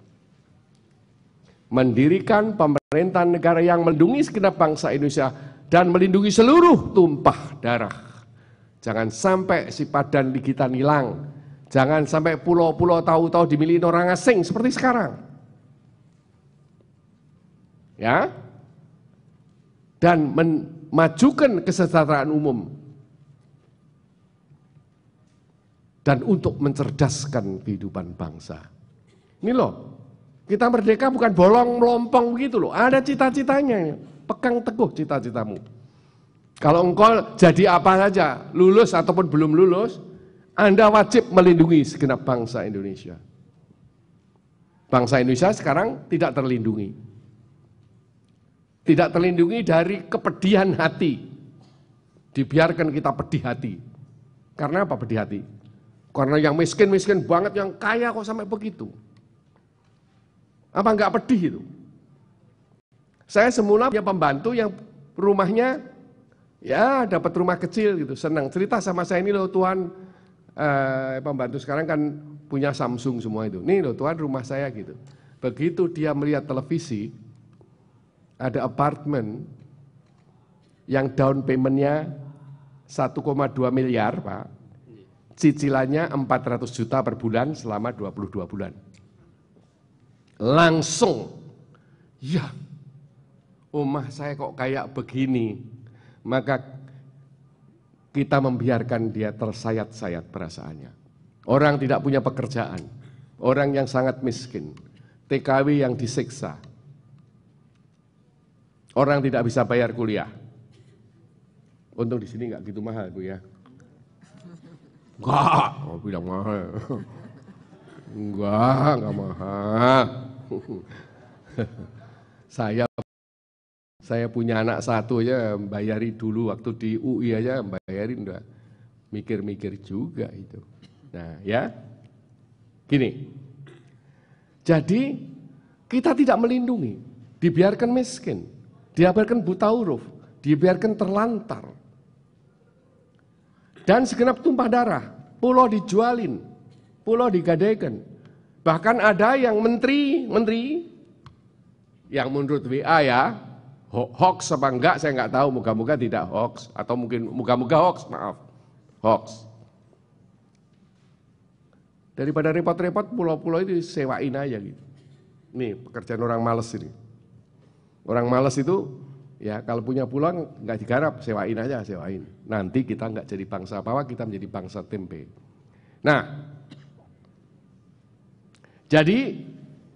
Mendirikan pemerintahan negara yang melindungi segenap bangsa Indonesia dan melindungi seluruh tumpah darah. Jangan sampai si padan ligitan hilang, Jangan sampai pulau-pulau tahu-tahu dimiliki orang asing seperti sekarang. Ya. Dan memajukan kesejahteraan umum. Dan untuk mencerdaskan kehidupan bangsa. Ini loh, kita merdeka bukan bolong melompong gitu loh. Ada cita-citanya. Pegang teguh cita-citamu. Kalau engkau jadi apa saja, lulus ataupun belum lulus, Anda wajib melindungi segenap bangsa Indonesia. Bangsa Indonesia sekarang tidak terlindungi. Tidak terlindungi dari kepedihan hati. Dibiarkan kita pedih hati. Karena apa pedih hati? Karena yang miskin-miskin banget, yang kaya kok sampai begitu. Apa enggak pedih itu? Saya semula punya pembantu yang rumahnya ya dapat rumah kecil gitu, senang. Cerita sama saya ini loh Tuhan, eh, pembantu sekarang kan punya Samsung semua itu. Nih loh Tuhan rumah saya gitu. Begitu dia melihat televisi, ada apartemen yang down paymentnya 1,2 miliar Pak. Cicilannya 400 juta per bulan selama 22 bulan. Langsung, ya omah saya kok kayak begini. Maka kita membiarkan dia tersayat-sayat perasaannya. Orang tidak punya pekerjaan, orang yang sangat miskin, TKW yang disiksa, orang tidak bisa bayar kuliah. Untung di sini nggak gitu mahal bu ya. Enggak, oh, bilang mahal. Enggak, enggak mahal. Saya saya punya anak satu aja bayari dulu waktu di UI aja bayarin udah mikir-mikir juga itu. Nah, ya. Gini. Jadi kita tidak melindungi, dibiarkan miskin, dibiarkan buta huruf, dibiarkan terlantar. Dan segenap tumpah darah, pulau dijualin, pulau digadaikan. Bahkan ada yang menteri, menteri yang menurut WA ya, hoax apa enggak saya enggak tahu, moga-moga tidak hoax atau mungkin moga-moga hoax, maaf. Hoax. Daripada repot-repot pulau-pulau itu sewain aja gitu. Nih pekerjaan orang males ini. Orang males itu ya kalau punya pulau nggak digarap, sewain aja, sewain. Nanti kita nggak jadi bangsa apa kita menjadi bangsa tempe. Nah, jadi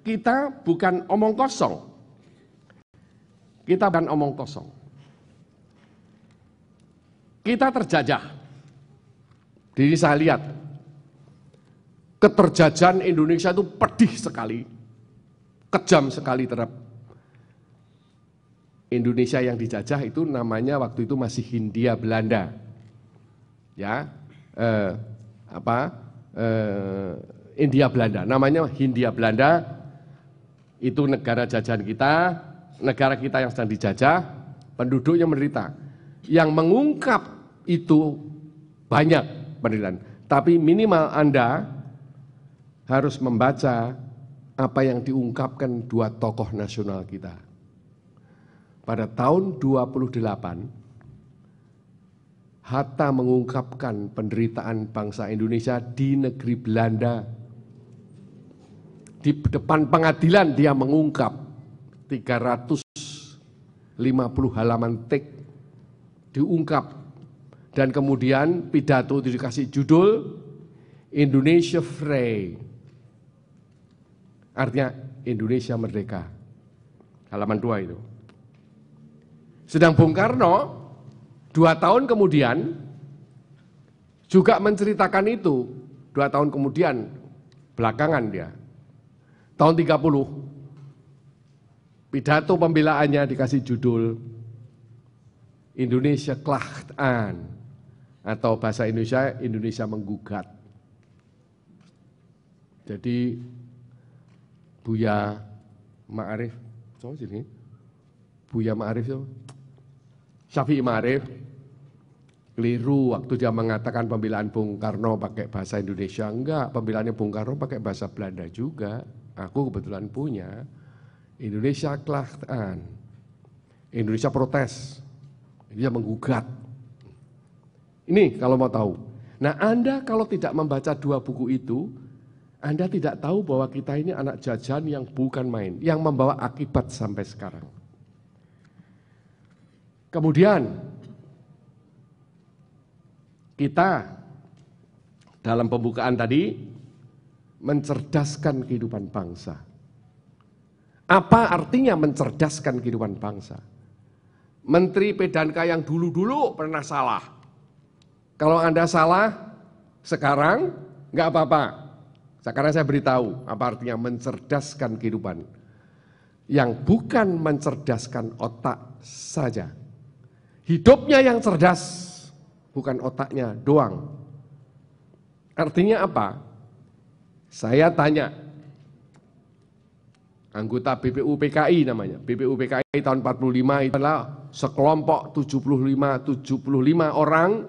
kita bukan omong kosong. Kita bukan omong kosong. Kita terjajah. Diri saya lihat, keterjajahan Indonesia itu pedih sekali, kejam sekali terhadap Indonesia yang dijajah itu namanya waktu itu masih Hindia Belanda, ya, eh, apa, eh, India Belanda, namanya Hindia Belanda, itu negara jajahan kita, negara kita yang sedang dijajah, penduduknya menderita. Yang mengungkap itu banyak penderitaan, tapi minimal Anda harus membaca apa yang diungkapkan dua tokoh nasional kita. Pada tahun 28, Hatta mengungkapkan penderitaan bangsa Indonesia di negeri Belanda. Di depan pengadilan dia mengungkap 350 halaman tek diungkap dan kemudian pidato itu dikasih judul Indonesia Free Artinya Indonesia merdeka. Halaman dua itu. Sedang Bung Karno dua tahun kemudian juga menceritakan itu. Dua tahun kemudian belakangan dia. Tahun 30 pidato pembelaannya dikasih judul Indonesia Klachtan atau bahasa Indonesia Indonesia menggugat. Jadi Buya Ma'arif, so sini. Buya Ma'arif so. Syafi'i Ma'arif keliru waktu dia mengatakan pembelaan Bung Karno pakai bahasa Indonesia. Enggak, pembelaannya Bung Karno pakai bahasa Belanda juga. Aku kebetulan punya. Indonesia Klachtan. Indonesia protes. Dia menggugat. Ini kalau mau tahu. Nah Anda kalau tidak membaca dua buku itu, anda tidak tahu bahwa kita ini anak jajan yang bukan main, yang membawa akibat sampai sekarang. Kemudian kita dalam pembukaan tadi mencerdaskan kehidupan bangsa. Apa artinya mencerdaskan kehidupan bangsa? Menteri Pedanka yang dulu-dulu pernah salah. Kalau Anda salah, sekarang nggak apa-apa. Sekarang saya beritahu apa artinya mencerdaskan kehidupan. Yang bukan mencerdaskan otak saja. Hidupnya yang cerdas, bukan otaknya doang. Artinya apa? Saya tanya, anggota BPU PKI namanya. BPU PKI tahun 45 itu adalah sekelompok 75 75 orang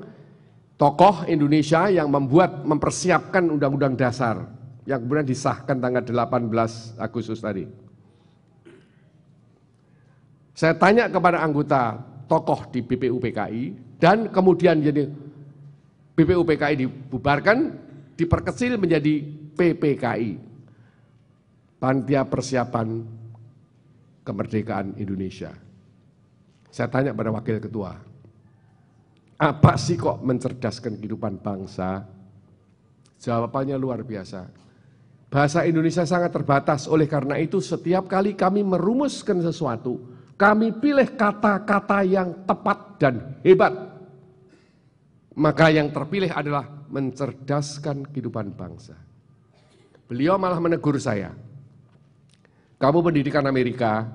tokoh Indonesia yang membuat mempersiapkan undang-undang dasar yang kemudian disahkan tanggal 18 Agustus tadi. Saya tanya kepada anggota tokoh di BPU PKI dan kemudian jadi BPU PKI dibubarkan, diperkecil menjadi PPKI. Panitia Persiapan Kemerdekaan Indonesia. Saya tanya pada wakil ketua, apa sih kok mencerdaskan kehidupan bangsa? Jawabannya luar biasa. Bahasa Indonesia sangat terbatas, oleh karena itu setiap kali kami merumuskan sesuatu, kami pilih kata-kata yang tepat dan hebat. Maka yang terpilih adalah mencerdaskan kehidupan bangsa. Beliau malah menegur saya. Kamu pendidikan Amerika,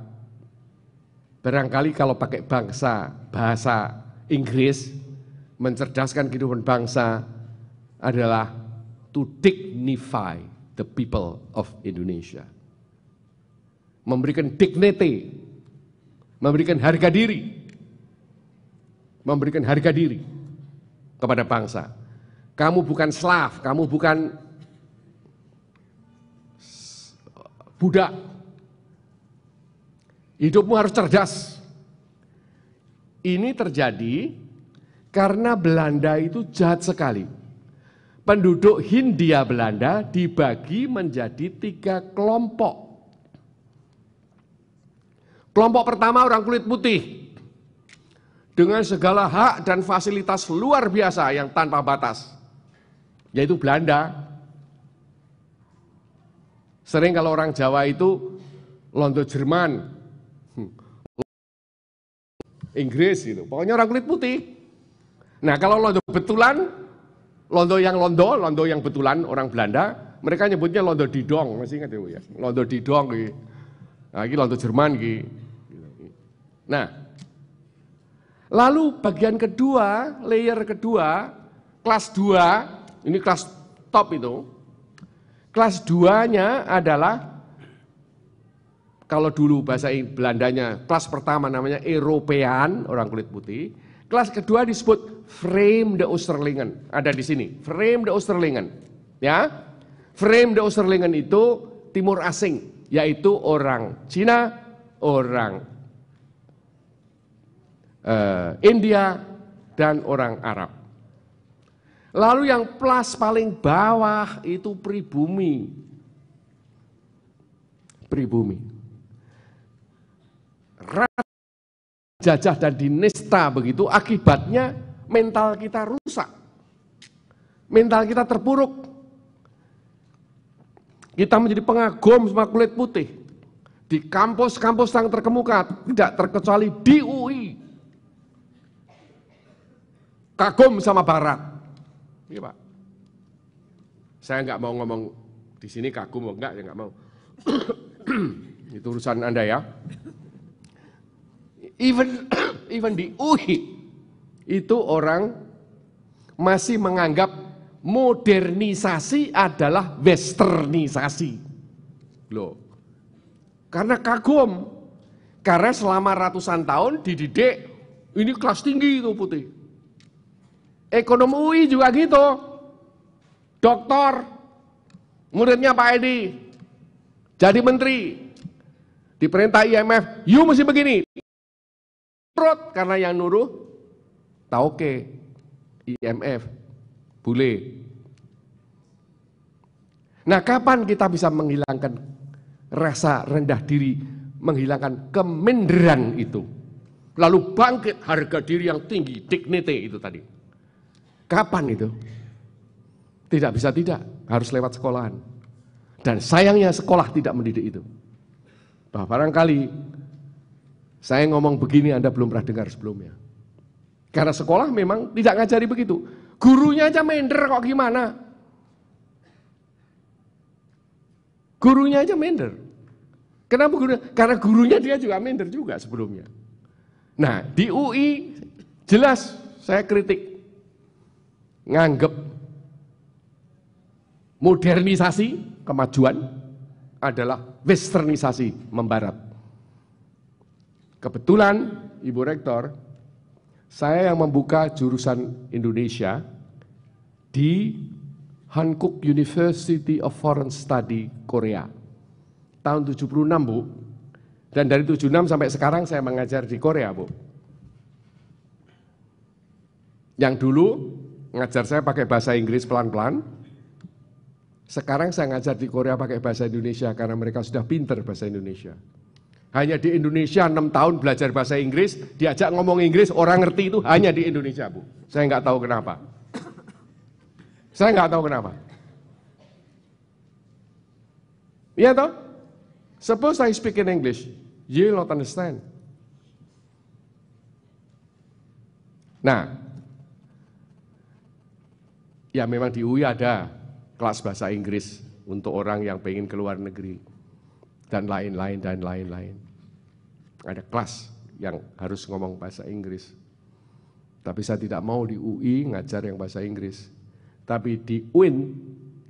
barangkali kalau pakai bangsa, bahasa Inggris, mencerdaskan kehidupan bangsa adalah to dignify the people of Indonesia. Memberikan dignity, memberikan harga diri, memberikan harga diri kepada bangsa. Kamu bukan slave, kamu bukan budak, Hidupmu harus cerdas. Ini terjadi karena Belanda itu jahat sekali. Penduduk Hindia Belanda dibagi menjadi tiga kelompok. Kelompok pertama orang kulit putih. Dengan segala hak dan fasilitas luar biasa yang tanpa batas. Yaitu Belanda. Sering kalau orang Jawa itu Londo Jerman, Inggris gitu. Pokoknya orang kulit putih. Nah kalau londo betulan, londo yang londo, londo yang betulan orang Belanda, mereka nyebutnya londo didong, masih ingat ya? Londo didong gitu. Nah, londo Jerman gitu. Nah, lalu bagian kedua, layer kedua, kelas 2, ini kelas top itu. Kelas 2-nya adalah kalau dulu bahasa Belandanya kelas pertama namanya Eropean, orang kulit putih. Kelas kedua disebut Frame de Oosterlingen. Ada di sini, Frame de Oosterlingen. Ya. Frame de Oosterlingen itu timur asing, yaitu orang Cina, orang uh, India, dan orang Arab. Lalu yang plus paling bawah itu pribumi. Pribumi jajah dan dinista begitu, akibatnya mental kita rusak. Mental kita terpuruk. Kita menjadi pengagum sama kulit putih. Di kampus-kampus yang terkemuka, tidak terkecuali di UI. Kagum sama barat. Iya Pak. Saya nggak mau ngomong di sini kagum, enggak, ya nggak mau. Itu urusan Anda ya even even di UI itu orang masih menganggap modernisasi adalah westernisasi. Loh. Karena kagum. Karena selama ratusan tahun dididik ini kelas tinggi itu putih. Ekonom UI juga gitu. Doktor, muridnya Pak Edi, jadi menteri, diperintah IMF, you mesti begini, Prot karena yang nuruh tauke IMF bule. Nah, kapan kita bisa menghilangkan rasa rendah diri, menghilangkan kemenderan itu? Lalu bangkit harga diri yang tinggi, dignity itu tadi. Kapan itu? Tidak bisa tidak, harus lewat sekolahan. Dan sayangnya sekolah tidak mendidik itu. Bah, barangkali saya ngomong begini Anda belum pernah dengar sebelumnya. Karena sekolah memang tidak ngajari begitu. Gurunya aja minder kok gimana? Gurunya aja minder. Kenapa gurunya? Karena gurunya dia juga minder juga sebelumnya. Nah, di UI jelas saya kritik. Nganggep modernisasi kemajuan adalah westernisasi membarat. Kebetulan Ibu Rektor, saya yang membuka jurusan Indonesia di Hankook University of Foreign Study Korea. Tahun 76 Bu, dan dari 76 sampai sekarang saya mengajar di Korea, Bu. Yang dulu ngajar saya pakai bahasa Inggris pelan-pelan. Sekarang saya ngajar di Korea pakai bahasa Indonesia karena mereka sudah pinter bahasa Indonesia. Hanya di Indonesia 6 tahun belajar bahasa Inggris, diajak ngomong Inggris, orang ngerti itu hanya di Indonesia, Bu. Saya nggak tahu kenapa. Saya nggak tahu kenapa. Iya toh? Suppose I speak in English, You not understand. Nah, ya memang di UI ada kelas bahasa Inggris untuk orang yang pengen keluar negeri dan lain-lain dan lain-lain. Ada kelas yang harus ngomong bahasa Inggris. Tapi saya tidak mau di UI ngajar yang bahasa Inggris. Tapi di UIN,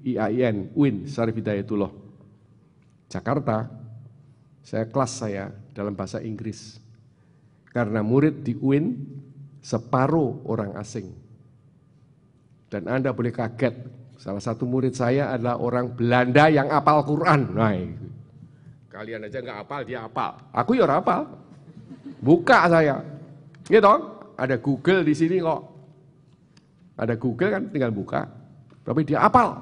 IAIN, UIN, Sarif Hidayatullah, Jakarta, saya kelas saya dalam bahasa Inggris. Karena murid di UIN separuh orang asing. Dan Anda boleh kaget, salah satu murid saya adalah orang Belanda yang apal Quran. Nah, kalian aja nggak apal, dia apal. Aku ya apal. Buka saya. Gitu, ada Google di sini kok. Ada Google kan tinggal buka. Tapi dia apal.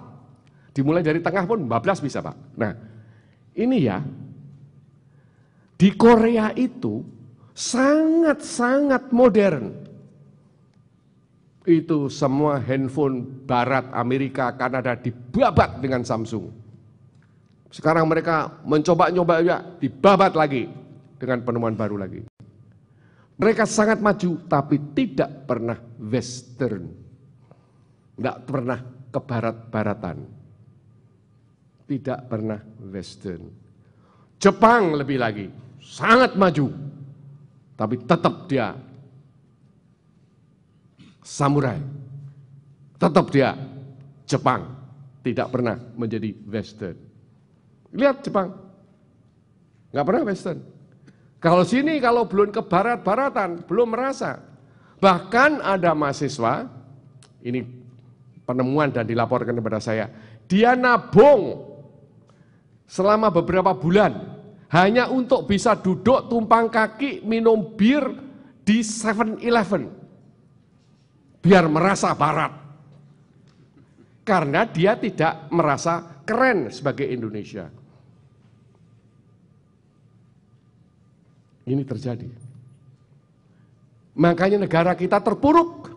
Dimulai dari tengah pun bablas bisa Pak. Nah, ini ya di Korea itu sangat-sangat modern. Itu semua handphone barat Amerika, Kanada dibabat dengan Samsung. Sekarang mereka mencoba-nyoba ya, dibabat lagi dengan penemuan baru lagi. Mereka sangat maju tapi tidak pernah western. Tidak pernah ke barat-baratan. Tidak pernah western. Jepang lebih lagi sangat maju, tapi tetap dia samurai, tetap dia Jepang, tidak pernah menjadi Western. Lihat Jepang, nggak pernah Western. Kalau sini kalau belum ke barat-baratan, belum merasa. Bahkan ada mahasiswa, ini penemuan dan dilaporkan kepada saya, dia nabung selama beberapa bulan hanya untuk bisa duduk tumpang kaki minum bir di 7-Eleven. Biar merasa barat. Karena dia tidak merasa keren sebagai Indonesia. Ini terjadi. Makanya negara kita terpuruk.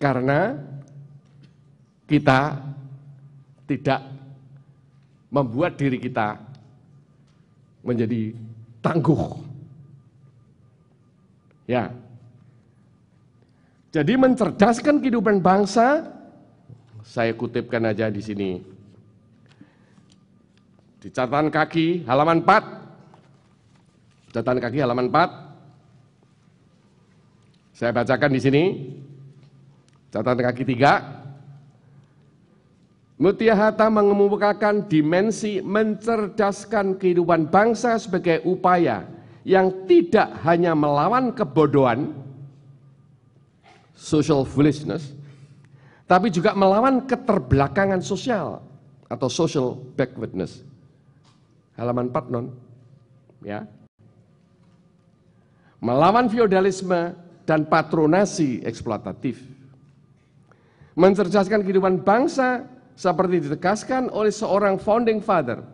Karena kita tidak membuat diri kita menjadi tangguh. Ya. Jadi mencerdaskan kehidupan bangsa, saya kutipkan aja di sini. Di catatan kaki halaman 4. Catatan kaki halaman 4. Saya bacakan di sini. Catatan kaki 3. Mutia Hatta mengemukakan dimensi mencerdaskan kehidupan bangsa sebagai upaya yang tidak hanya melawan kebodohan, social foolishness, tapi juga melawan keterbelakangan sosial atau social backwardness. Halaman 4 non, ya. Melawan feodalisme dan patronasi eksploitatif. Mencerdaskan kehidupan bangsa seperti ditegaskan oleh seorang founding father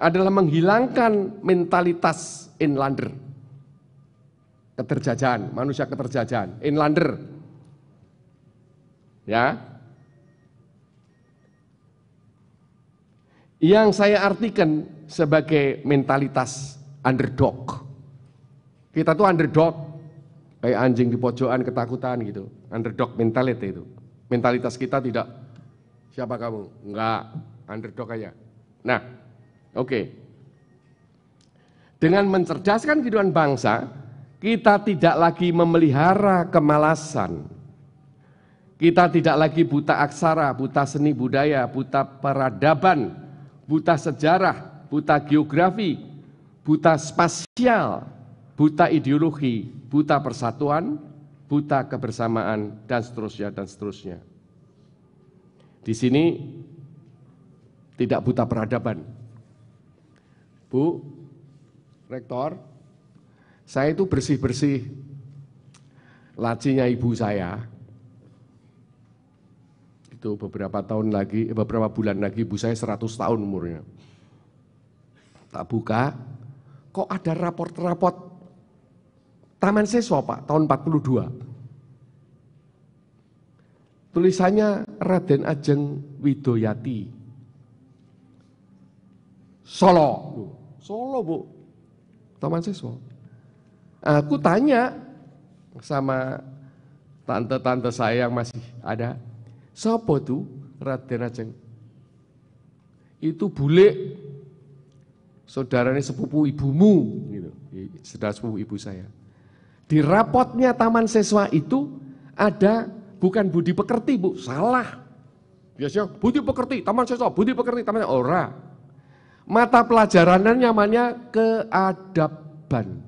adalah menghilangkan mentalitas inlander. keterjajahan, manusia keterjajahan, inlander. Ya. Yang saya artikan sebagai mentalitas underdog. Kita tuh underdog, kayak anjing di pojokan ketakutan gitu. Underdog mentality itu. Mentalitas kita tidak siapa kamu? Enggak, underdog aja. Nah, oke. Okay. Dengan mencerdaskan kehidupan bangsa, kita tidak lagi memelihara kemalasan. Kita tidak lagi buta aksara, buta seni budaya, buta peradaban, buta sejarah, buta geografi, buta spasial, buta ideologi, buta persatuan, buta kebersamaan, dan seterusnya, dan seterusnya. Di sini tidak buta peradaban. Bu, Rektor, saya itu bersih-bersih lacinya ibu saya. Itu beberapa tahun lagi, beberapa bulan lagi ibu saya 100 tahun umurnya. Tak buka, kok ada raport-raport Taman Siswa Pak, tahun 42. Tulisannya Raden Ajeng Widoyati. Solo. Solo Bu. Taman Siswa. Aku tanya sama tante-tante saya yang masih ada. Siapa tuh Raden Ajeng? Itu bule saudaranya sepupu ibumu gitu. Saudara sepupu ibu saya. Di rapotnya Taman Siswa itu ada bukan budi pekerti bu, salah. Biasanya budi pekerti, taman siswa, budi pekerti, taman ora. Mata pelajarannya namanya keadaban.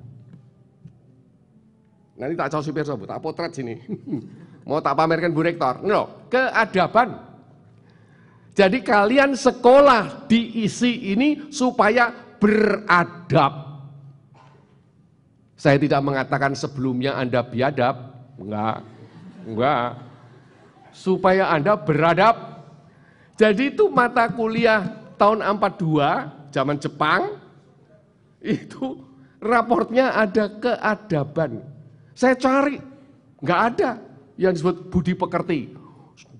Nanti tak caos supir bu, tak potret sini. Mau tak pamerkan Bu Rektor. No, keadaban. Jadi kalian sekolah diisi ini supaya beradab. Saya tidak mengatakan sebelumnya Anda biadab, enggak. Enggak. Supaya Anda beradab. Jadi itu mata kuliah tahun 42 zaman Jepang itu raportnya ada keadaban. Saya cari, nggak ada yang disebut budi pekerti.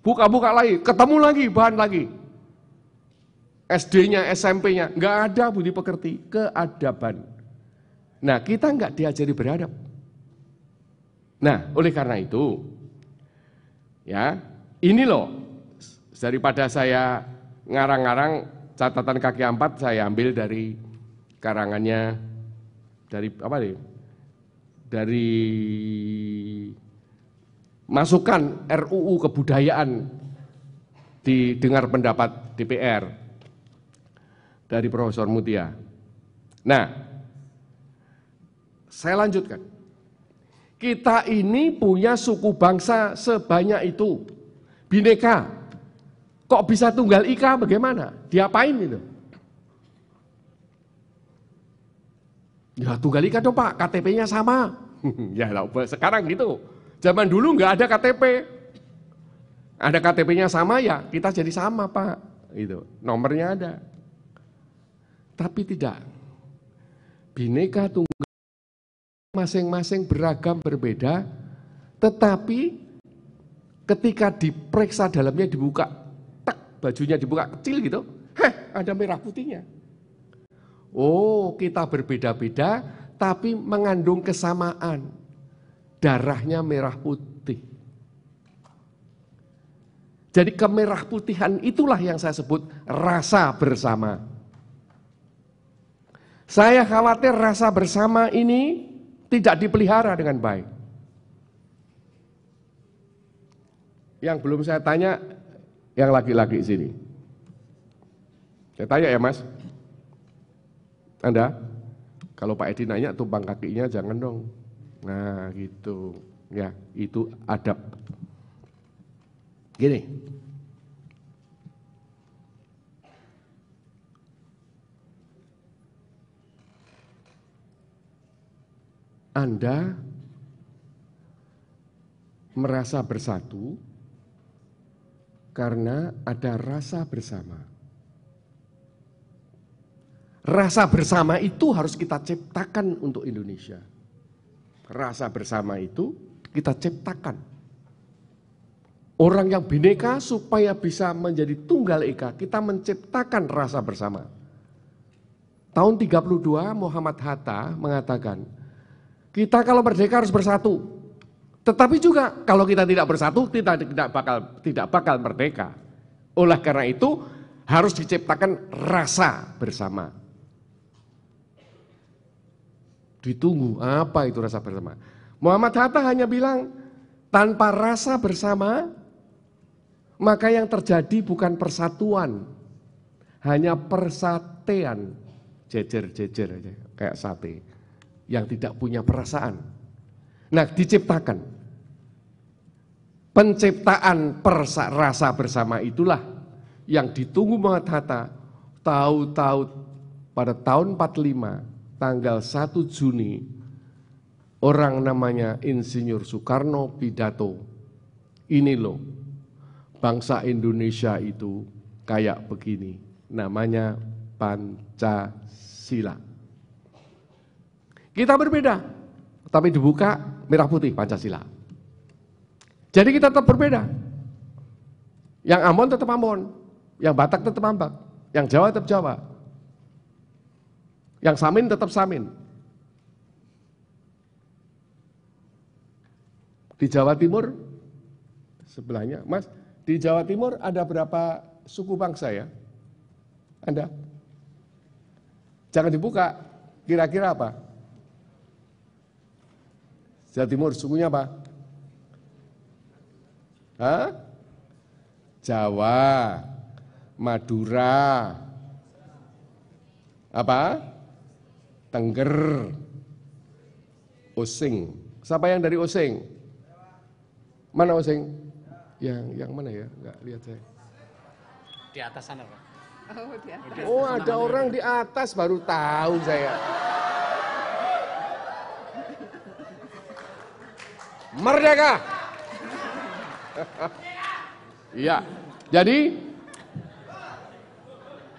Buka-buka lagi, ketemu lagi, bahan lagi. SD-nya, SMP-nya, nggak ada budi pekerti, keadaban. Nah, kita nggak diajari beradab. Nah, oleh karena itu, ya ini loh, daripada saya ngarang-ngarang catatan kaki empat, saya ambil dari karangannya dari apa nih? Dari masukan RUU kebudayaan didengar pendapat DPR dari Profesor Mutia. Nah, saya lanjutkan. Kita ini punya suku bangsa sebanyak itu. Bineka. Kok bisa tunggal ika bagaimana? Diapain itu? Ya tunggal ika dong Pak, KTP-nya sama. ya sekarang gitu. Zaman dulu nggak ada KTP. Ada KTP-nya sama ya, kita jadi sama Pak. Itu, nomornya ada. Tapi tidak. Bineka tunggal masing-masing beragam berbeda, tetapi ketika diperiksa dalamnya dibuka, tak bajunya dibuka kecil gitu, heh ada merah putihnya. Oh kita berbeda-beda tapi mengandung kesamaan darahnya merah putih. Jadi kemerah putihan itulah yang saya sebut rasa bersama. Saya khawatir rasa bersama ini tidak dipelihara dengan baik. Yang belum saya tanya, yang laki-laki sini. Saya tanya ya mas, Anda, kalau Pak Edi nanya tumpang kakinya jangan dong. Nah gitu, ya itu adab. Gini, Anda merasa bersatu karena ada rasa bersama. Rasa bersama itu harus kita ciptakan untuk Indonesia. Rasa bersama itu kita ciptakan. Orang yang bineka supaya bisa menjadi tunggal ika, kita menciptakan rasa bersama. Tahun 32 Muhammad Hatta mengatakan, kita kalau merdeka harus bersatu. Tetapi juga kalau kita tidak bersatu, kita tidak bakal tidak bakal merdeka. Oleh karena itu harus diciptakan rasa bersama. Ditunggu apa itu rasa bersama. Muhammad Hatta hanya bilang tanpa rasa bersama maka yang terjadi bukan persatuan, hanya persatean, jejer-jejer kayak sate yang tidak punya perasaan. Nah, diciptakan penciptaan persa, rasa bersama itulah yang ditunggu Muhammad Hatta tahu-tahu pada tahun 45 tanggal 1 Juni orang namanya Insinyur Soekarno pidato. Ini loh, bangsa Indonesia itu kayak begini, namanya Pancasila. Kita berbeda, tapi dibuka merah putih Pancasila. Jadi kita tetap berbeda. Yang Ambon tetap Ambon, yang Batak tetap Batak, yang Jawa tetap Jawa, yang samin tetap samin. Di Jawa Timur, sebelahnya, Mas, di Jawa Timur ada berapa suku bangsa ya? Anda? Jangan dibuka, kira-kira apa? Jawa Timur sukunya apa? Hah? Jawa, Madura, apa? Tengger, Osing. Siapa yang dari Osing? Mana Osing? Yang yang mana ya? Enggak lihat saya. Di atas sana, Pak. Oh, dia. Oh, ada orang di atas baru tahu saya. Merdeka. Iya. Jadi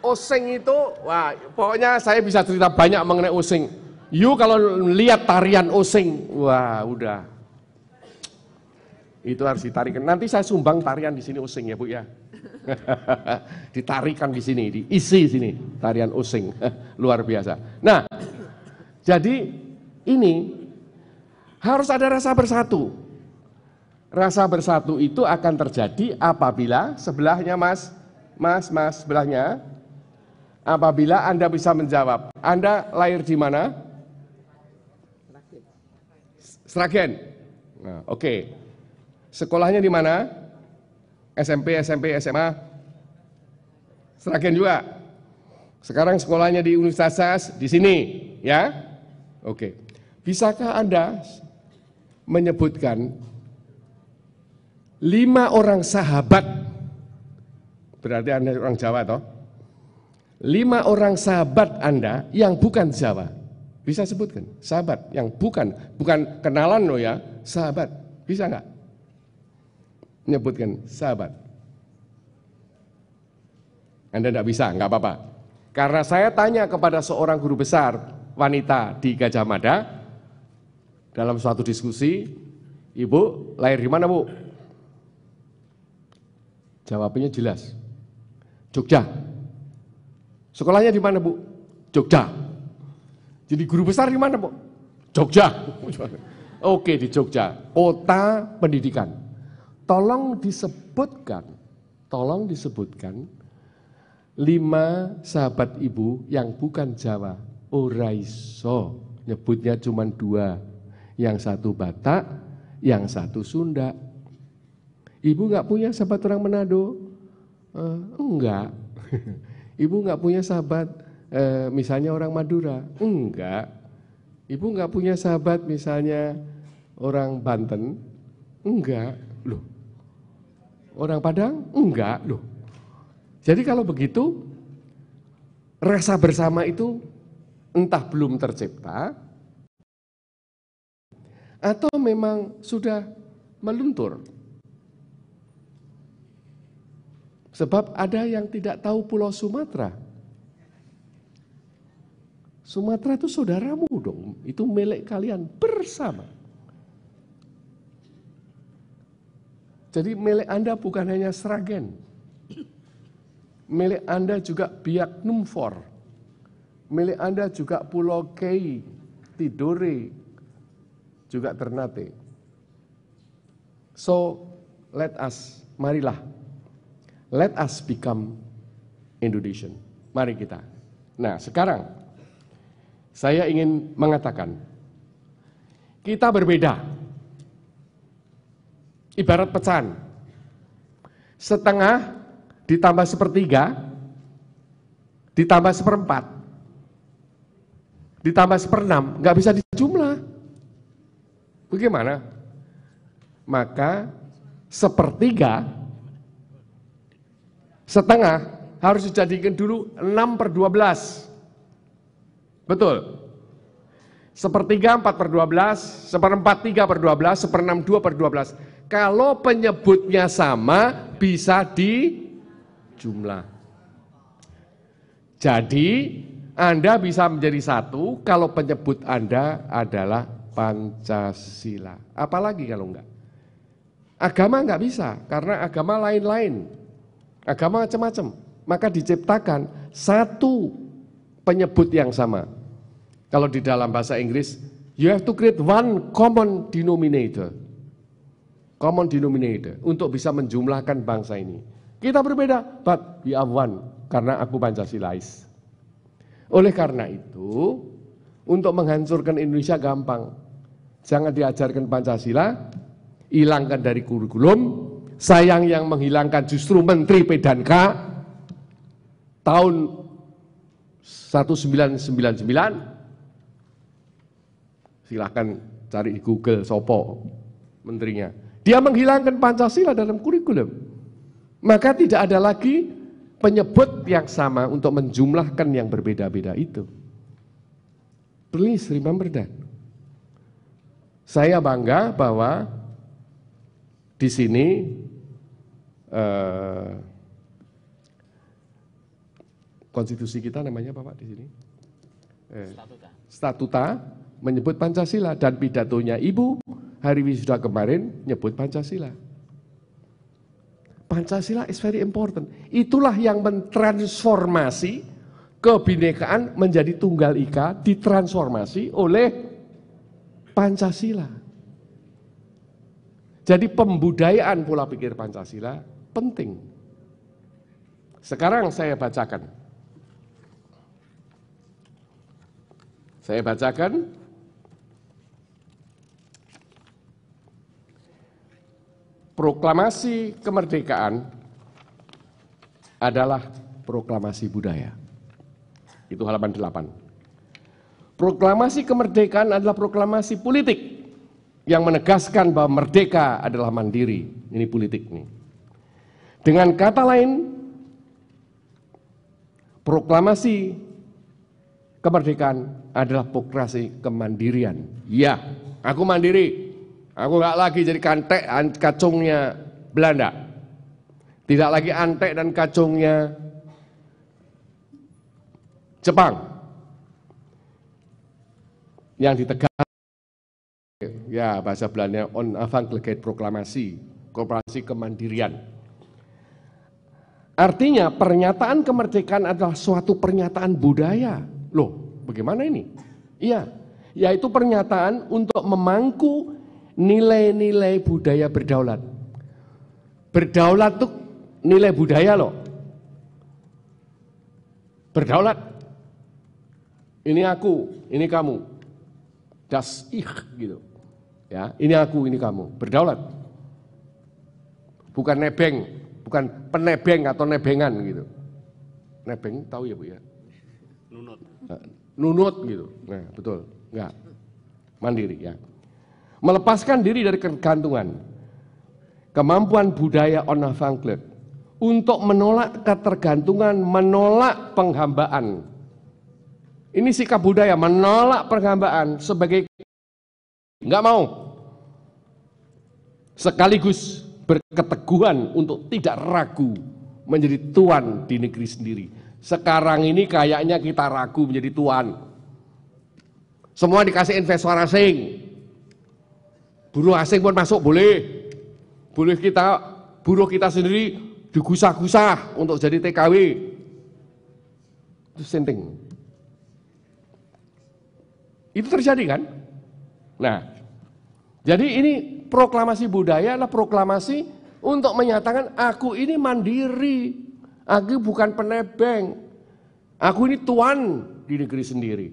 Oseng itu, wah, pokoknya saya bisa cerita banyak mengenai Oseng. You kalau lihat tarian Oseng, wah, udah. Itu harus ditarikan. Nanti saya sumbang tarian di sini Oseng ya, Bu ya. Ditarikan di sini, diisi sini tarian Oseng. Luar biasa. Nah, jadi ini harus ada rasa bersatu. Rasa bersatu itu akan terjadi apabila sebelahnya Mas, Mas, Mas, sebelahnya apabila Anda bisa menjawab. Anda lahir di mana? Sragen. Nah, Oke. Okay. Sekolahnya di mana? SMP, SMP, SMA? Sragen juga. Sekarang sekolahnya di Universitas di sini, ya? Oke. Okay. Bisakah Anda menyebutkan lima orang sahabat? Berarti Anda orang Jawa toh? Lima orang sahabat Anda yang bukan Jawa. Bisa sebutkan, sahabat yang bukan, bukan kenalan loh ya, sahabat. Bisa nggak? Menyebutkan sahabat. Anda tidak bisa, nggak apa-apa. Karena saya tanya kepada seorang guru besar wanita di Gajah Mada, dalam suatu diskusi, Ibu lahir di mana Bu? Jawabannya jelas, Jogja. Sekolahnya di mana, Bu? Jogja. Jadi guru besar di mana, Bu? Jogja. Oke, di Jogja. Kota pendidikan. Tolong disebutkan, tolong disebutkan lima sahabat ibu yang bukan Jawa. Oraiso, nyebutnya cuma dua. Yang satu Batak, yang satu Sunda. Ibu nggak punya sahabat orang Manado? Uh, enggak. Ibu nggak punya sahabat eh, misalnya orang Madura? Enggak. Ibu nggak punya sahabat misalnya orang Banten? Enggak. Loh. Orang Padang? Enggak. Loh. Jadi kalau begitu rasa bersama itu entah belum tercipta atau memang sudah meluntur. Sebab ada yang tidak tahu Pulau Sumatera. Sumatera itu saudaramu dong, itu milik kalian bersama. Jadi milik Anda bukan hanya Sragen. Milik Anda juga Biak Numfor. Milik Anda juga Pulau Kei, Tidore, juga Ternate. So, let us, marilah, let us become Indonesian. Mari kita. Nah, sekarang saya ingin mengatakan, kita berbeda. Ibarat pecahan. Setengah ditambah sepertiga, ditambah seperempat, ditambah seperenam, nggak bisa dijumlah. Bagaimana? Maka sepertiga, setengah harus dijadikan dulu 6 per 12. Betul. Sepertiga 4 per 12, seperempat 3 per 12, seperenam 2 per 12. Kalau penyebutnya sama, bisa di jumlah. Jadi, Anda bisa menjadi satu kalau penyebut Anda adalah Pancasila. Apalagi kalau enggak? Agama enggak bisa, karena agama lain-lain. Agama macam-macam. Maka diciptakan satu penyebut yang sama. Kalau di dalam bahasa Inggris, you have to create one common denominator. Common denominator untuk bisa menjumlahkan bangsa ini. Kita berbeda, but we are one karena aku Pancasilais. Oleh karena itu, untuk menghancurkan Indonesia gampang. Jangan diajarkan Pancasila, hilangkan dari kurikulum. Sayang yang menghilangkan justru Menteri Pedanka tahun 1999 silahkan cari di Google Sopo menterinya. Dia menghilangkan Pancasila dalam kurikulum. Maka tidak ada lagi penyebut yang sama untuk menjumlahkan yang berbeda-beda itu. Please remember that. Saya bangga bahwa di sini eh, konstitusi kita namanya apa Pak di sini? Eh, statuta. Statuta menyebut Pancasila dan pidatonya Ibu hari wisuda kemarin nyebut Pancasila. Pancasila is very important. Itulah yang mentransformasi kebinekaan menjadi tunggal ika ditransformasi oleh Pancasila. Jadi pembudayaan pola pikir Pancasila penting. Sekarang saya bacakan. Saya bacakan proklamasi kemerdekaan adalah proklamasi budaya. Itu halaman 8. Proklamasi kemerdekaan adalah proklamasi politik yang menegaskan bahwa merdeka adalah mandiri. Ini politik nih. Dengan kata lain, proklamasi kemerdekaan adalah proklamasi kemandirian. Ya, aku mandiri. Aku nggak lagi jadi kantek kacungnya Belanda. Tidak lagi antek dan kacungnya Jepang. Yang ditegaskan ya bahasa Belanda on avant proklamasi, proklamasi kemandirian. Artinya pernyataan kemerdekaan adalah suatu pernyataan budaya. Loh, bagaimana ini? Iya, yaitu pernyataan untuk memangku nilai-nilai budaya berdaulat. Berdaulat tuh nilai budaya loh. Berdaulat. Ini aku, ini kamu. Das ich gitu. Ya, ini aku, ini kamu. Berdaulat. Bukan nebeng, bukan penebeng atau nebengan gitu. Nebeng tahu ya Bu ya? Nunut. Nunut gitu. Nah, betul. Enggak. Mandiri ya melepaskan diri dari ketergantungan, kemampuan budaya on avant untuk menolak ketergantungan, menolak penghambaan. Ini sikap budaya menolak penghambaan sebagai nggak mau. Sekaligus berketeguhan untuk tidak ragu menjadi tuan di negeri sendiri. Sekarang ini kayaknya kita ragu menjadi tuan. Semua dikasih investor asing. Buruh asing pun masuk boleh. Boleh kita, buruh kita sendiri digusah-gusah untuk jadi TKW. Itu senting. Itu terjadi kan? Nah, jadi ini proklamasi budaya adalah proklamasi untuk menyatakan aku ini mandiri, aku bukan penebeng, aku ini tuan di negeri sendiri.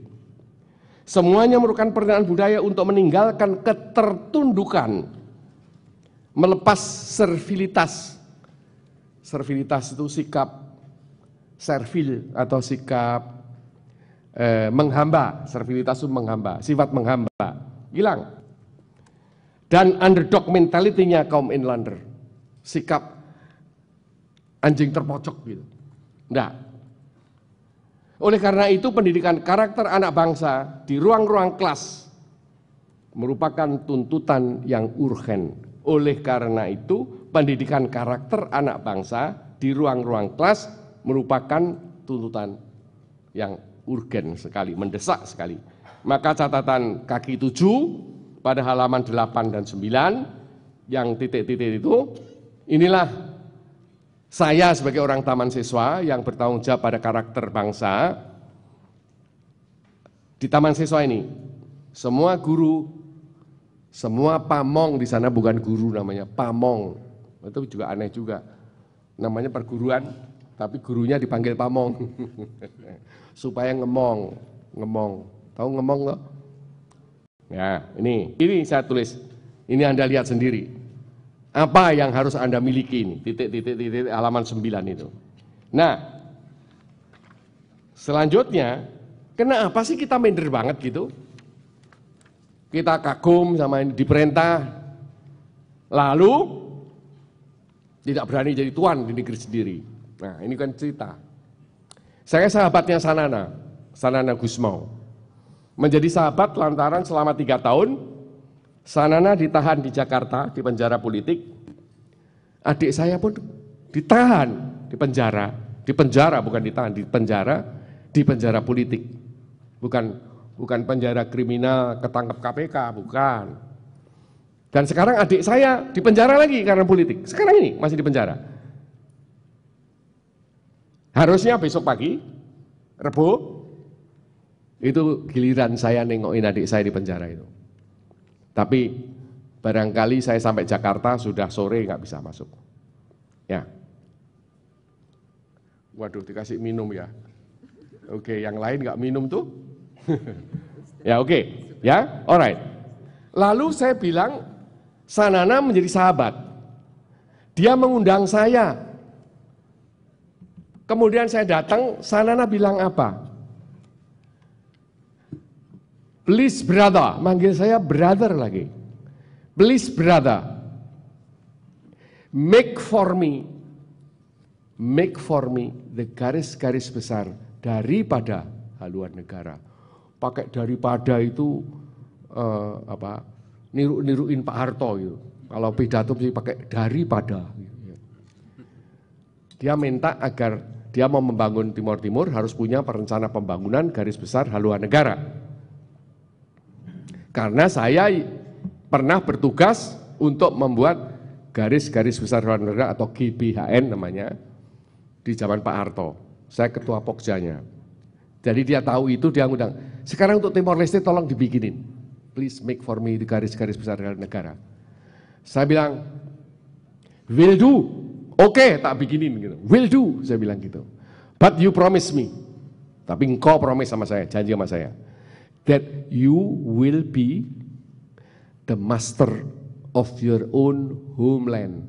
Semuanya merupakan pernyataan budaya untuk meninggalkan ketertundukan, melepas servilitas. Servilitas itu sikap servil atau sikap eh, menghamba. Servilitas itu menghamba, sifat menghamba. Hilang. Dan underdog mentality-nya kaum inlander. Sikap anjing terpocok gitu. Enggak, oleh karena itu pendidikan karakter anak bangsa di ruang-ruang kelas merupakan tuntutan yang urgen. Oleh karena itu pendidikan karakter anak bangsa di ruang-ruang kelas merupakan tuntutan yang urgen sekali, mendesak sekali. Maka catatan kaki tujuh pada halaman 8 dan 9 yang titik-titik itu inilah saya sebagai orang taman siswa yang bertanggung jawab pada karakter bangsa, di taman siswa ini, semua guru, semua pamong di sana bukan guru namanya, pamong. Itu juga aneh juga. Namanya perguruan, tapi gurunya dipanggil pamong. Supaya ngemong, ngemong. Tahu ngemong nggak? Ya, ini, ini saya tulis. Ini Anda lihat sendiri. Apa yang harus Anda miliki ini? Titik-titik titik halaman 9 itu. Nah, selanjutnya, kenapa sih kita minder banget gitu? Kita kagum sama ini diperintah, lalu tidak berani jadi tuan di negeri sendiri. Nah, ini kan cerita. Saya sahabatnya Sanana, Sanana Gusmau. Menjadi sahabat lantaran selama tiga tahun Sanana ditahan di Jakarta di penjara politik. Adik saya pun ditahan di penjara, di penjara bukan ditahan, di penjara, di penjara politik. Bukan bukan penjara kriminal ketangkep KPK, bukan. Dan sekarang adik saya di penjara lagi karena politik. Sekarang ini masih di penjara. Harusnya besok pagi, Rebo, itu giliran saya nengokin adik saya di penjara itu. Tapi barangkali saya sampai Jakarta sudah sore nggak bisa masuk. Ya. Waduh, dikasih minum ya. Oke, yang lain nggak minum tuh? ya oke, ya, alright. Lalu saya bilang, Sanana menjadi sahabat. Dia mengundang saya. Kemudian saya datang, Sanana bilang apa? Please brother, manggil saya brother lagi. Please brother, make for me, make for me the garis-garis besar daripada haluan negara. Pakai daripada itu uh, apa? Niru-niruin Pak Harto gitu. Kalau pidato mesti pakai daripada. Dia minta agar dia mau membangun Timur Timur harus punya perencana pembangunan garis besar haluan negara. Karena saya pernah bertugas untuk membuat garis-garis besar haluan negara atau GBHN namanya di zaman Pak Harto. Saya ketua Pokjanya. Jadi dia tahu itu, dia ngundang. Sekarang untuk Timor Leste tolong dibikinin. Please make for me di garis-garis besar haluan negara. Saya bilang, will do. Oke, okay, tak bikinin gitu. Will do, saya bilang gitu. But you promise me. Tapi engkau promise sama saya, janji sama saya that you will be the master of your own homeland.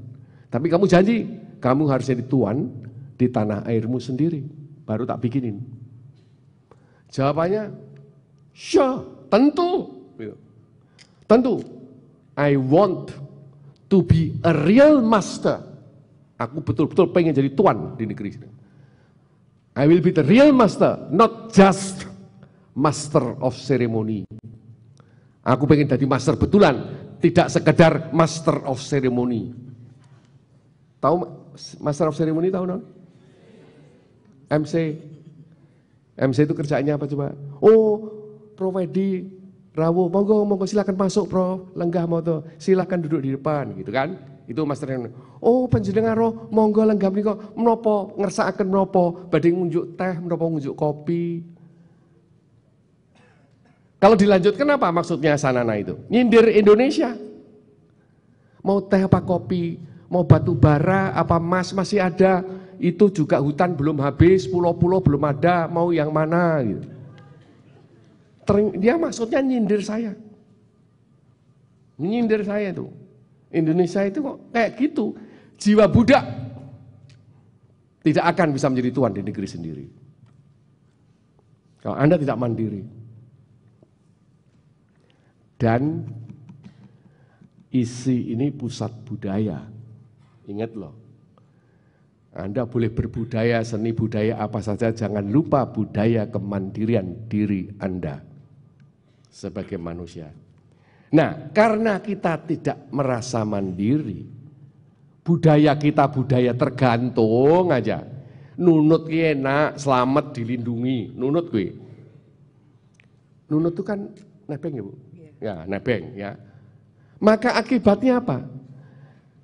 Tapi kamu janji, kamu harus jadi tuan di tanah airmu sendiri. Baru tak bikinin. Jawabannya, sure, tentu. Gitu. Tentu. I want to be a real master. Aku betul-betul pengen jadi tuan di negeri ini. I will be the real master, not just master of ceremony. Aku pengen jadi master betulan, tidak sekedar master of ceremony. Tahu master of ceremony tahu non? MC. MC itu kerjanya apa coba? Oh, Prof. Edi rawuh, monggo, monggo silakan masuk Prof, lenggah moto, silakan duduk di depan gitu kan. Itu Master yang, oh panjenengan roh, monggo lenggah menika menapa ngersakaken menapa, badhe ngunjuk teh, menapa ngunjuk kopi. Kalau dilanjutkan apa maksudnya sanana itu? Nyindir Indonesia. Mau teh apa kopi, mau batu bara apa emas masih ada, itu juga hutan belum habis, pulau-pulau belum ada, mau yang mana gitu. Dia maksudnya nyindir saya. Nyindir saya itu. Indonesia itu kok kayak gitu. Jiwa budak tidak akan bisa menjadi tuan di negeri sendiri. Kalau Anda tidak mandiri. Dan isi ini pusat budaya. Ingat loh. Anda boleh berbudaya, seni budaya apa saja, jangan lupa budaya kemandirian diri Anda sebagai manusia. Nah, karena kita tidak merasa mandiri, budaya kita budaya tergantung aja. Nunut ki enak, selamat dilindungi, nunut gue. Nunut itu kan nebeng ya Bu? Ya, nebeng ya. Maka akibatnya apa?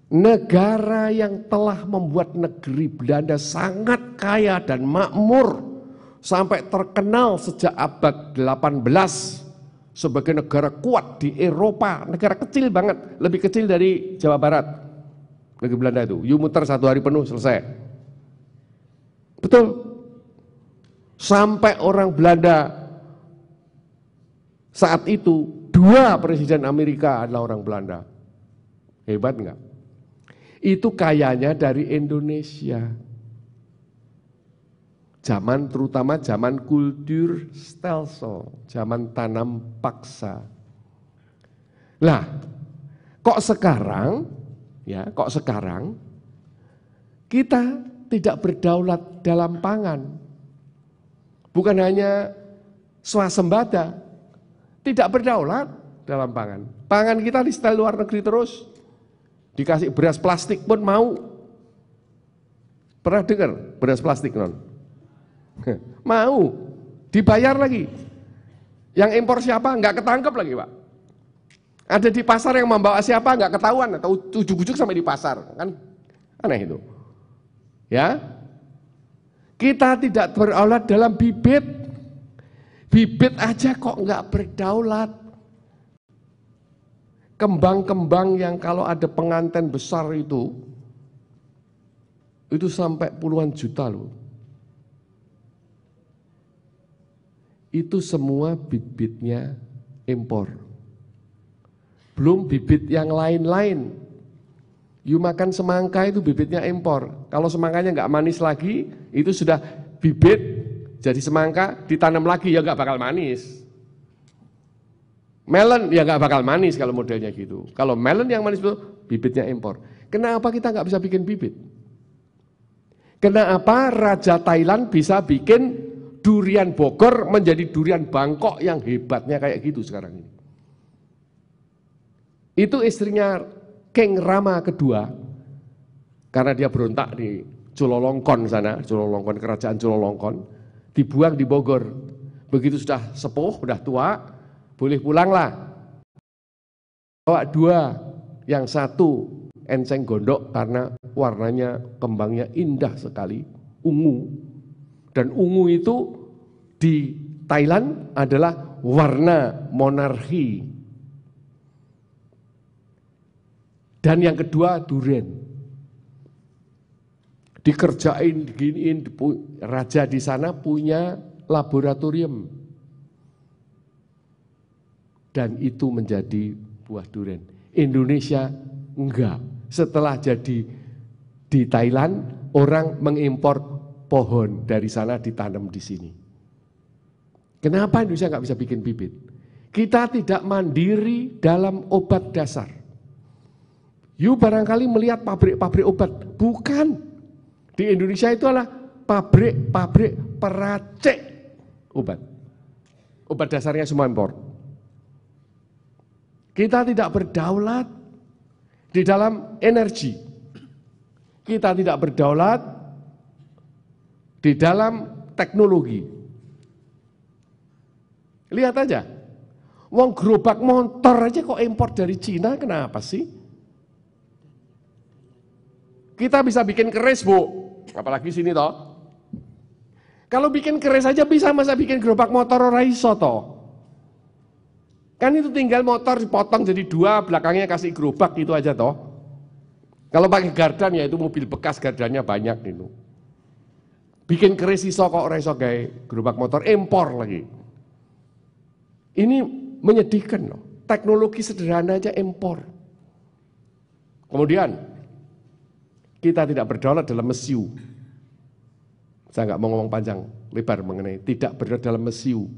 Negara yang telah membuat negeri Belanda sangat kaya dan makmur sampai terkenal sejak abad 18 sebagai negara kuat di Eropa, negara kecil banget, lebih kecil dari Jawa Barat. Negeri Belanda itu, you muter satu hari penuh selesai. Betul. Sampai orang Belanda saat itu dua presiden Amerika adalah orang Belanda. Hebat enggak? Itu kayanya dari Indonesia. Zaman terutama zaman kultur stelsel, zaman tanam paksa. Lah, kok sekarang ya, kok sekarang kita tidak berdaulat dalam pangan. Bukan hanya swasembada, tidak berdaulat dalam pangan. Pangan kita di setel luar negeri terus. Dikasih beras plastik pun mau. Pernah dengar beras plastik non? mau. Dibayar lagi. Yang impor siapa? Enggak ketangkep lagi pak. Ada di pasar yang membawa siapa? Enggak ketahuan. Atau ujuk-ujuk sampai di pasar. Kan aneh itu. Ya. Kita tidak berdaulat dalam bibit. Bibit aja kok enggak berdaulat kembang-kembang yang kalau ada pengantin besar itu, itu sampai puluhan juta loh. Itu semua bibitnya impor. Belum bibit yang lain-lain. You makan semangka itu bibitnya impor. Kalau semangkanya nggak manis lagi, itu sudah bibit jadi semangka ditanam lagi ya nggak bakal manis. Melon ya nggak bakal manis kalau modelnya gitu. Kalau melon yang manis itu bibitnya impor. Kenapa kita nggak bisa bikin bibit? Kenapa Raja Thailand bisa bikin durian Bogor menjadi durian Bangkok yang hebatnya kayak gitu sekarang ini? Itu istrinya King Rama kedua, karena dia berontak di Culolongkon sana, Culolongkon kerajaan Culolongkon, dibuang di Bogor. Begitu sudah sepuh, sudah tua, boleh pulanglah. Bawa dua, yang satu enceng gondok karena warnanya kembangnya indah sekali, ungu. Dan ungu itu di Thailand adalah warna monarki. Dan yang kedua durian. Dikerjain, diginiin, raja di sana punya laboratorium dan itu menjadi buah durian. Indonesia enggak. Setelah jadi di Thailand, orang mengimpor pohon dari sana ditanam di sini. Kenapa Indonesia nggak bisa bikin bibit? Kita tidak mandiri dalam obat dasar. You barangkali melihat pabrik-pabrik obat. Bukan. Di Indonesia itu adalah pabrik-pabrik peracik obat. Obat dasarnya semua impor. Kita tidak berdaulat di dalam energi. Kita tidak berdaulat di dalam teknologi. Lihat aja, Wong gerobak motor aja kok impor dari Cina, kenapa sih? Kita bisa bikin keris, Bu. Apalagi sini toh. Kalau bikin keris aja bisa, masa bikin gerobak motor ora iso toh? Kan itu tinggal motor dipotong jadi dua, belakangnya kasih gerobak itu aja toh. Kalau pakai gardan ya itu mobil bekas gardannya banyak itu. Bikin keris iso kok ora iso gerobak motor impor lagi. Ini menyedihkan loh. Teknologi sederhana aja impor. Kemudian kita tidak berdaulat dalam mesiu. Saya nggak mau ngomong panjang lebar mengenai tidak berdaulat dalam mesiu.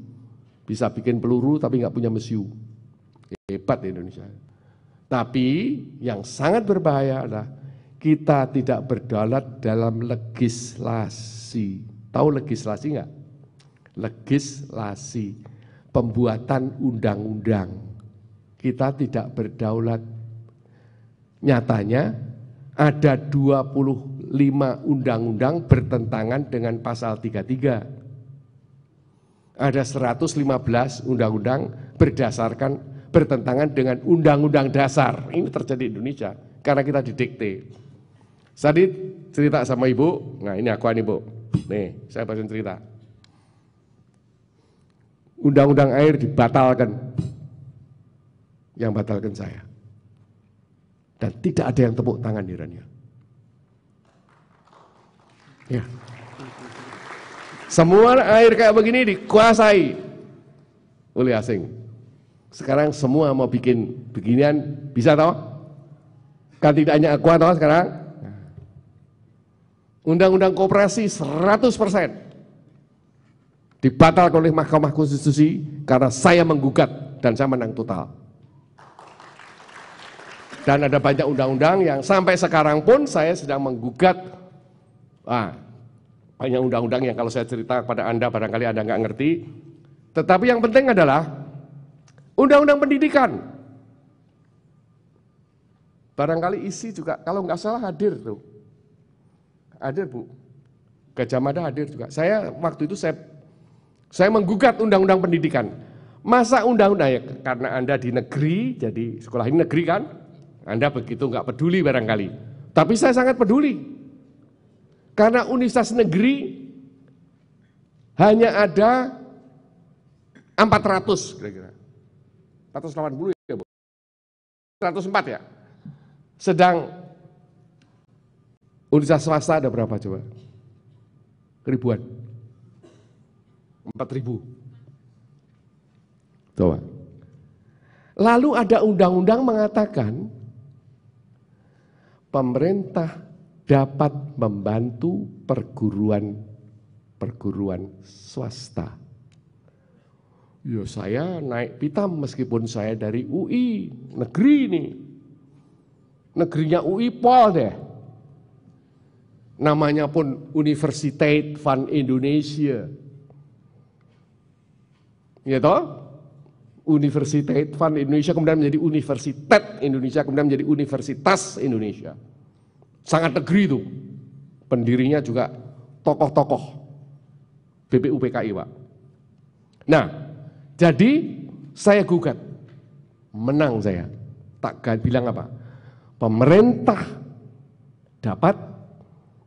Bisa bikin peluru tapi nggak punya mesiu. Hebat Indonesia. Tapi yang sangat berbahaya adalah kita tidak berdaulat dalam legislasi. Tahu legislasi nggak? Legislasi, pembuatan undang-undang. Kita tidak berdaulat. Nyatanya ada 25 undang-undang bertentangan dengan pasal 33. Ada 115 undang-undang berdasarkan bertentangan dengan undang-undang dasar. Ini terjadi di Indonesia karena kita didikte. Tadi cerita sama ibu, nah ini aku ini bu, nih saya bacain cerita. Undang-undang air dibatalkan, yang batalkan saya. Dan tidak ada yang tepuk tangan Irania. Ya. Semua air kayak begini dikuasai oleh asing. Sekarang semua mau bikin beginian bisa toh? Kan tidak hanya aqua toh sekarang? Undang-undang kooperasi 100% dibatalkan oleh Mahkamah Konstitusi karena saya menggugat dan saya menang total. Dan ada banyak undang-undang yang sampai sekarang pun saya sedang menggugat. Ah, banyak undang-undang yang kalau saya cerita kepada Anda barangkali Anda nggak ngerti. Tetapi yang penting adalah undang-undang pendidikan. Barangkali isi juga kalau nggak salah hadir tuh. Hadir Bu. Gajah Mada hadir juga. Saya waktu itu saya saya menggugat undang-undang pendidikan. Masa undang-undang ya karena Anda di negeri, jadi sekolah ini negeri kan? Anda begitu nggak peduli barangkali. Tapi saya sangat peduli. Karena universitas negeri hanya ada 400 kira-kira. 480 ya Bu. 104 ya. Sedang universitas swasta ada berapa coba? Ribuan. 4 ribu. Coba. Lalu ada undang-undang mengatakan pemerintah dapat membantu perguruan perguruan swasta. Ya saya naik pitam meskipun saya dari UI, negeri ini. Negerinya UI Pol deh. Namanya pun Universitas Van Indonesia. Ya toh? Universitas Van Indonesia kemudian menjadi Universitas Indonesia kemudian menjadi Universitas Indonesia. Sangat negeri itu. Pendirinya juga tokoh-tokoh BPUPKI Pak. Nah, jadi saya gugat. Menang saya. Tak bilang apa? Pemerintah dapat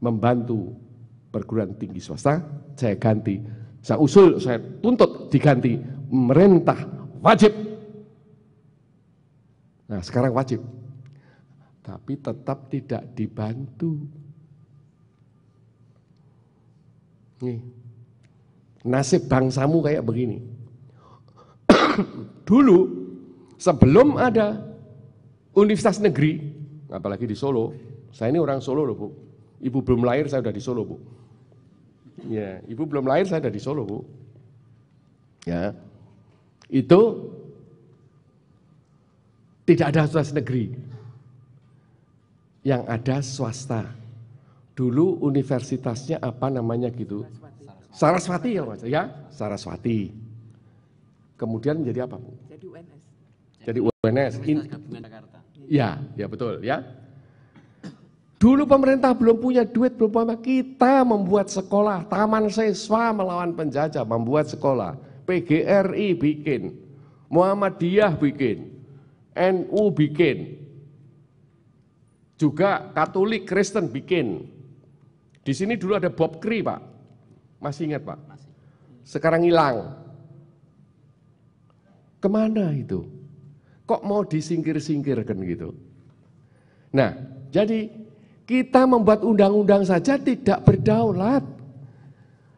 membantu perguruan tinggi swasta, saya ganti. Saya usul, saya tuntut diganti. Pemerintah wajib. Nah sekarang wajib. Tapi tetap tidak dibantu. Nih, nasib bangsamu kayak begini. Dulu sebelum ada universitas negeri, apalagi di Solo, saya ini orang Solo loh Bu. Ibu belum lahir saya udah di Solo Bu. Ya, ibu belum lahir saya udah di Solo Bu. Ya, itu tidak ada universitas negeri. Yang ada swasta. Dulu universitasnya apa namanya gitu? Saraswati ya, ya, Saraswati. Kemudian menjadi apa, Bu? Jadi UNS. Jadi UNS. In, ya, ya betul, ya. Dulu pemerintah belum punya duit, belum punya kita membuat sekolah, taman siswa melawan penjajah, membuat sekolah, PGRI bikin, Muhammadiyah bikin, NU bikin, juga Katolik Kristen bikin. Di sini dulu ada Bob Kri, Pak. Masih ingat, Pak? Sekarang hilang. Ke mana itu? Kok mau disingkir-singkirkan gitu? Nah, jadi kita membuat undang-undang saja tidak berdaulat.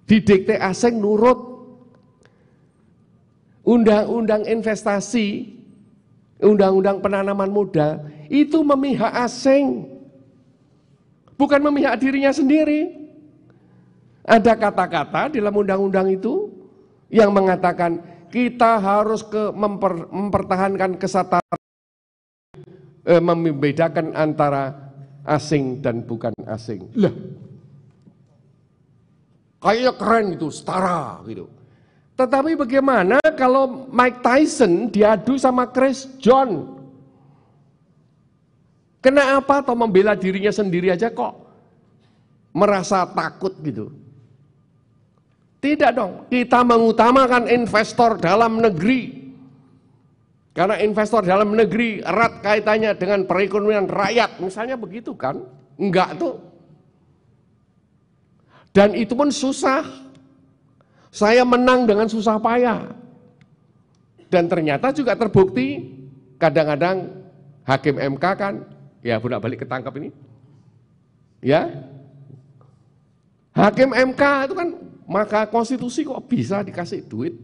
Didikte asing nurut. Undang-undang investasi, undang-undang penanaman modal, itu memihak asing. Bukan memihak dirinya sendiri. Ada kata-kata di dalam undang-undang itu yang mengatakan kita harus ke memper, mempertahankan kesetaraan, eh, membedakan antara asing dan bukan asing. Lah, kayaknya keren itu, setara gitu. Tetapi bagaimana kalau Mike Tyson diadu sama Chris John? Kenapa atau membela dirinya sendiri aja kok merasa takut gitu? Tidak dong, kita mengutamakan investor dalam negeri. Karena investor dalam negeri erat kaitannya dengan perekonomian rakyat. Misalnya begitu kan? Enggak tuh. Dan itu pun susah. Saya menang dengan susah payah. Dan ternyata juga terbukti kadang-kadang hakim MK kan, ya bolak balik ketangkap ini. Ya, Hakim MK itu kan maka konstitusi kok bisa dikasih duit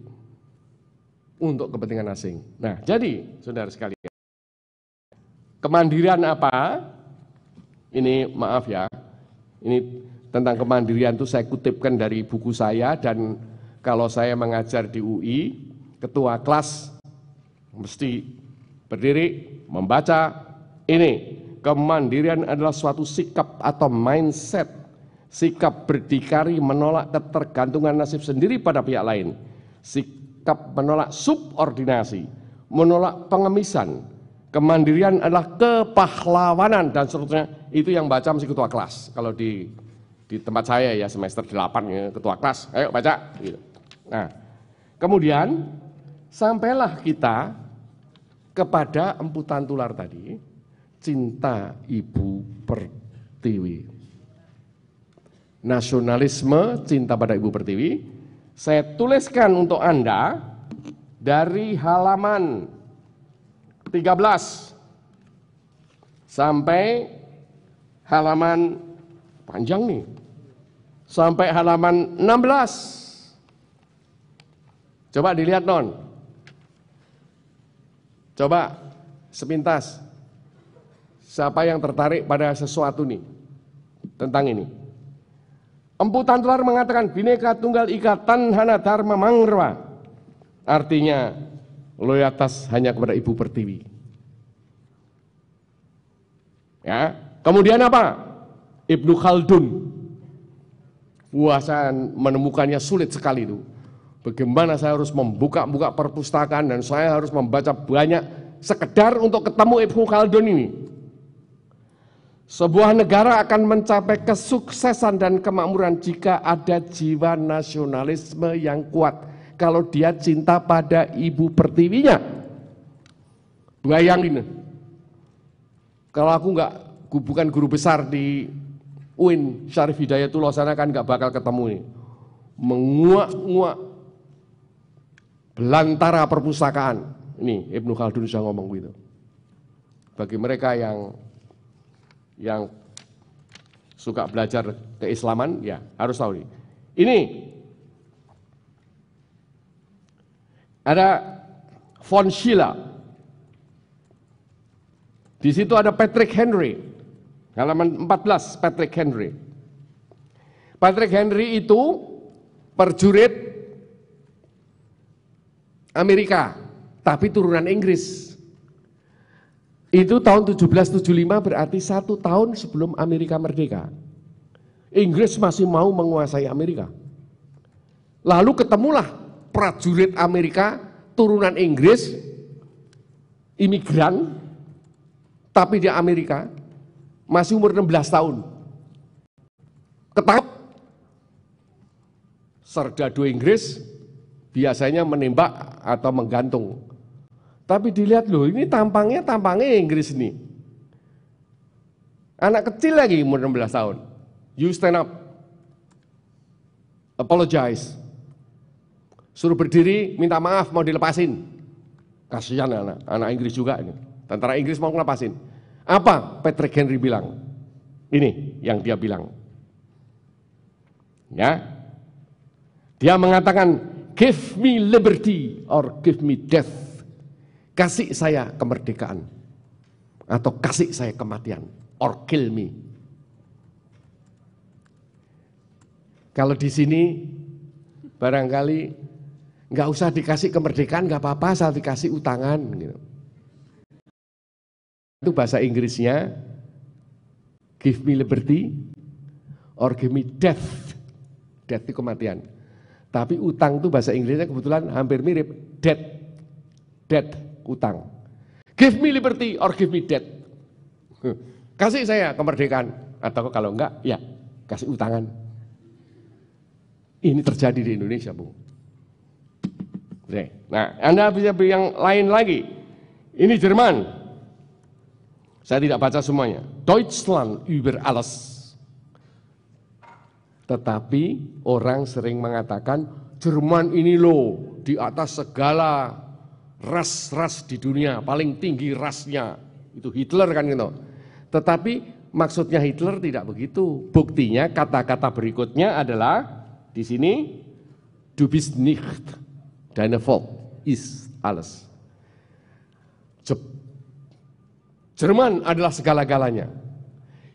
untuk kepentingan asing. Nah, jadi saudara sekalian, kemandirian apa? Ini maaf ya, ini tentang kemandirian itu saya kutipkan dari buku saya dan kalau saya mengajar di UI, ketua kelas mesti berdiri membaca ini kemandirian adalah suatu sikap atau mindset sikap berdikari menolak ketergantungan nasib sendiri pada pihak lain, sikap menolak subordinasi, menolak pengemisan, kemandirian adalah kepahlawanan dan seterusnya. Itu yang baca mesti ketua kelas. Kalau di di tempat saya ya semester 8 ya, ketua kelas, ayo baca. Gitu. Nah, kemudian sampailah kita kepada emputan tular tadi, cinta ibu pertiwi nasionalisme, cinta pada Ibu Pertiwi. Saya tuliskan untuk Anda dari halaman 13 sampai halaman panjang nih. Sampai halaman 16. Coba dilihat non. Coba sepintas. Siapa yang tertarik pada sesuatu nih tentang ini? Empu Tantular mengatakan bineka tunggal ika tanhana dharma mangrwa. Artinya loyalitas hanya kepada Ibu Pertiwi. Ya, kemudian apa? Ibnu Khaldun. Puasa menemukannya sulit sekali itu. Bagaimana saya harus membuka-buka perpustakaan dan saya harus membaca banyak sekedar untuk ketemu Ibnu Khaldun ini. Sebuah negara akan mencapai kesuksesan dan kemakmuran jika ada jiwa nasionalisme yang kuat. Kalau dia cinta pada ibu pertiwinya. Bayangin. Kalau aku nggak bukan guru besar di UIN Syarif Hidayatullah sana kan nggak bakal ketemu nih. Menguak-nguak belantara perpustakaan. Ini Ibnu Khaldun sudah ngomong gitu. Bagi mereka yang yang suka belajar keislaman, ya harus tahu ini. Ini ada Schiller. Di situ ada Patrick Henry. Halaman 14 Patrick Henry. Patrick Henry itu perjurit Amerika, tapi turunan Inggris. Itu tahun 1775 berarti satu tahun sebelum Amerika merdeka. Inggris masih mau menguasai Amerika. Lalu ketemulah prajurit Amerika turunan Inggris, imigran, tapi di Amerika masih umur 16 tahun. Ketangkep serdadu Inggris biasanya menembak atau menggantung Tapi dilihat loh, ini tampangnya tampangnya Inggris nih. Anak kecil lagi umur 16 tahun. You stand up. Apologize. Suruh berdiri, minta maaf, mau dilepasin. Kasihan anak, anak Inggris juga ini. Tentara Inggris mau ngelepasin. Apa Patrick Henry bilang? Ini yang dia bilang. Ya. Dia mengatakan, give me liberty or give me death. Kasih saya kemerdekaan atau kasih saya kematian or kill me. Kalau di sini barangkali nggak usah dikasih kemerdekaan nggak apa-apa asal dikasih utangan gitu. Itu bahasa Inggrisnya give me liberty or give me death. Death itu kematian. Tapi utang itu bahasa Inggrisnya kebetulan hampir mirip death. Death, utang. Give me liberty or give me death. Kasih saya kemerdekaan atau kalau enggak ya kasih utangan. Ini terjadi di Indonesia, Bu. Nah, Anda bisa beli yang lain lagi. Ini Jerman. Saya tidak baca semuanya. Deutschland über alles. Tetapi orang sering mengatakan Jerman ini loh di atas segala ras-ras di dunia, paling tinggi rasnya. Itu Hitler kan gitu. Tetapi maksudnya Hitler tidak begitu. Buktinya kata-kata berikutnya adalah di sini du bist nicht deine Volk ist alles. Jerman adalah segala-galanya.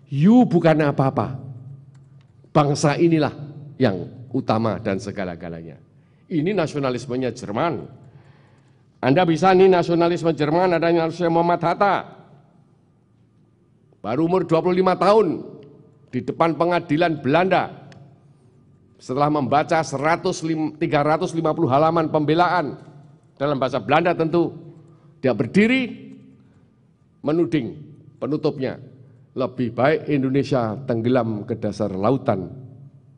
You bukan apa-apa. Bangsa inilah yang utama dan segala-galanya. Ini nasionalismenya Jerman. Anda bisa nih nasionalisme Jerman ada nasionalisme Muhammad Hatta. Baru umur 25 tahun di depan pengadilan Belanda. Setelah membaca 100, 350 halaman pembelaan dalam bahasa Belanda tentu dia berdiri menuding penutupnya lebih baik Indonesia tenggelam ke dasar lautan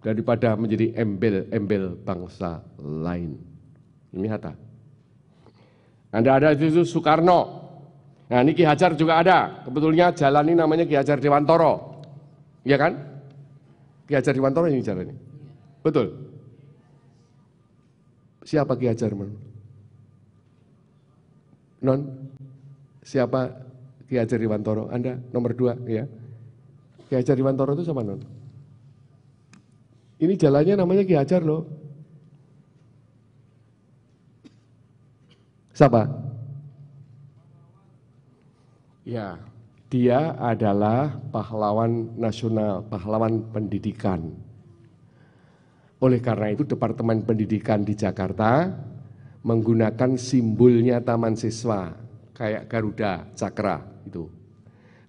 daripada menjadi embel-embel bangsa lain. Ini Hatta. Anda ada di situ Soekarno. Nah ini Ki Hajar juga ada. Kebetulannya jalan ini namanya Ki Hajar Dewantoro. Iya kan? Ki Hajar Dewantoro ini jalan ini. Betul. Siapa Ki Hajar? Non? Siapa Ki Hajar Dewantoro? Anda nomor dua ya. Ki Hajar Dewantoro itu sama non? Ini jalannya namanya Ki Hajar loh. Siapa? Ya, dia adalah pahlawan nasional, pahlawan pendidikan. Oleh karena itu Departemen Pendidikan di Jakarta menggunakan simbolnya Taman Siswa kayak Garuda Cakra itu.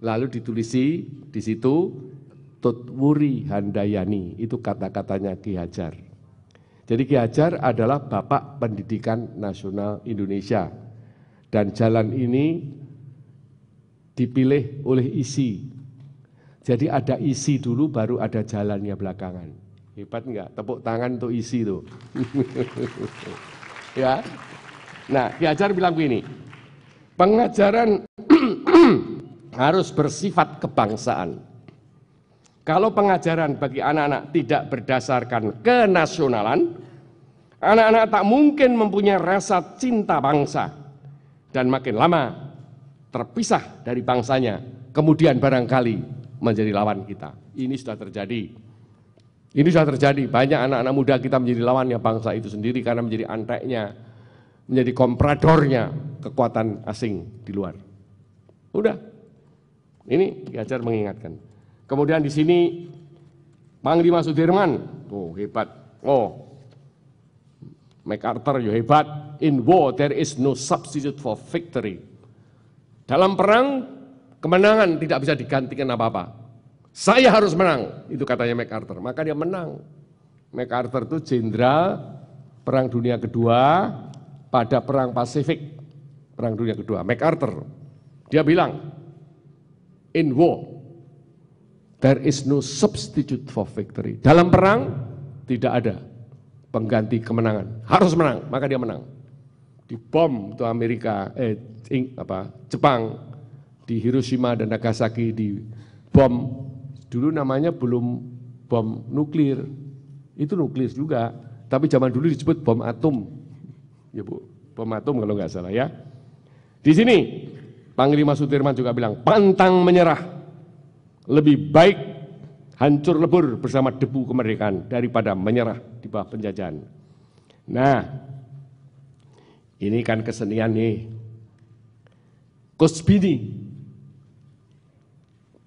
Lalu ditulisi di situ Tutwuri Handayani itu kata-katanya Ki Hajar. Jadi Ki Hajar adalah Bapak Pendidikan Nasional Indonesia dan jalan ini dipilih oleh isi. Jadi ada isi dulu baru ada jalannya belakangan. Hebat enggak? Tepuk tangan untuk isi tuh. ya. Nah, Ki Hajar bilang begini. Pengajaran harus bersifat kebangsaan. Kalau pengajaran bagi anak-anak tidak berdasarkan kenasionalan, anak-anak tak mungkin mempunyai rasa cinta bangsa dan makin lama terpisah dari bangsanya, kemudian barangkali menjadi lawan kita. Ini sudah terjadi. Ini sudah terjadi. Banyak anak-anak muda kita menjadi lawannya bangsa itu sendiri karena menjadi anteknya, menjadi kompradornya kekuatan asing di luar. Udah. Ini diajar mengingatkan. Kemudian di sini Panglima Sudirman, oh hebat. Oh, MacArthur ya hebat. In war there is no substitute for victory. Dalam perang kemenangan tidak bisa digantikan apa-apa. Saya harus menang, itu katanya MacArthur. Maka dia menang. MacArthur itu jenderal perang dunia kedua pada perang Pasifik. Perang dunia kedua, MacArthur. Dia bilang, in war there is no substitute for victory. Dalam perang tidak ada pengganti kemenangan. Harus menang, maka dia menang. di bom itu Amerika, eh apa Jepang di Hiroshima dan Nagasaki di bom dulu namanya belum bom nuklir, itu nuklir juga, tapi zaman dulu disebut bom atom, ya bu, bom atom kalau nggak salah ya. Di sini Panglima Sudirman juga bilang pantang menyerah, lebih baik hancur lebur bersama debu kemerdekaan daripada menyerah di bawah penjajahan. Nah, ini kan kesenian nih. Kusbini,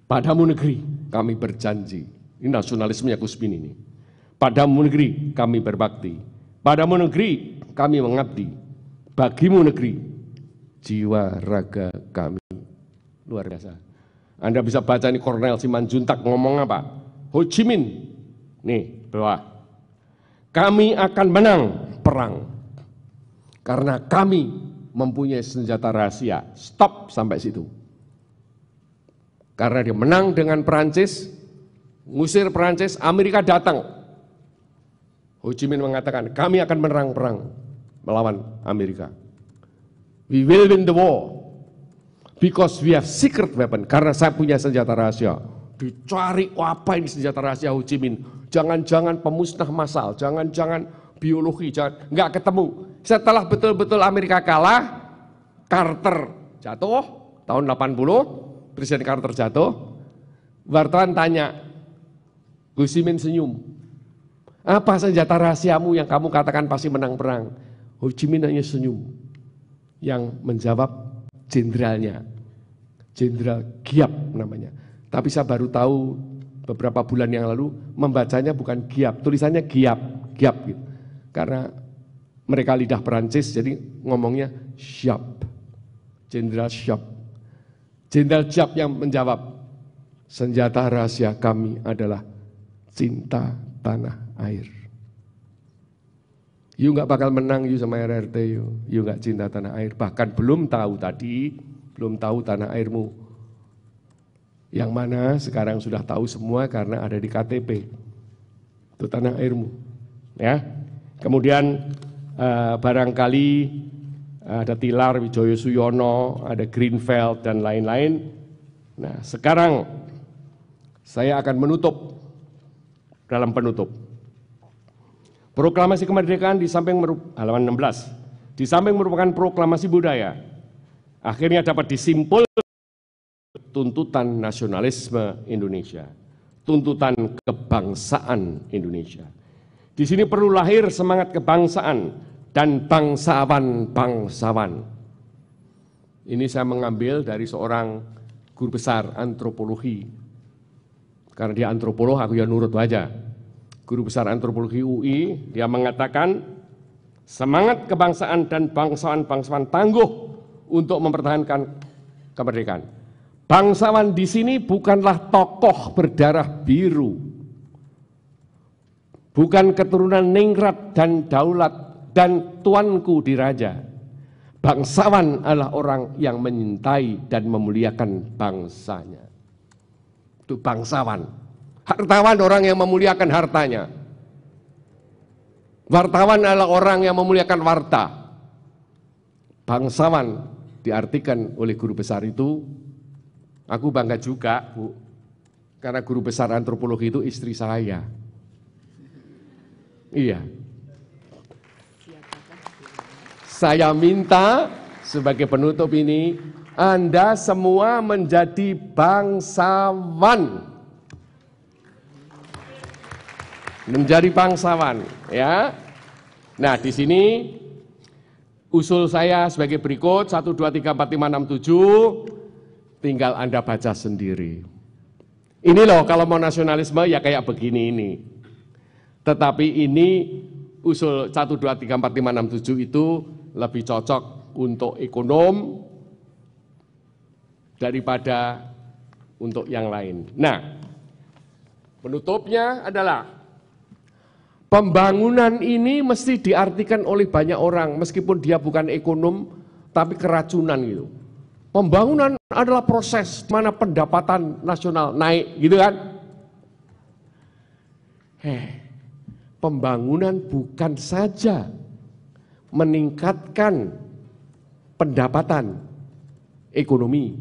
padamu negeri kami berjanji. Ini nasionalismenya Kusbini ini. Padamu negeri kami berbakti. Padamu negeri kami mengabdi. Bagimu negeri jiwa raga kami. Luar biasa. Anda bisa baca ini Kornel Simanjuntak ngomong apa? Ho Chi Minh. Nih, bawah. Kami akan menang perang. Karena kami mempunyai senjata rahasia. Stop sampai situ. Karena dia menang dengan Perancis, ngusir Perancis, Amerika datang. Ho Chi Minh mengatakan, kami akan menang perang melawan Amerika. We will win the war. Because we have secret weapon. Karena saya punya senjata rahasia. Dicari, apa ini senjata rahasia Ho Chi Minh? Jangan-jangan pemusnah massal, jangan-jangan biologi, jangan nggak ketemu. Setelah betul-betul Amerika kalah, Carter jatuh tahun 80, Presiden Carter jatuh. Wartawan tanya, Ho Chi Minh senyum. Apa senjata rahasiamu yang kamu katakan pasti menang perang? Ho Chi Minh hanya senyum. Yang menjawab jenderalnya, Jenderal Giap namanya. Tapi saya baru tahu beberapa bulan yang lalu membacanya bukan Giap, tulisannya Giap, Giap gitu. Karena mereka lidah Perancis jadi ngomongnya Siap. Jenderal Siap. Jenderal Siap yang menjawab, senjata rahasia kami adalah cinta tanah air. You nggak bakal menang you sama RRT you. You nggak cinta tanah air. Bahkan belum tahu tadi, belum tahu tanah airmu. Yang mana sekarang sudah tahu semua karena ada di KTP. Itu tanah airmu. Ya. Kemudian eh, barangkali ada Tilar Wijoyo Suyono, ada Greenfield dan lain-lain. Nah, sekarang saya akan menutup dalam penutup. Proklamasi kemerdekaan di samping halaman 16, di samping merupakan proklamasi budaya, akhirnya dapat disimpul tuntutan nasionalisme Indonesia, tuntutan kebangsaan Indonesia. Di sini perlu lahir semangat kebangsaan dan bangsawan-bangsawan. Ini saya mengambil dari seorang guru besar antropologi. Karena dia antropolog, aku ya nurut aja guru besar antropologi UI, dia mengatakan semangat kebangsaan dan bangsawan-bangsawan tangguh untuk mempertahankan kemerdekaan. Bangsawan di sini bukanlah tokoh berdarah biru, bukan keturunan ningrat dan daulat dan tuanku diraja. Bangsawan adalah orang yang menyintai dan memuliakan bangsanya. Itu bangsawan. Hartawan orang yang memuliakan hartanya. Wartawan adalah orang yang memuliakan warta. Bangsawan diartikan oleh guru besar itu, aku bangga juga, Bu. Karena guru besar antropologi itu istri saya. Iya. Saya minta sebagai penutup ini, Anda semua menjadi bangsawan menjadi bangsawan ya. Nah, di sini usul saya sebagai berikut 1 2 3 4 5 6 7 tinggal Anda baca sendiri. Ini loh kalau mau nasionalisme ya kayak begini ini. Tetapi ini usul 1 2 3 4 5 6 7 itu lebih cocok untuk ekonom daripada untuk yang lain. Nah, penutupnya adalah Pembangunan ini mesti diartikan oleh banyak orang, meskipun dia bukan ekonom, tapi keracunan gitu. Pembangunan adalah proses mana pendapatan nasional naik, gitu kan? Heh, pembangunan bukan saja meningkatkan pendapatan ekonomi,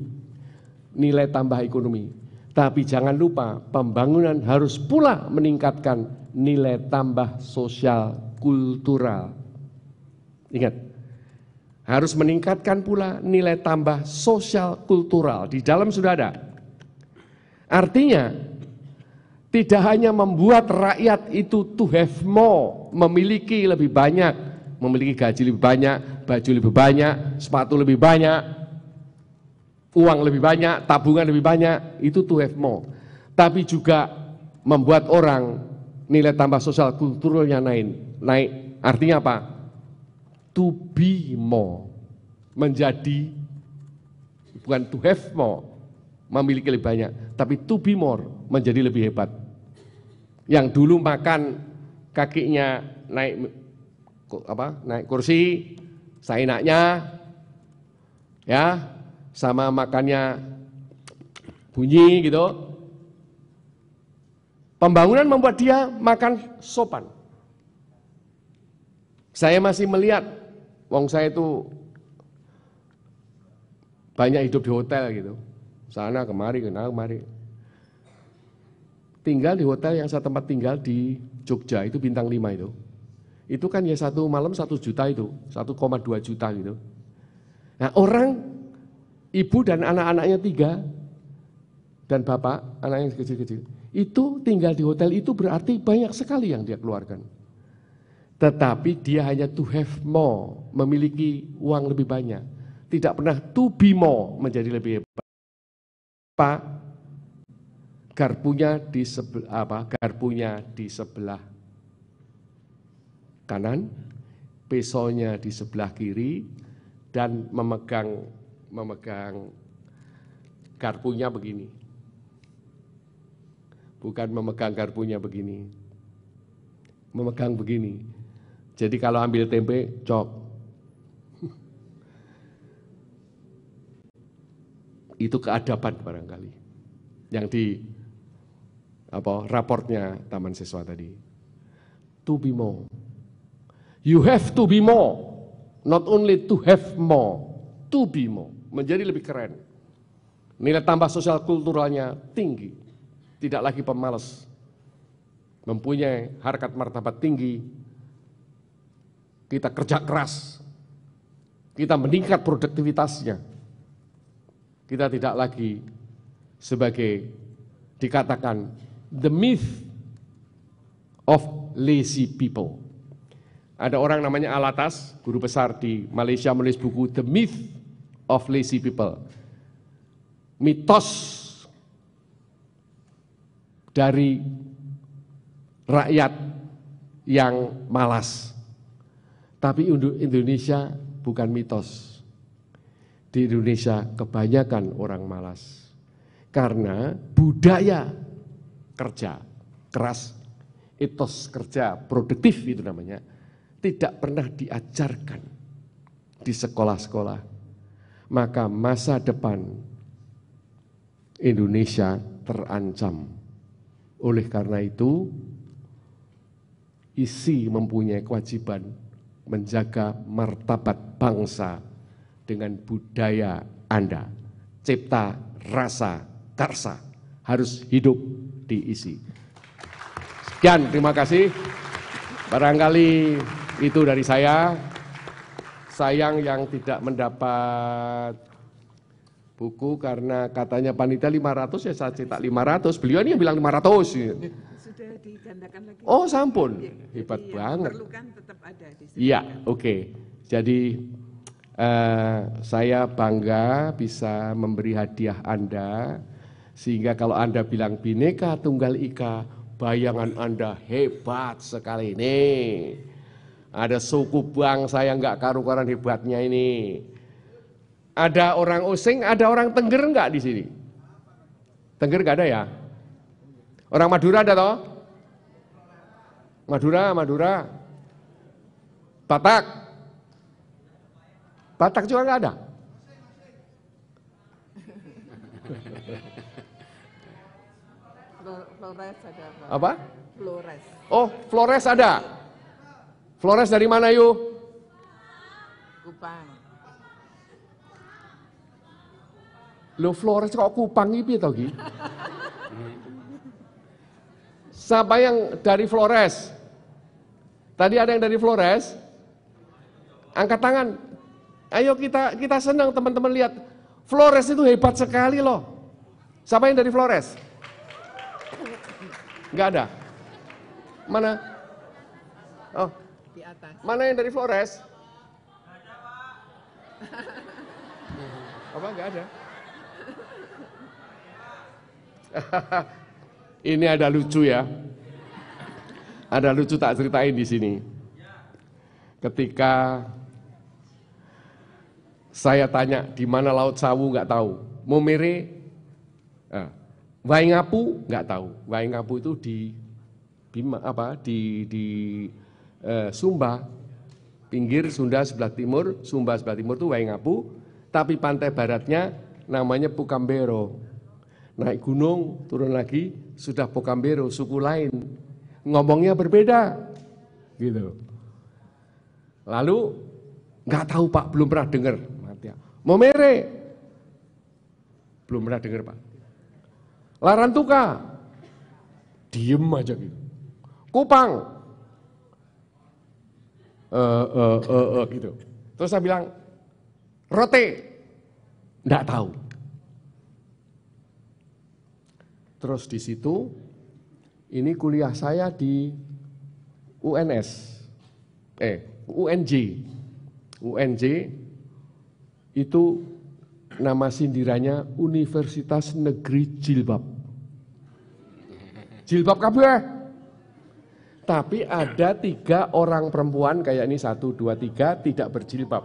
nilai tambah ekonomi. Tapi jangan lupa pembangunan harus pula meningkatkan nilai tambah sosial kultural. Ingat, harus meningkatkan pula nilai tambah sosial kultural. Di dalam sudah ada. Artinya, tidak hanya membuat rakyat itu to have more, memiliki lebih banyak, memiliki gaji lebih banyak, baju lebih banyak, sepatu lebih banyak, uang lebih banyak, tabungan lebih banyak, itu to have more. Tapi juga membuat orang nilai tambah sosial kulturalnya naik. naik. Artinya apa? To be more. Menjadi, bukan to have more, memiliki lebih banyak, tapi to be more, menjadi lebih hebat. Yang dulu makan kakinya naik apa naik kursi seenaknya ya sama makannya bunyi gitu pembangunan membuat dia makan sopan. Saya masih melihat wong saya itu banyak hidup di hotel gitu. Sana kemari kena kemari. Tinggal di hotel yang saya tempat tinggal di Jogja itu bintang 5 itu. Itu kan ya satu malam satu juta itu 1,2 juta gitu. Nah orang ibu dan anak-anaknya tiga dan bapak anaknya kecil-kecil itu tinggal di hotel itu berarti banyak sekali yang dia keluarkan. Tetapi dia hanya to have more memiliki uang lebih banyak. Tidak pernah to be more menjadi lebih hebat. Pak garpunya di sebelah apa garpunya di sebelah kanan pesonya di sebelah kiri dan memegang memegang garpunya begini bukan memegang garpunya begini memegang begini jadi kalau ambil tempe cok itu keadaban barangkali yang di apa raportnya Taman Siswa tadi. To be more. You have to be more. Not only to have more, to be more. Menjadi lebih keren. Nilai tambah sosial kulturalnya tinggi. Tidak lagi pemalas. Mempunyai harkat martabat tinggi. Kita kerja keras. Kita meningkat produktivitasnya. Kita tidak lagi sebagai dikatakan the myth of lazy people. Ada orang namanya Alatas, guru besar di Malaysia menulis buku The Myth of Lazy People. Mitos dari rakyat yang malas. Tapi Indonesia bukan mitos. Di Indonesia kebanyakan orang malas. Karena budaya kerja keras, etos kerja produktif itu namanya, tidak pernah diajarkan di sekolah-sekolah. Maka masa depan Indonesia terancam. Oleh karena itu, isi mempunyai kewajiban menjaga martabat bangsa dengan budaya Anda. Cipta, rasa, karsa harus hidup diisi. Sekian, terima kasih. Barangkali itu dari saya. Sayang yang tidak mendapat buku karena katanya panitia 500 ya saya cetak 500. Beliau ini yang bilang 500. Sudah digandakan lagi. Oh, sampun. Iya, Hebat yang banget. Perlukan tetap ada di situ. Iya, oke. Jadi eh, saya bangga bisa memberi hadiah Anda sehingga kalau Anda bilang bineka tunggal ika, bayangan Anda hebat sekali ini. Ada suku bangsa yang nggak karu-karuan hebatnya ini. Ada orang Osing, ada orang Tengger nggak di sini? Tengger nggak ada ya? Orang Madura ada toh? Madura, Madura. Batak. Batak juga nggak ada. Flo- Flores ada apa? Apa? Flores. Oh, Flores ada. Flores dari mana yuk? Kupang. Lo Flores kok Kupang iki tau Gi? Siapa yang dari Flores? Tadi ada yang dari Flores? Angkat tangan. Ayo kita kita senang teman-teman lihat. Flores itu hebat sekali loh. Siapa yang dari Flores? Enggak ada. Mana? Oh. Di atas. Mana yang dari Flores? Apa enggak ada? Ini ada lucu ya. Ada lucu tak ceritain di sini. Ketika saya tanya di mana Laut Sawu nggak tahu. Momere, eh, Waingapu nggak tahu. Waingapu itu di Bima apa di di eh, Sumba, pinggir Sunda sebelah timur, Sumba sebelah timur itu Waingapu, tapi pantai baratnya namanya Pukambero. Naik gunung, turun lagi, sudah Pukambero, suku lain. Ngomongnya berbeda. Gitu. Lalu nggak tahu Pak, belum pernah dengar. Momere, belum pernah dengar Pak. Larantuka, diem aja gitu. Kupang, eh eh eh eh, gitu. Terus saya bilang, rote, enggak tahu. Terus di situ, ini kuliah saya di UNS, eh UNJ, UNJ itu nama sindirannya Universitas Negeri Jilbab. Jilbab kabeh. Tapi ada tiga orang perempuan kayak ini satu dua tiga tidak berjilbab.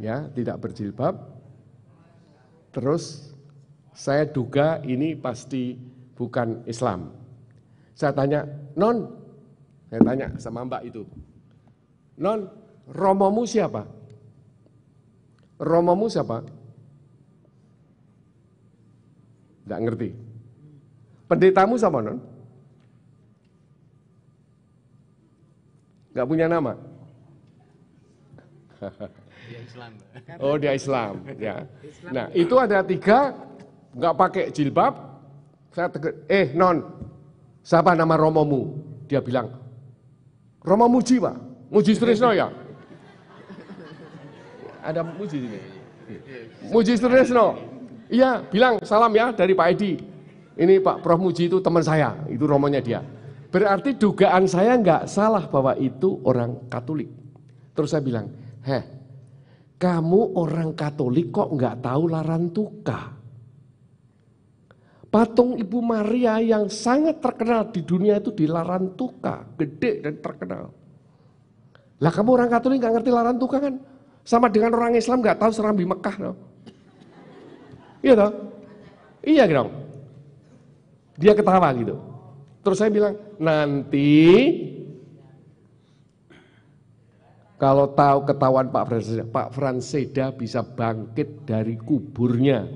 Ya, tidak berjilbab. Terus saya duga ini pasti bukan Islam. Saya tanya, non, saya tanya sama mbak itu, non, romomu siapa? Romomu siapa? Tidak ngerti. Pendetamu siapa non? Gak punya nama? Oh dia Islam, ya. Nah itu ada tiga nggak pakai jilbab. Saya tegur, eh non, siapa nama romomu? Dia bilang, Romo Muji pak, Muji Sutrisno ya. Ada Muji sini. Muji Sutrisno. Iya, bilang salam ya dari Pak Edi. Ini Pak Prof Muji itu teman saya, itu romonya dia. Berarti dugaan saya nggak salah bahwa itu orang Katolik. Terus saya bilang, heh, kamu orang Katolik kok nggak tahu Larantuka? Patung Ibu Maria yang sangat terkenal di dunia itu di Larantuka, gede dan terkenal. Lah kamu orang Katolik nggak ngerti Larantuka kan? Sama dengan orang Islam nggak tahu Serambi Mekah no? Iya toh? Iya dong. Dia ketawa gitu. Terus saya bilang, nanti kalau tahu ketahuan Pak Franseda, Pak Franseda bisa bangkit dari kuburnya.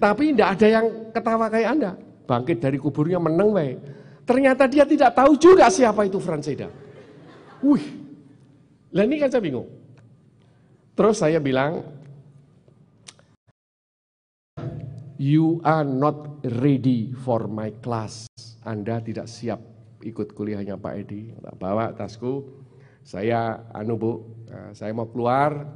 Tapi tidak ada yang ketawa kayak Anda. Bangkit dari kuburnya menang baik. Ternyata dia tidak tahu juga siapa itu Franseda. Wih, lah ini kan saya bingung. Terus saya bilang, you are not ready for my class. Anda tidak siap ikut kuliahnya Pak Edi. Bawa tasku, saya anu bu, saya mau keluar,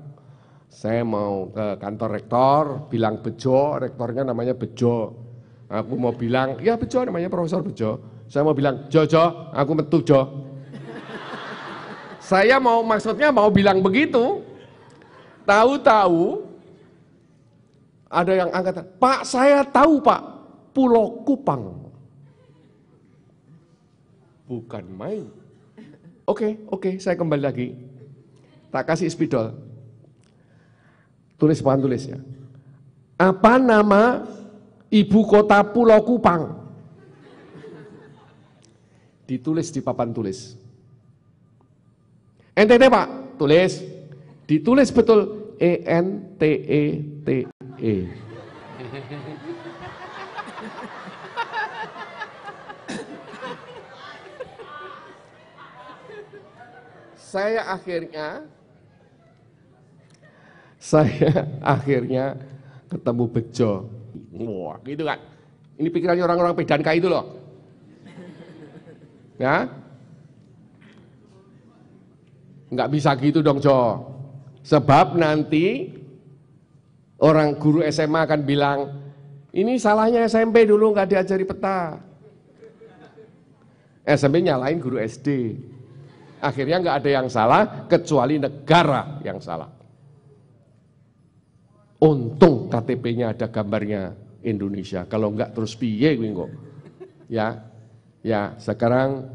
saya mau ke kantor rektor, bilang Bejo, rektornya namanya Bejo. Aku mau bilang, ya Bejo namanya Profesor Bejo. Saya mau bilang, Jojo, aku metu Jo. Saya mau maksudnya mau bilang begitu, tahu-tahu ada yang angkat, Pak saya tahu Pak, Pulau Kupang. Bukan main. Oke, oke, saya kembali lagi. Tak kasih spidol. Tulis papan tulis ya. Apa nama ibu kota Pulau Kupang? Ditulis di papan tulis. NTT Pak, tulis. Ditulis betul E N T E T E. Saya akhirnya saya akhirnya ketemu Bejo. Wah, gitu kan. Ini pikirannya orang-orang pedanka itu loh. Ya, nggak bisa gitu dong Jo. Sebab nanti orang guru SMA akan bilang, ini salahnya SMP dulu nggak diajari peta. SMP nyalain guru SD. Akhirnya nggak ada yang salah kecuali negara yang salah. Untung KTP-nya ada gambarnya Indonesia. Kalau enggak terus piye kuwi kok. Ya. Ya, sekarang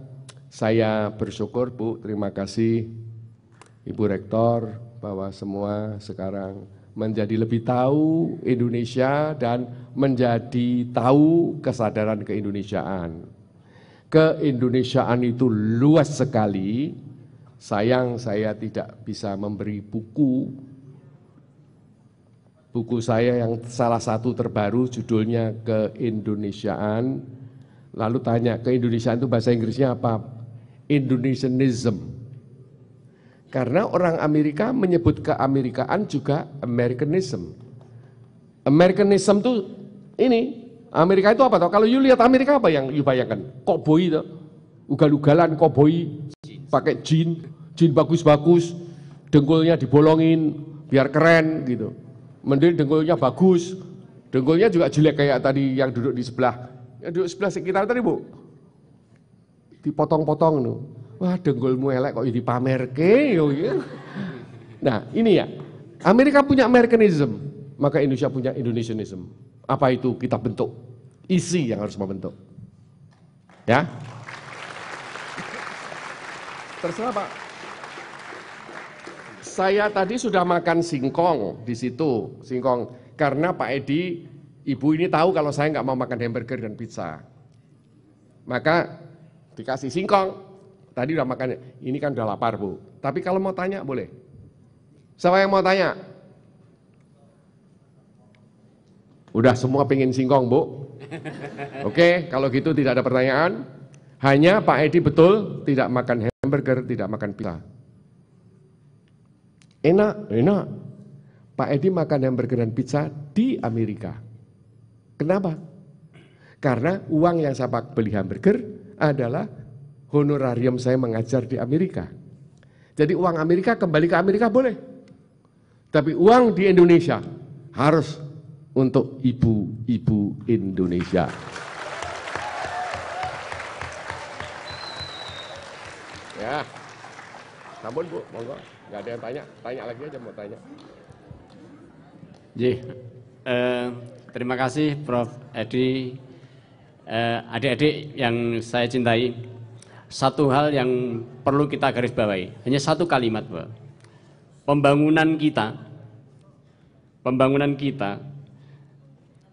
saya bersyukur Bu, terima kasih Ibu Rektor bahwa semua sekarang menjadi lebih tahu Indonesia dan menjadi tahu kesadaran keindonesiaan. Keindonesiaan itu luas sekali. Sayang saya tidak bisa memberi buku buku saya yang salah satu terbaru judulnya Keindonesiaan. Lalu tanya, keindonesiaan itu bahasa Inggrisnya apa? Indonesianism. Karena orang Amerika menyebut keamerikaan juga Americanism. Americanism itu ini, Amerika itu apa tau? Kalau you lihat Amerika apa yang you bayangkan? Koboi itu, ugal-ugalan koboi, pakai jean, jean bagus-bagus, dengkulnya dibolongin, biar keren gitu. Mending dengkulnya bagus, dengkulnya juga jelek kayak tadi yang duduk di sebelah. Yang duduk sebelah sekitar tadi bu, dipotong-potong tuh. Wah dengkulmu elek kok dipamerke yo ya. Nah ini ya, Amerika punya Americanism, maka Indonesia punya Indonesianism. Apa itu kita bentuk? Isi yang harus membentuk. Ya. Terserah Pak. Saya tadi sudah makan singkong di situ, singkong. Karena Pak Edi, ibu ini tahu kalau saya nggak mau makan hamburger dan pizza. Maka dikasih singkong. Tadi udah makan, ini kan udah lapar bu. Tapi kalau mau tanya boleh. Siapa yang mau tanya? Udah semua pengen singkong bu. Oke, kalau gitu tidak ada pertanyaan. Hanya Pak Edi betul tidak makan hamburger, tidak makan pizza. Enak, enak. Pak Edi makan hamburger dan pizza di Amerika. Kenapa? Karena uang yang saya beli hamburger adalah honorarium saya mengajar di Amerika. Jadi uang Amerika kembali ke Amerika boleh. Tapi uang di Indonesia harus untuk ibu-ibu Indonesia. Ya, namun bu, monggo, nggak ada yang tanya, tanya lagi aja mau tanya. Jadi, eh, terima kasih Prof. Edi, eh, adik-adik yang saya cintai. Satu hal yang perlu kita garis bawahi, hanya satu kalimat, Pak. Pembangunan kita, pembangunan kita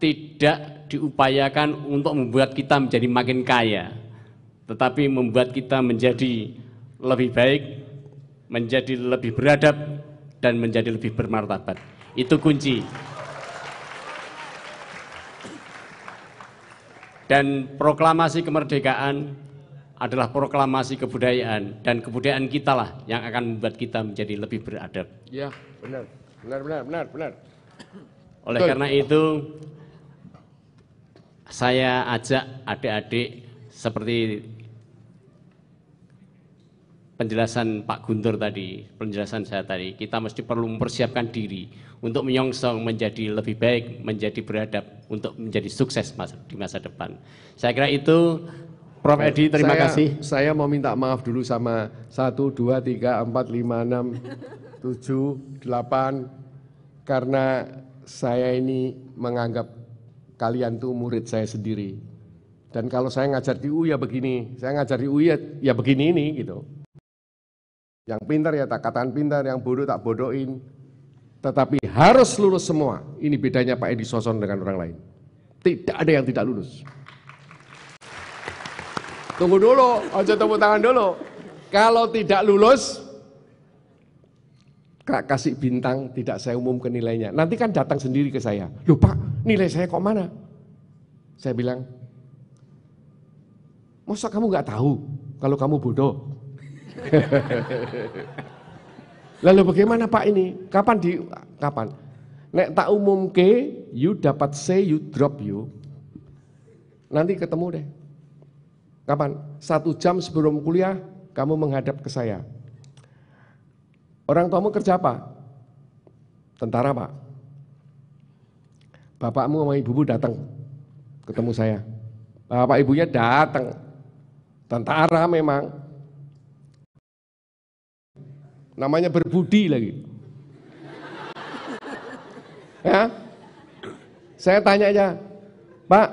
tidak diupayakan untuk membuat kita menjadi makin kaya, tetapi membuat kita menjadi lebih baik, menjadi lebih beradab, dan menjadi lebih bermartabat. Itu kunci. Dan proklamasi kemerdekaan adalah proklamasi kebudayaan dan kebudayaan kita lah yang akan membuat kita menjadi lebih beradab. Ya, benar, benar, benar, benar, benar. Oleh Betul. karena itu saya ajak adik-adik seperti penjelasan Pak Guntur tadi, penjelasan saya tadi, kita mesti perlu mempersiapkan diri untuk menyongsong menjadi lebih baik, menjadi beradab, untuk menjadi sukses mas- di masa depan. Saya kira itu, Prof. Edi, terima saya, kasih. Saya mau minta maaf dulu sama 1, 2, 3, 4, 5, 6, 7, 8. Karena saya ini menganggap kalian tuh murid saya sendiri. Dan kalau saya ngajar di UI ya begini, saya ngajar di UI ya, ya begini ini gitu. Yang pintar ya tak katakan pintar, yang bodoh tak bodohin. Tetapi harus lulus semua. Ini bedanya Pak Edi Soson dengan orang lain. Tidak ada yang tidak lulus. Tunggu dulu, aja tepuk tangan dulu. Kalau tidak lulus, Kak kasih bintang, tidak saya umumkan nilainya. Nanti kan datang sendiri ke saya. Loh Pak, nilai saya kok mana? Saya bilang, masa kamu nggak tahu kalau kamu bodoh? Lalu bagaimana Pak ini? Kapan di Kapan? Nek tak umum ke, you dapat C, you drop you. Nanti ketemu deh. Kapan? Satu jam sebelum kuliah, kamu menghadap ke saya. Orang tuamu kerja apa? Tentara pak. Bapakmu sama ibumu datang ketemu saya. Bapak ibunya datang. Tentara memang. Namanya berbudi lagi. Ya. Saya tanya aja, Pak,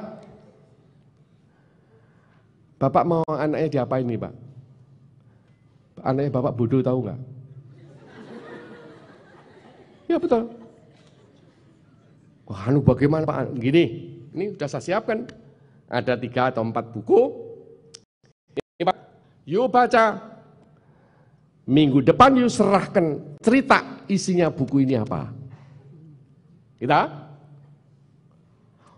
Bapak mau anaknya diapain nih Pak? Anaknya Bapak bodoh tahu nggak? Ya betul. Wah, anu bagaimana Pak? Gini, ini sudah saya siapkan. Ada tiga atau empat buku. Ini Pak, yuk baca. Minggu depan yuk serahkan cerita isinya buku ini apa. Kita?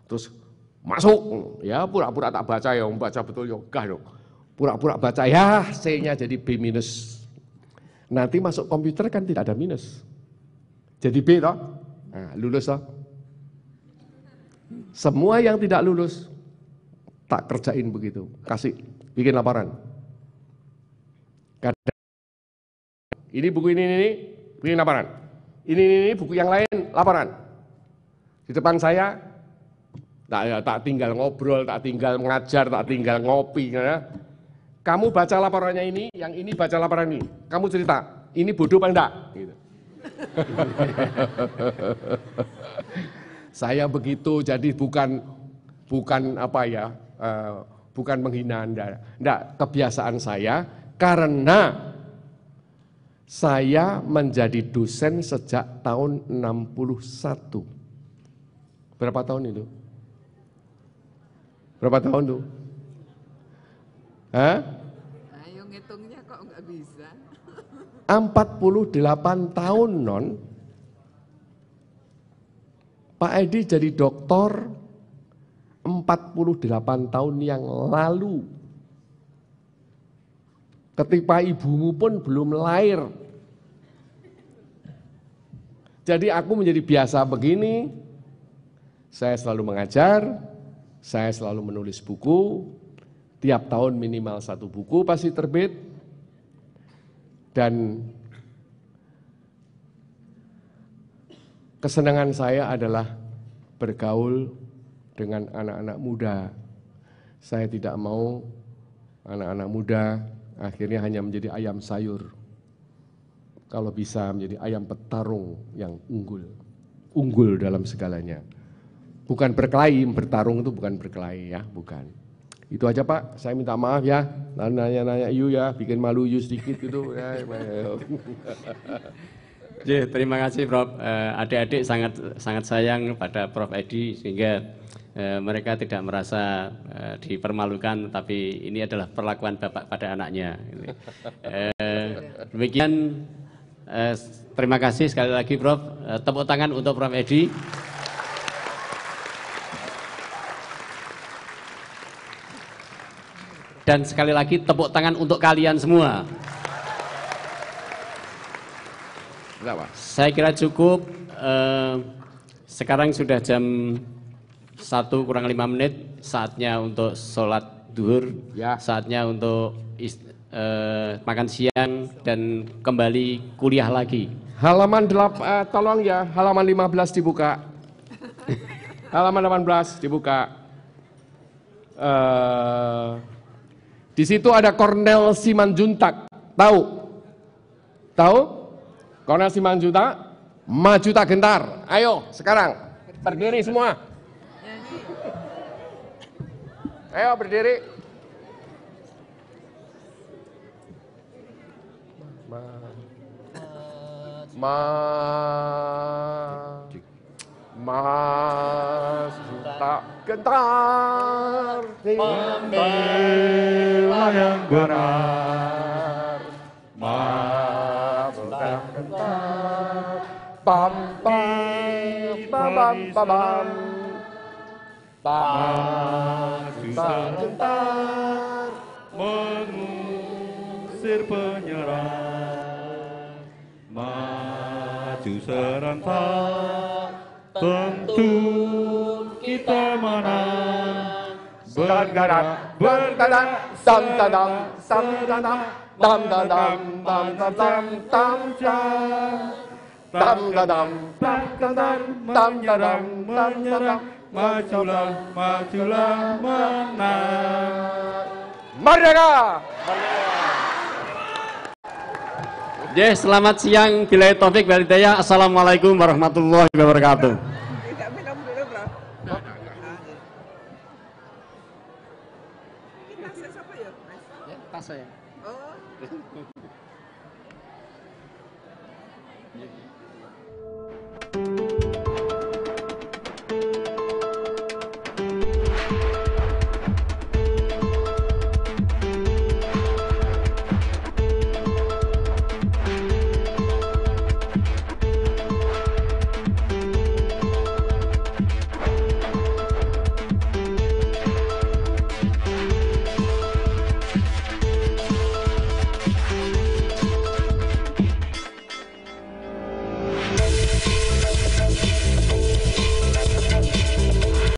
Terus masuk. Ya pura-pura tak baca ya baca betul ya enggak dong pura-pura baca ya C-nya jadi B minus. Nanti masuk komputer kan tidak ada minus. Jadi B toh? Nah, lulus toh? Semua yang tidak lulus tak kerjain begitu. Kasih bikin laporan. Kadang, ini buku ini ini bikin laporan ini ini, ini buku yang lain laporan di depan saya tak, ya, tak tinggal ngobrol, tak tinggal mengajar, tak tinggal ngopi. Ya. Kamu baca laporannya ini, yang ini baca laporan ini. Kamu cerita, ini bodoh apa enggak? Gitu. Saya begitu, jadi bukan bukan apa ya, uh, bukan menghina Anda. Enggak, kebiasaan saya karena saya menjadi dosen sejak tahun 61. Berapa tahun itu? Berapa tahun tuh? Hah? Ayo ngitungnya kok nggak bisa. 48 tahun non. Pak Edi jadi doktor 48 tahun yang lalu. Ketika ibumu pun belum lahir. Jadi aku menjadi biasa begini, saya selalu mengajar, saya selalu menulis buku, tiap tahun minimal satu buku pasti terbit, dan kesenangan saya adalah bergaul dengan anak-anak muda. Saya tidak mau anak-anak muda akhirnya hanya menjadi ayam sayur. Kalau bisa menjadi ayam petarung yang unggul. Unggul dalam segalanya. Bukan berkelahi, bertarung itu bukan berkelahi ya, bukan. Itu aja Pak, saya minta maaf ya, nanya-nanya you ya, bikin malu you sedikit gitu. Ya, ya, terima kasih Prof. Eh, adik-adik sangat sangat sayang pada Prof. Edi sehingga eh, mereka tidak merasa eh, dipermalukan, tapi ini adalah perlakuan bapak pada anaknya. demikian, terima kasih sekali lagi Prof. tepuk tangan untuk Prof. Edi. Dan sekali lagi tepuk tangan untuk kalian semua. Saya kira cukup. Eh, sekarang sudah jam satu kurang lima menit. Saatnya untuk sholat duhur. Ya. Saatnya untuk eh, makan siang dan kembali kuliah lagi. Halaman delap, eh, tolong ya, halaman 15 dibuka. halaman 18 dibuka. Eh, di situ ada Cornel Simanjuntak. Tahu? Tahu? Cornel Simanjuntak? Maju tak gentar. Ayo sekarang berdiri semua. Ayo berdiri. Ma, ma, Mas tak gentar. Membela yang benar. Mas tak gentar. Pam pam pam pam pam pam Mas tak gentar Mengusir penyerang. Maju serentak. Tentu kita menang. Bergerak bergerak tam tadam tam. Tadam tam tadam tam tadam tam. Tam tadam tam tadam tam tadam menyerang majulah majulah menang merdeka Ya, selamat siang. Bila Taufik Walidaya. Assalamualaikum warahmatullahi wabarakatuh.